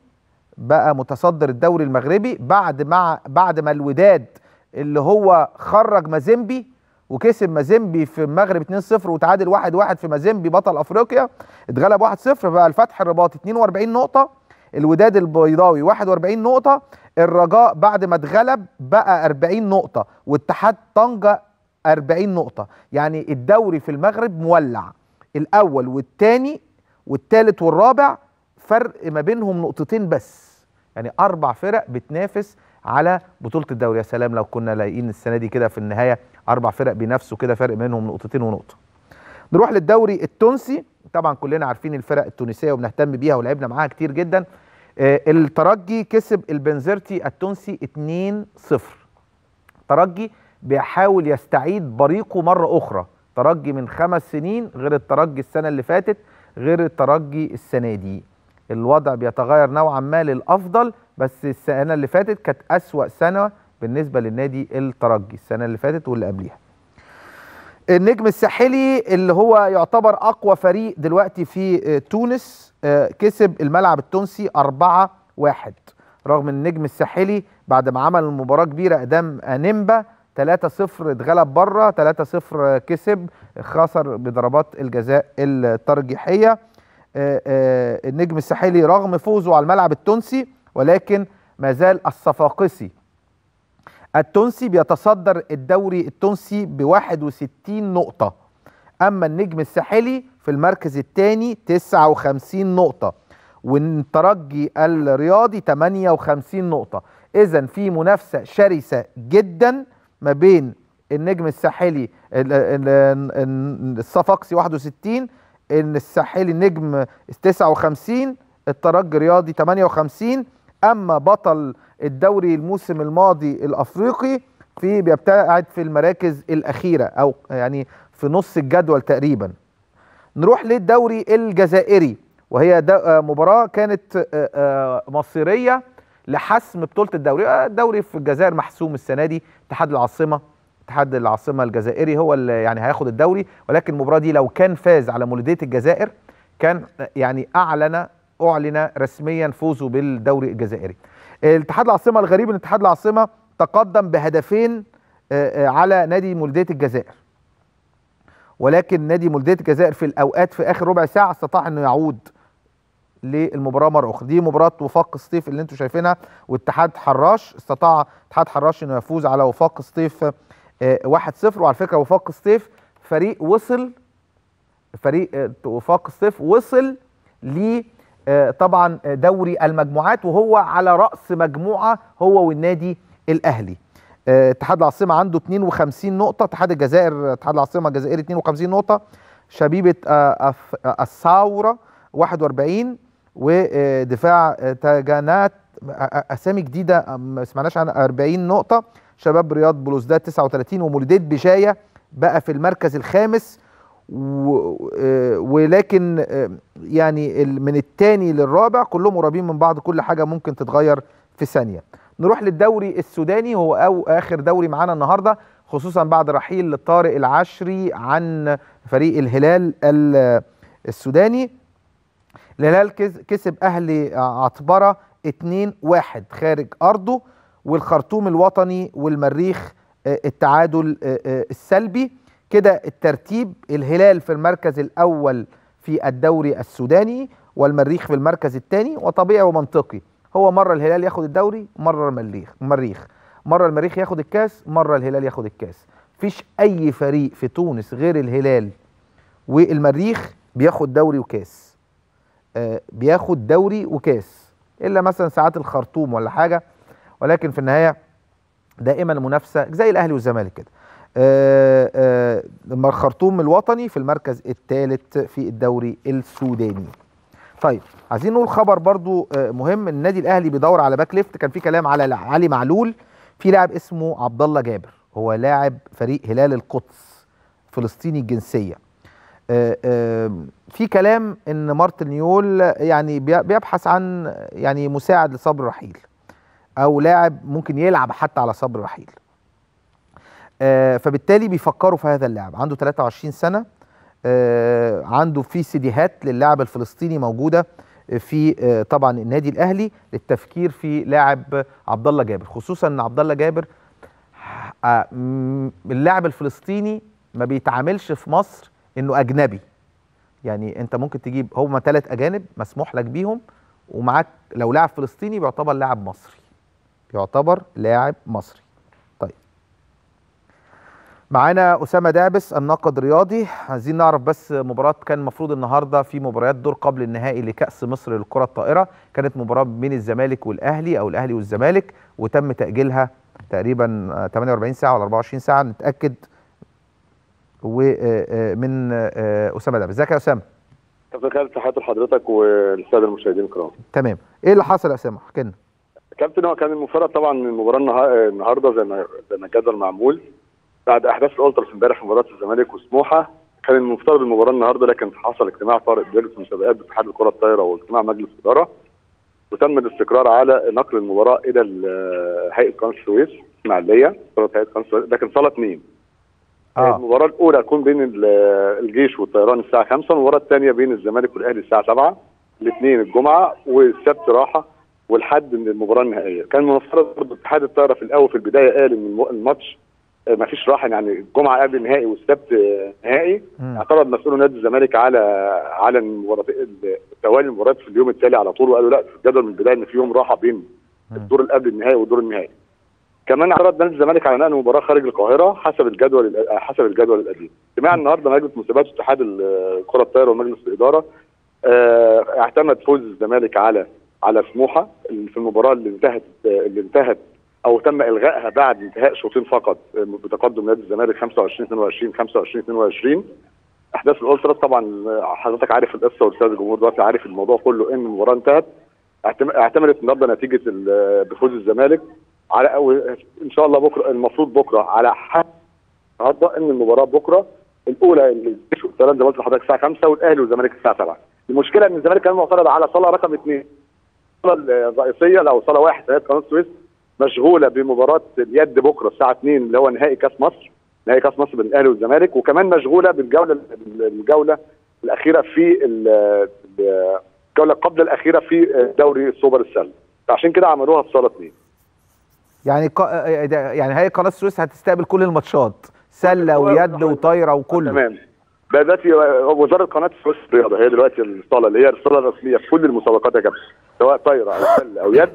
بقى متصدر الدوري المغربي بعد ما بعد ما الوداد اللي هو خرج مازيمبي وكسب مازيمبي في المغرب 2-0 وتعادل 1-1 في مازيمبي بطل أفريقيا. اتغلب 1-0 بقى الفتح الرباطي 42 نقطة الوداد البيضاوي 41 نقطة الرجاء بعد ما اتغلب بقى 40 نقطة واتحاد طنجة 40 نقطة. يعني الدوري في المغرب مولع. الأول والثاني والثالث والرابع فرق ما بينهم نقطتين بس. يعني أربع فرق بتنافس على بطولة الدوري. يا سلام لو كنا لاقيين السنة دي كده في النهاية. أربع فرق بينافسوا كده فرق بينهم نقطتين ونقطة. نروح للدوري التونسي. طبعا كلنا عارفين الفرق التونسية وبنهتم بيها ولعبنا معاها كتير جدا. آه، الترجي كسب البنزرتي التونسي 2-0 ترجي بيحاول يستعيد بريقه مرة أخرى. ترجي من خمس سنين غير الترجي السنة اللي فاتت غير الترجي السنة دي. الوضع بيتغير نوعا ما للأفضل بس السنة اللي فاتت كانت أسوأ سنة بالنسبة للنادي الترجي السنة اللي فاتت واللي قبليها. النجم الساحلي اللي هو يعتبر أقوى فريق دلوقتي في آه، تونس آه، كسب الملعب التونسي 4 1 رغم النجم الساحلي بعد ما عمل مباراة كبيرة قدام أنيمبا 3 0 اتغلب بره 3 0 كسب خسر بضربات الجزاء الترجيحية. آه، آه، النجم الساحلي رغم فوزه على الملعب التونسي ولكن ما زال الصفاقسي. التونسي بيتصدر الدوري التونسي ب 61 نقطة. أما النجم الساحلي في المركز الثاني 59 نقطة والترجي الرياضي 58 نقطة. إذا في منافسة شرسة جدا. ما بين النجم الساحلي ال- ال- ال- الصفاقسي 61 إن الساحلي النجم 59 الترجي رياضي 58 أما بطل الدوري الموسم الماضي الأفريقي في بيبتعد في المراكز الأخيرة أو يعني في نص الجدول تقريبا. نروح للدوري الجزائري وهي مباراة كانت آه، آه، مصيرية. لحسم بطولة الدوري. آه، الدوري في الجزائر محسوم السنة دي. اتحاد العاصمة اتحاد العاصمة الجزائري هو اللي يعني هياخد الدوري. ولكن المباراة دي لو كان فاز على مولودية الجزائر كان آه، يعني أعلن أعلن رسميا فوزه بالدوري الجزائري. الاتحاد العاصمة الغريب إن اتحاد العاصمة تقدم بهدفين آه، على نادي مولودية الجزائر. ولكن نادي مولودية الجزائر في الأوقات في آخر ربع ساعة استطاع إنه يعود. للمباراة مرة أخرى. دي مباراة وفاق سطيف اللي أنتم شايفينها. واتحاد حراش استطاع اتحاد حراش إنه يفوز على وفاق سطيف آه، 1-0 وعلى فكرة وفاق سطيف فريق وصل فريق آه، وفاق سطيف وصل ل آه، طبعا آه، دوري المجموعات وهو على رأس مجموعة هو والنادي الأهلي. آه، اتحاد العاصمة عنده 52 نقطة. اتحاد الجزائر اتحاد العاصمة الجزائري 52 نقطة. شبيبة آه، آه، الثورة 41 ودفاع آه، تاجانات آه، آه، أسامي جديدة ما سمعناش عنها 40 نقطة. شباب رياض بلوزداد 39 ومولوديه بشايه بقى في المركز الخامس. ولكن يعني من الثاني للرابع كلهم قريبين من بعض كل حاجة ممكن تتغير في ثانية. نروح للدوري السوداني هو أو آخر دوري معانا النهارده خصوصا بعد رحيل طارق العشري عن فريق الهلال ال- السوداني. الهلال كس- كسب أهلي عطبره 2-1 خارج أرضه والخرطوم الوطني والمريخ آه، التعادل آه، آه، السلبي. كده الترتيب الهلال في المركز الأول في الدوري السوداني والمريخ في المركز الثاني وطبيعي ومنطقي. هو مرة الهلال ياخد الدوري مرة المريخ المريخ مرة المريخ ياخد الكاس مرة الهلال ياخد الكاس. مفيش أي فريق في تونس غير الهلال والمريخ بياخد دوري وكاس. بياخد دوري وكاس إلا مثلا ساعات الخرطوم ولا حاجة. ولكن في النهاية دائما المنافسة زي الأهلي والزمالك كده. آه، آه، الخرطوم الوطني في المركز الثالث في الدوري السوداني. طيب عايزين نقول خبر برضو آه، مهم. النادي الأهلي بيدور على back left. كان في كلام على علي معلول. في لاعب اسمه عبد الله جابر. هو لاعب فريق هلال القدس فلسطيني الجنسية. آه، آه، في كلام إن مارتن يول يعني بي- بيبحث عن يعني مساعد لصبري رحيل أو لاعب ممكن يلعب حتى على صبري رحيل. آه، فبالتالي بيفكروا في هذا اللاعب. عنده 23 سنة آه، عنده في سيديهات للاعب الفلسطيني موجودة في آه، طبعا النادي الأهلي للتفكير في لاعب عبد الله جابر. خصوصا إن عبد الله جابر آه، اللاعب الفلسطيني ما بيتعاملش في مصر إنه أجنبي. يعني أنت ممكن تجيب هما ثلاث أجانب مسموح لك بيهم ومعاك لو لاعب فلسطيني بيعتبر لاعب مصري. يعتبر لاعب مصري. طيب. معانا أسامة دابس الناقد الرياضي عايزين نعرف بس مباراة كان المفروض النهارده في مباريات دور قبل النهائي لكأس مصر للكرة الطائرة. كانت مباراة بين الزمالك والأهلي أو الأهلي والزمالك وتم تأجيلها تقريبا آه، 48 ساعة ولا 24 ساعة. نتأكد ومن أسامة دابس ازيك يا أسامة؟ كابتن خالد تحياتي لحضرتك والسادة المشاهدين الكرام. تمام. إيه اللي حصل يا أسامة؟ احكي لنا. كابتن هو كان المفترض طبعا المباراه النها- النهارده زي ما زي ما الجدول معمول بعد أحداث الألتراس امبارح في مباراة الزمالك وسموحة كان المفترض المباراه النهارده لكن حصل اجتماع طارئ بلجنه المسابقات باتحاد الكرة الطايرة واجتماع مجلس الاداره وتم الاستقرار على نقل المباراة إلى ال- هيئة قناة السويس اسماعيليه صاله هيئة قناة السويس لكن صاله اثنين آه. المباراة الأولى هتكون بين ال- الجيش والطيران الساعة 5 والمباراه الثانية بين الزمالك والأهلي الساعة 7 الاثنين الجمعة والسبت راحة والحد من المباراة النهائية. كان المفترض برضه اتحاد الطايره في الأول في البداية قال إن الم- الماتش ما فيش راحة يعني الجمعة قبل النهائي والسبت آه، نهائي. اعترض مسؤول نادي الزمالك على على توالي المباريات في اليوم التالي على طول وقالوا لا في الجدول من البداية إن في يوم راحة بين الدور اللي قبل النهائي والدور النهائي. كمان اعترض نادي الزمالك على نقل المباراه خارج القاهرة حسب الجدول حسب الجدول القديم. اجتماع النهارده مجلس مسابقات اتحاد ال- الكره الطايرة ومجلس الإدارة آه، اعتمد فوز الزمالك على على سموحة في المباراة اللي انتهت اللي انتهت أو تم إلغائها بعد انتهاء شوطين فقط آه، بتقدم نادي الزمالك 25 22 25 22 أحداث الألتراس طبعا حضرتك عارف القصة والأستاذ الجمهور دلوقتي عارف الموضوع كله إن المباراة انتهت. اعتم- اعتمدت النهارده نتيجة بفوز الزمالك. على إن شاء الله بكرة المفروض بكرة على حد النهارده إن المباراة بكرة الأولى اللي زي ما قلت لحضرتك الساعة 5 والأهلي والزمالك الساعة 7 المشكلة إن الزمالك كان معترض على صاله رقم اثنين الصاله الرئيسية أو صاله واحد في قناة السويس مشغولة بمباراة اليد بكرة الساعة 2 اللي هو نهائي كأس مصر نهائي كأس مصر بين الأهلي والزمالك وكمان مشغولة بالجولة الجوله الأخيرة في ال- الجولة قبل الأخيرة في دوري السوبر السله فعشان كده عملوها في صالة 2 يعني ق... آه، يعني هي قناة السويس هتستقبل كل الماتشات سلة ويد وطايرة وكله. تمام. دلوقتي وزاره قناة السويس الرياضه هي دلوقتي الصالة اللي هي الصالة الرسمية في كل المسابقات يا كابتن سواء طايرة أو سلة أو يد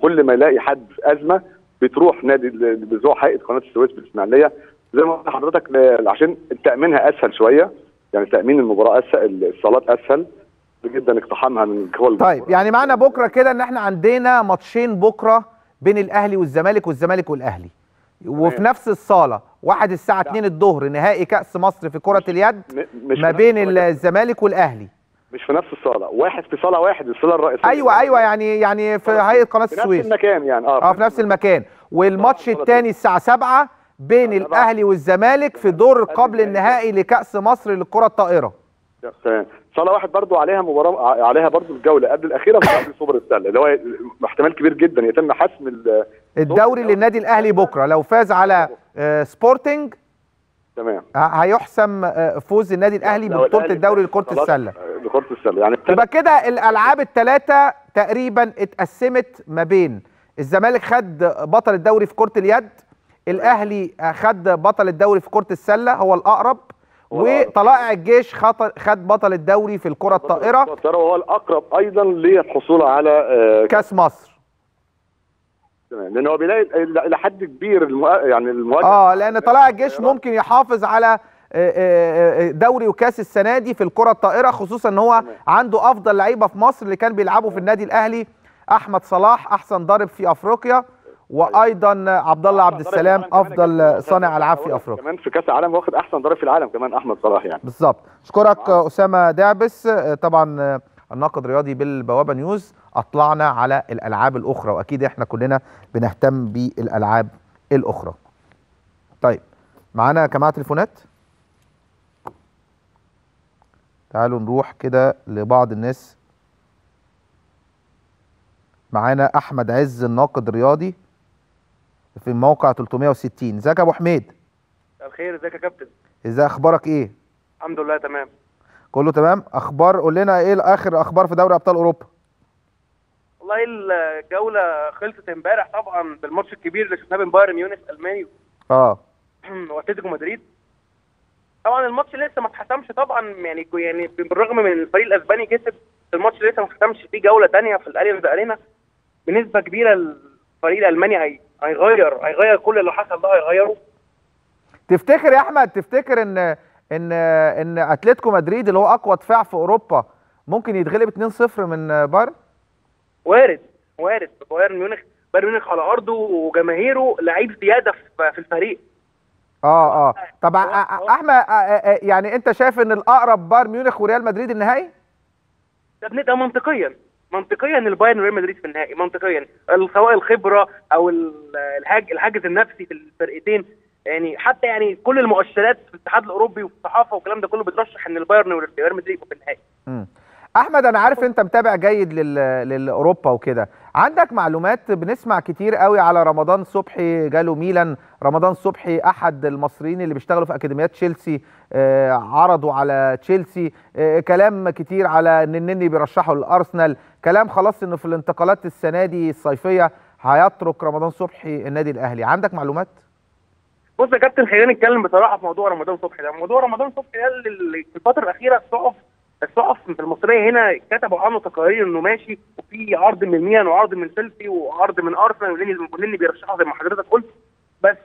كل ما يلاقي حد في أزمة بتروح نادي بتروح هيئه قناة السويس بالإسماعيلية. زي ما قلت لحضرتك ل- عشان تامينها أسهل شوية يعني تأمين المباراة أسهل الصالات أسهل جدا اقتحامها من جوه طيب يعني معنى بكرة كده إن إحنا عندنا ماتشين بكرة بين الأهلي والزمالك والزمالك والأهلي. وفي نفس الصالة واحد الساعة 2 الظهر نهائي كأس مصر في كرة اليد ما بين الزمالك والأهلي. مش في نفس الصالة. واحد في صالة واحد الصالة الرئيسيه أيوه أيوه يعني يعني في هيئة قناة في نفس السويس. المكان يعني. آه آه في نفس المكان. والماتش الثاني الساعة 7 بين الأهلي والزمالك في دور قبل النهائي لكأس مصر للكره الطائرة. تمام صاله واحد برضو عليها مباراه عليها برضو الجوله قبل الاخيره في دوري سوبر السله اللي هو احتمال كبير جدا يتم حسم ال- الدوري للنادي الأهلي بكرة لو فاز على آه، سبورتنج تمام. ه- هيحسم آه، فوز النادي الأهلي ببطولة الدوري لكرة السلة. آه، لكرة السلة يعني يبقى كده الألعاب الثلاثه تقريبا اتقسمت ما بين الزمالك خد بطل الدوري في كرة اليد الأهلي خد بطل الدوري في كرة السلة هو الأقرب وطلائع الجيش خد بطل الدوري في الكرة الطائرة. الطائرة وهو الأقرب أيضا للحصول على آه، كأس مصر. لأن هو بيلاقي إلى حد كبير المؤ... يعني المواجهه آه لأن طلائع الجيش ممكن يحافظ على آه، آه، دوري وكأس السنة دي في الكرة الطائرة خصوصا إن هو عنده أفضل لعيبة في مصر اللي كان بيلعبوا في النادي الأهلي أحمد صلاح أحسن ضارب في أفريقيا. وأيضا عبد الله عبد السلام أفضل صانع ألعاب في أفريقيا. كمان في كأس العالم واخد أحسن ضرب في العالم كمان أحمد صلاح يعني. بالظبط. أشكرك أسامة دعبس طبعا الناقد الرياضي بالبوابة نيوز. أطلعنا على الألعاب الأخرى وأكيد إحنا كلنا بنهتم بالألعاب الأخرى. طيب معانا كمان تليفونات تعالوا نروح كده لبعض الناس. معانا أحمد عز الناقد الرياضي. في موقع 360 ازيك يا أبو حميد؟ الخير ازيك يا كابتن؟ إزاي أخبارك إيه؟ الحمد لله تمام. كله تمام؟ أخبار قول لنا إيه اخر أخبار في دوري أبطال أوروبا؟ والله الجولة خلصت امبارح طبعا بالماتش الكبير اللي شفناه بين بايرن ميونخ الماني آه. *clears throat* وأتلتيكو مدريد. طبعا الماتش لسه ما اتحسمش طبعا يعني يعني بالرغم من الفريق الأسباني كسب الماتش لسه ما اتحسمش فيه جولة ثانية في الاليانز أرينا. بنسبة كبيرة الفريق الألماني هي هيغير هيغير كل اللي حصل ده هيغيره. تفتكر يا أحمد تفتكر إن إن إن أتلتيكو مدريد اللي هو أقوى دفاع في أوروبا ممكن يتغلب 2-0 من بايرن؟ وارد وارد. بايرن ميونخ بايرن ميونخ على أرضه وجماهيره لعيب زيادة في الفريق. آه آه. طب أحمد يعني أنت شايف إن الأقرب بايرن ميونخ وريال مدريد النهائي؟ ده ده منطقيا. منطقيا البايرن وريال مدريد في النهائي منطقيا. سواء الخبرة أو الحاج الحاجز النفسي في الفرقتين. يعني حتى يعني كل المؤشرات في الاتحاد الأوروبي وفي الصحافة والكلام ده كله بترشح إن البايرن وريال مدريد في النهائي. أحمد أنا عارف أنت متابع جيد لل... للأوروبا وكده. عندك معلومات بنسمع كتير قوي على رمضان صبحي جاله ميلان. رمضان صبحي أحد المصريين اللي بيشتغلوا في أكاديميات تشيلسي آه عرضوا على تشيلسي. آه كلام كتير على إن النني بيرشحوا للارسنال كلام خلاص إنه في الانتقالات السنة دي الصيفية هيترك رمضان صبحي النادي الأهلي. عندك معلومات؟ بص يا كابتن خلينا نتكلم بصراحة في موضوع رمضان صبحي ده. موضوع رمضان صبحي ده اللي في الفترة الأخيرة الصحف الصحف المصرية هنا كتبوا عنه تقارير إنه ماشي وفي عرض من ميلان وعرض من تشيلسي وعرض من أرسنال والنني بيرشحه زي ما حضرتك قلت. بس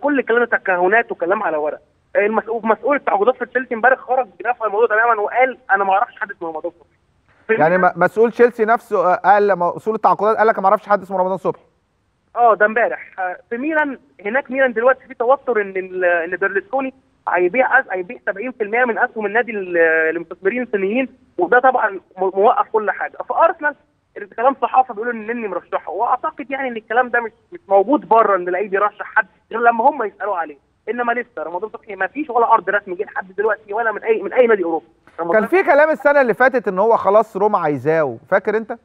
كل الكلام ده تكهنات وكلام على ورق. المسؤول مسؤول التعاقدات في تشيلسي امبارح خرج بنفى الموضوع تماما وقال أنا ما أعرفش حد اسمه رمضان صبحي. يعني مسؤول تشيلسي نفسه قال مسؤول التعاقدات قال لك ما أعرفش حد اسمه رمضان صبحي. آه ده امبارح. في ميلان هناك ميلان دلوقتي في توتر إن إن بيرلسكوني هيبيع هيبيع 70% من أسهم النادي للمستثمرين الصينيين وده طبعا موقف كل حاجة. في أرسنال كلام صحافة بيقولوا إن النني مرشحه. وأعتقد يعني إن الكلام ده مش مش موجود بره إن لعيب يرشح حد غير لما هم يسألوا عليه. إنما لسه رمضان صبحي ما فيش ولا عرض رسمي جه لحد دلوقتي ولا من اي من أي نادي أوروبي. كان في كلام السنة اللي فاتت إن هو خلاص روما عايزاه. فاكر أنت؟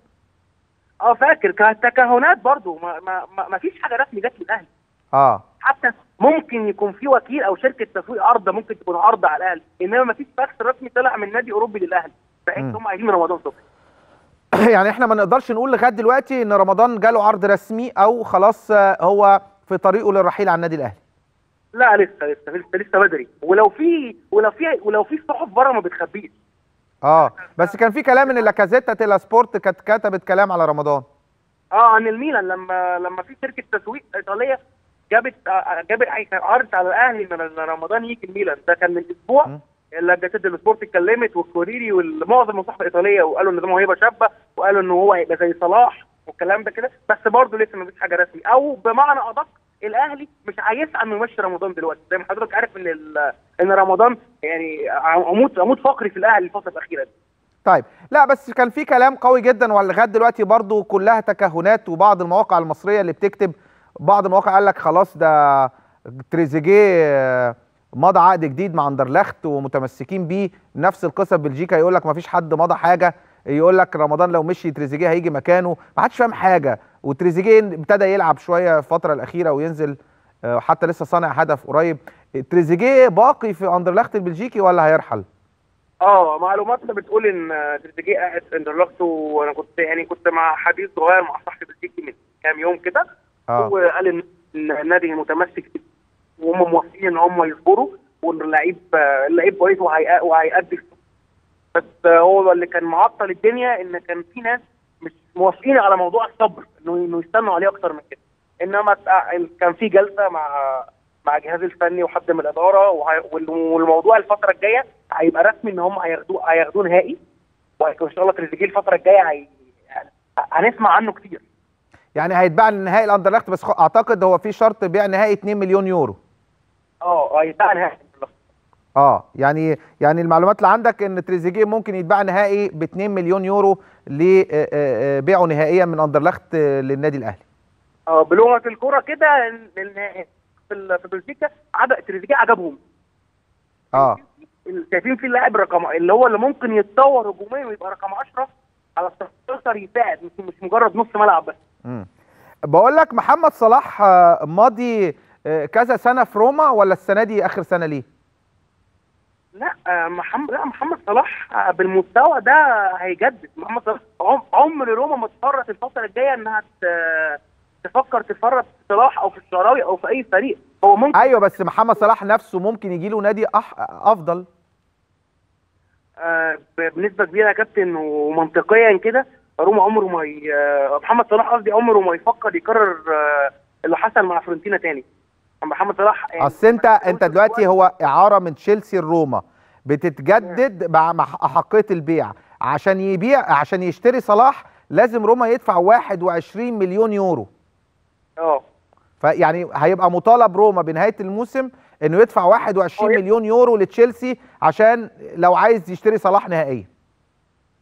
آه فاكر. كانت تكهنات برضه ما, ما, ما, ما فيش حاجة رسمي جت من الأهلي. آه. حتى ممكن يكون في وكيل أو شركة تسويق عرض ممكن تكون عرض على الاهلي إنما ما فيش فاكس رسمي طلع من نادي أوروبي للأهلي بحيث هم عايزين رمضان صبحي. *laughs* يعني إحنا ما نقدرش نقول لغاية دلوقتي إن رمضان جاله عرض رسمي أو خلاص هو في طريقه للرحيل عن النادي الأهلي. لا لسه لسه لسه, لسه بدري. ولو في ولو في ولو في صحف بره ما بتخبيش. آه بس كان في كلام إن لاكازيتا تيلا سبورت كانت كتبت كلام على رمضان. آه عن الميلان لما لما في شركة تسويق إيطالية جابت جابت عرض على الأهلي إن رمضان يجي الميلان. ده كان من أسبوع جازيتا السبورت اتكلمت والكوريري ومعظم الصحف الايطاليه وقالوا إن ده موهبة شابة وقالوا إن هو هيبقى زي صلاح والكلام ده كده. بس برضه لسه ما فيش حاجة رسمي. أو بمعنى أدق الأهلي مش هيسعى إنه يمشي رمضان دلوقتي. زي ما حضرتك عارف إن إن رمضان يعني عمود عمود فقري في الأهلي الفترة الأخيرة دي. طيب لا بس كان في كلام قوي جدا ولغايه دلوقتي برضو كلها تكهنات وبعض المواقع المصرية اللي بتكتب بعض المواقع قال لك خلاص ده تريزيجيه مضى عقد جديد مع اندرلخت ومتمسكين بيه. نفس القصة بلجيكا يقول لك ما فيش حد مضى حاجة. يقول لك رمضان لو مشي تريزيجيه هيجي مكانه. ما حدش فاهم حاجة. وتريزيجيه ابتدى يلعب شوية الفترة الأخيرة وينزل حتى لسه صانع هدف قريب. تريزيجيه باقي في اندرلخت البلجيكي ولا هيرحل؟ آه معلوماتنا بتقول إن تريزيجيه قاعد في اندرلخت وأنا كنت يعني كنت مع حديث صغير مع صاحبي بلجيكي من كام يوم كده. آه. هو قال ان النادي متمسك وهم موافقين إن هم يصبروا وإن اللعيب اللعيب كويس وهيأدي بس هو اللي كان معطل الدنيا إن كان في ناس مش موافقين على موضوع الصبر إنه يستنوا عليه أكتر من كده إنما كان في جلسة مع مع الجهاز الفني وحد من الإدارة والموضوع الفترة الجاية هيبقى رسمي إن هم هياخدوه هياخدوه نهائي وان شاء الله تريزيجيه الفترة الجاية. هنسمع عنه كتير يعني هيتباع لنهائي الاندرلخت بس اعتقد هو في شرط بيع نهائي 2 مليون يورو. آه آه يتباع نهائي آه يعني يعني المعلومات اللي عندك ان تريزيجيه ممكن يتباع نهائي ب 2 مليون يورو لبيعه نهائيا من اندرلخت آه، للنادي الاهلي. آه بلغة الكوره كده في في بلجيكا تريزيجيه عجبهم. آه. شايفين فيه اللاعب رقم اللي هو اللي ممكن يتطور هجوميا ويبقى رقم 10 على السنتر يساعد مش مجرد نص ملعب بس. بقول لك محمد صلاح آه، ماضي آه، كذا سنة في روما ولا السنة دي آخر سنة ليه؟ لا آه، محمد لا محمد صلاح بالمستوى ده هيجدد. محمد صلاح عم- عمر روما ما تفرط الفترة الجاية إنها تفكر تفرط في صلاح أو في الشراوي أو في أي فريق. هو ممكن أيوه بس محمد صلاح نفسه ممكن يجي له نادي أح أفضل. آه، بنسبة كبيرة يا كابتن ومنطقيا كده روما عمره ما ي... آه، محمد صلاح قصدي عمره ما يفكر يكرر آه، اللي حصل مع فيورنتينا تاني. محمد صلاح يعني أصل انت أنت دلوقتي هو إعارة من تشيلسي لروما. بتتجدد مع أحقية البيع. عشان يبيع عشان يشتري صلاح لازم روما يدفع 21 مليون يورو. آه. فيعني هيبقى مطالب روما بنهاية الموسم إنه يدفع 21 مليون يورو لتشيلسي عشان لو عايز يشتري صلاح نهائيا.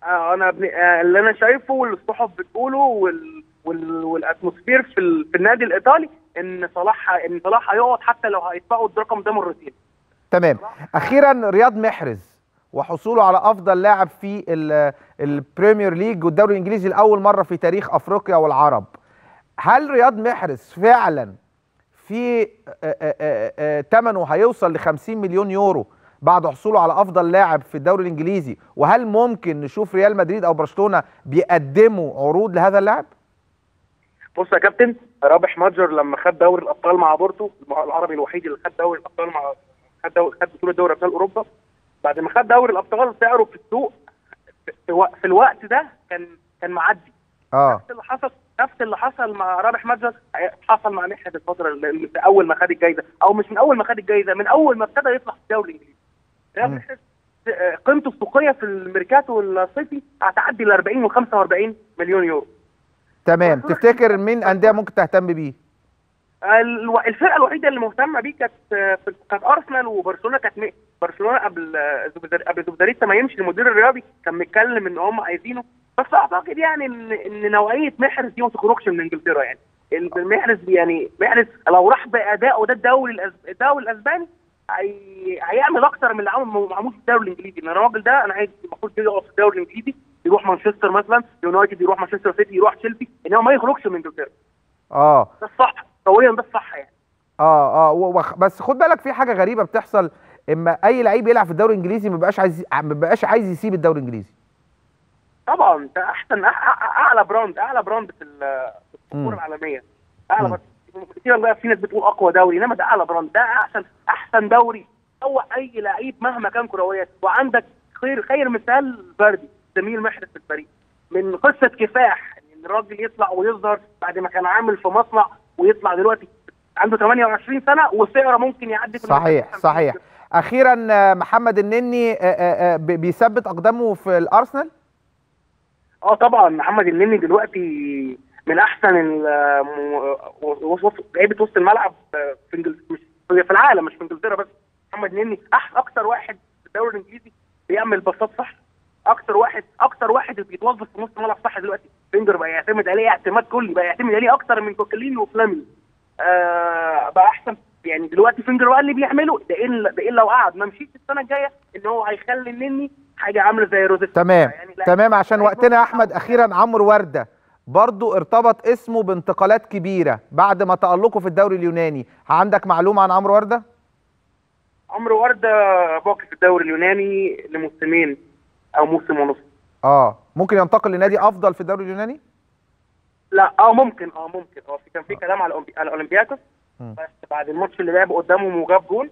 أنا بن... آه، اللي أنا شايفه واللي الصحف بتقوله وال... وال... وال atmosphere في, ال... في النادي الإيطالي إن صلاح إن صلاح هيقعد حتى لو هيدفعوا الرقم ده مرتين تمام. أخيرا رياض محرز وحصوله على أفضل لاعب في ال- ال Premier League والدوري الإنجليزي لأول مرة في تاريخ أفريقيا والعرب. هل رياض محرز فعلا في ثمنه هيوصل ل 50 مليون يورو بعد حصوله على أفضل لاعب في الدوري الإنجليزي وهل ممكن نشوف ريال مدريد أو برشلونة بيقدموا عروض لهذا اللاعب؟ بص يا كابتن رابح ماجر لما خد دوري الأبطال مع بورتو العربي الوحيد اللي خد دوري الأبطال مع خد دوري خد بطولة دوري أبطال أوروبا. بعد ما خد دوري الأبطال سعره في السوق في, في, وق- في الوقت ده كان كان معدي. آه. نفس اللي حصل نفس اللي حصل مع رابح ماجر حصل مع محرز الفترة اللي في أول ما خد الجائزه أو مش من أول ما خد الجائزه من أول ما ابتدى يطلع في الدوري الإنجليزي. آه، قيمته السوقية في الميركاتو الصيفي هتعدي ال 40 وال 45 مليون يورو. تمام. تفتكر مين أندية ممكن تهتم بيه؟ الفرقة الوحيدة اللي مهتمة بيه كانت كانت أرسنال وبرشلونة كانت برشلونة قبل زوبدار- قبل زوبداريتا ما يمشي المدير الرياضي كان متكلم إن هم عايزينه. بس أعتقد يعني إن إن نوعية محرز دي ما تخرجش من إنجلترا يعني. ال- محرز يعني محرز لو راح بادائه ده الدوري الدوري الأسباني هي... هيعمل أكتر من اللي عمل معمول في الدوري الإنجليزي. ان الراجل ده أنا عايز المفروض يقعد في الدوري الإنجليزي يروح مانشستر مثلا يونايتد يروح مانشستر سيتي يروح تشيلسي إنما ما يخرجش من إنجلترا. آه. ده الصح قويا ده الصح يعني. آه آه. وخ- بس خد بالك في حاجة غريبة بتحصل إما أي لعيب يلعب في الدوري الإنجليزي ما بيبقاش عايز ما بيبقاش عايز يسيب الدوري الإنجليزي. طبعا ده أحسن أعلى brand أعلى brand في الكوره العالمية. أعلى كتير بقى في ناس بتقول أقوى دوري إنما ده اعلى brand ده أحسن أحسن دوري. هو أي لعيب مهما كان كرويات وعندك خير خير مثال فاردي زميل محرز في الفريق. من قصة كفاح إن الراجل يطلع ويظهر بعد ما كان عامل في مصنع ويطلع دلوقتي عنده 28 سنة وسعره ممكن يعدي في صحيح صحيح. أخيرا محمد النني آه، آه، آه، بي- بيثبت أقدامه في الأرسنال؟ آه طبعا. محمد النني دلوقتي من أحسن لعيبة وسط الملعب في انجلترا في العالم مش في إنجلترا بس. محمد النني أح أكتر واحد في الدوري الإنجليزي بيعمل باصات صح. أكتر واحد أكتر واحد بيتوظف في نص الملعب صح دلوقتي. فينجر بقى يعتمد عليه اعتماد كلي بقى يعتمد عليه أكتر من كوكلين وفلامين آه بقى أحسن. يعني دلوقتي فينجر بقى اللي بيعمله ده إيه ده إيه لو قعد؟ ما مشيش السنة الجاية إن هو هيخلي النني حاجة عاملة زي روزيتا تمام. لا. تمام عشان وقتنا يا أحمد أخيرا عمرو وردة. برضو ارتبط اسمه بانتقالات كبيرة بعد ما تألقه في الدوري اليوناني. عندك معلومة عن عمرو وردة؟ عمرو وردة باقي في الدوري اليوناني لموسمين أو موسم ونص. آه ممكن ينتقل لنادي أفضل في الدوري اليوناني؟ لا آه ممكن آه ممكن. آه في كان في كلام على الأولمبي- على اولمبياكوس بس بعد الماتش اللي لعبه قدامهم وجاب جول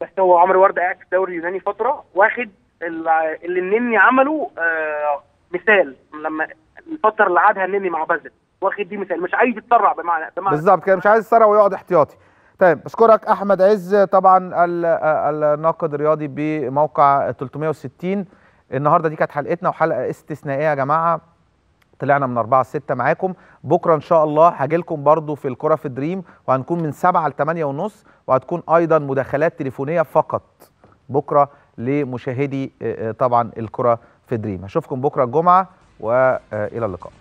بس هو عمرو وردة قاعد في الدوري اليوناني فترة واخد اللي اللي النني عمله آه مثال لما الفترة اللي قعدها النني مع بازل واخد دي مثال. مش عايز يتسرع بمعنى بمعنى. بالظبط كده. مش عايز يسرع ويقعد احتياطي. طيب أشكرك أحمد عز. طبعا ال- الناقد الرياضي بموقع 360 النهارده دي كانت حلقتنا وحلقة استثنائية يا جماعة. طلعنا من 4 ل 6 معاكم. بكرة إن شاء الله هاجي لكم برضو في الكرة في دريم وهنكون من 7 ل 8 ونص وهتكون أيضا مداخلات تليفونية فقط. بكرة لمشاهدي آه، آه، طبعا الكرة في دريم. هشوفكم بكرة الجمعة. وإلى اللقاء.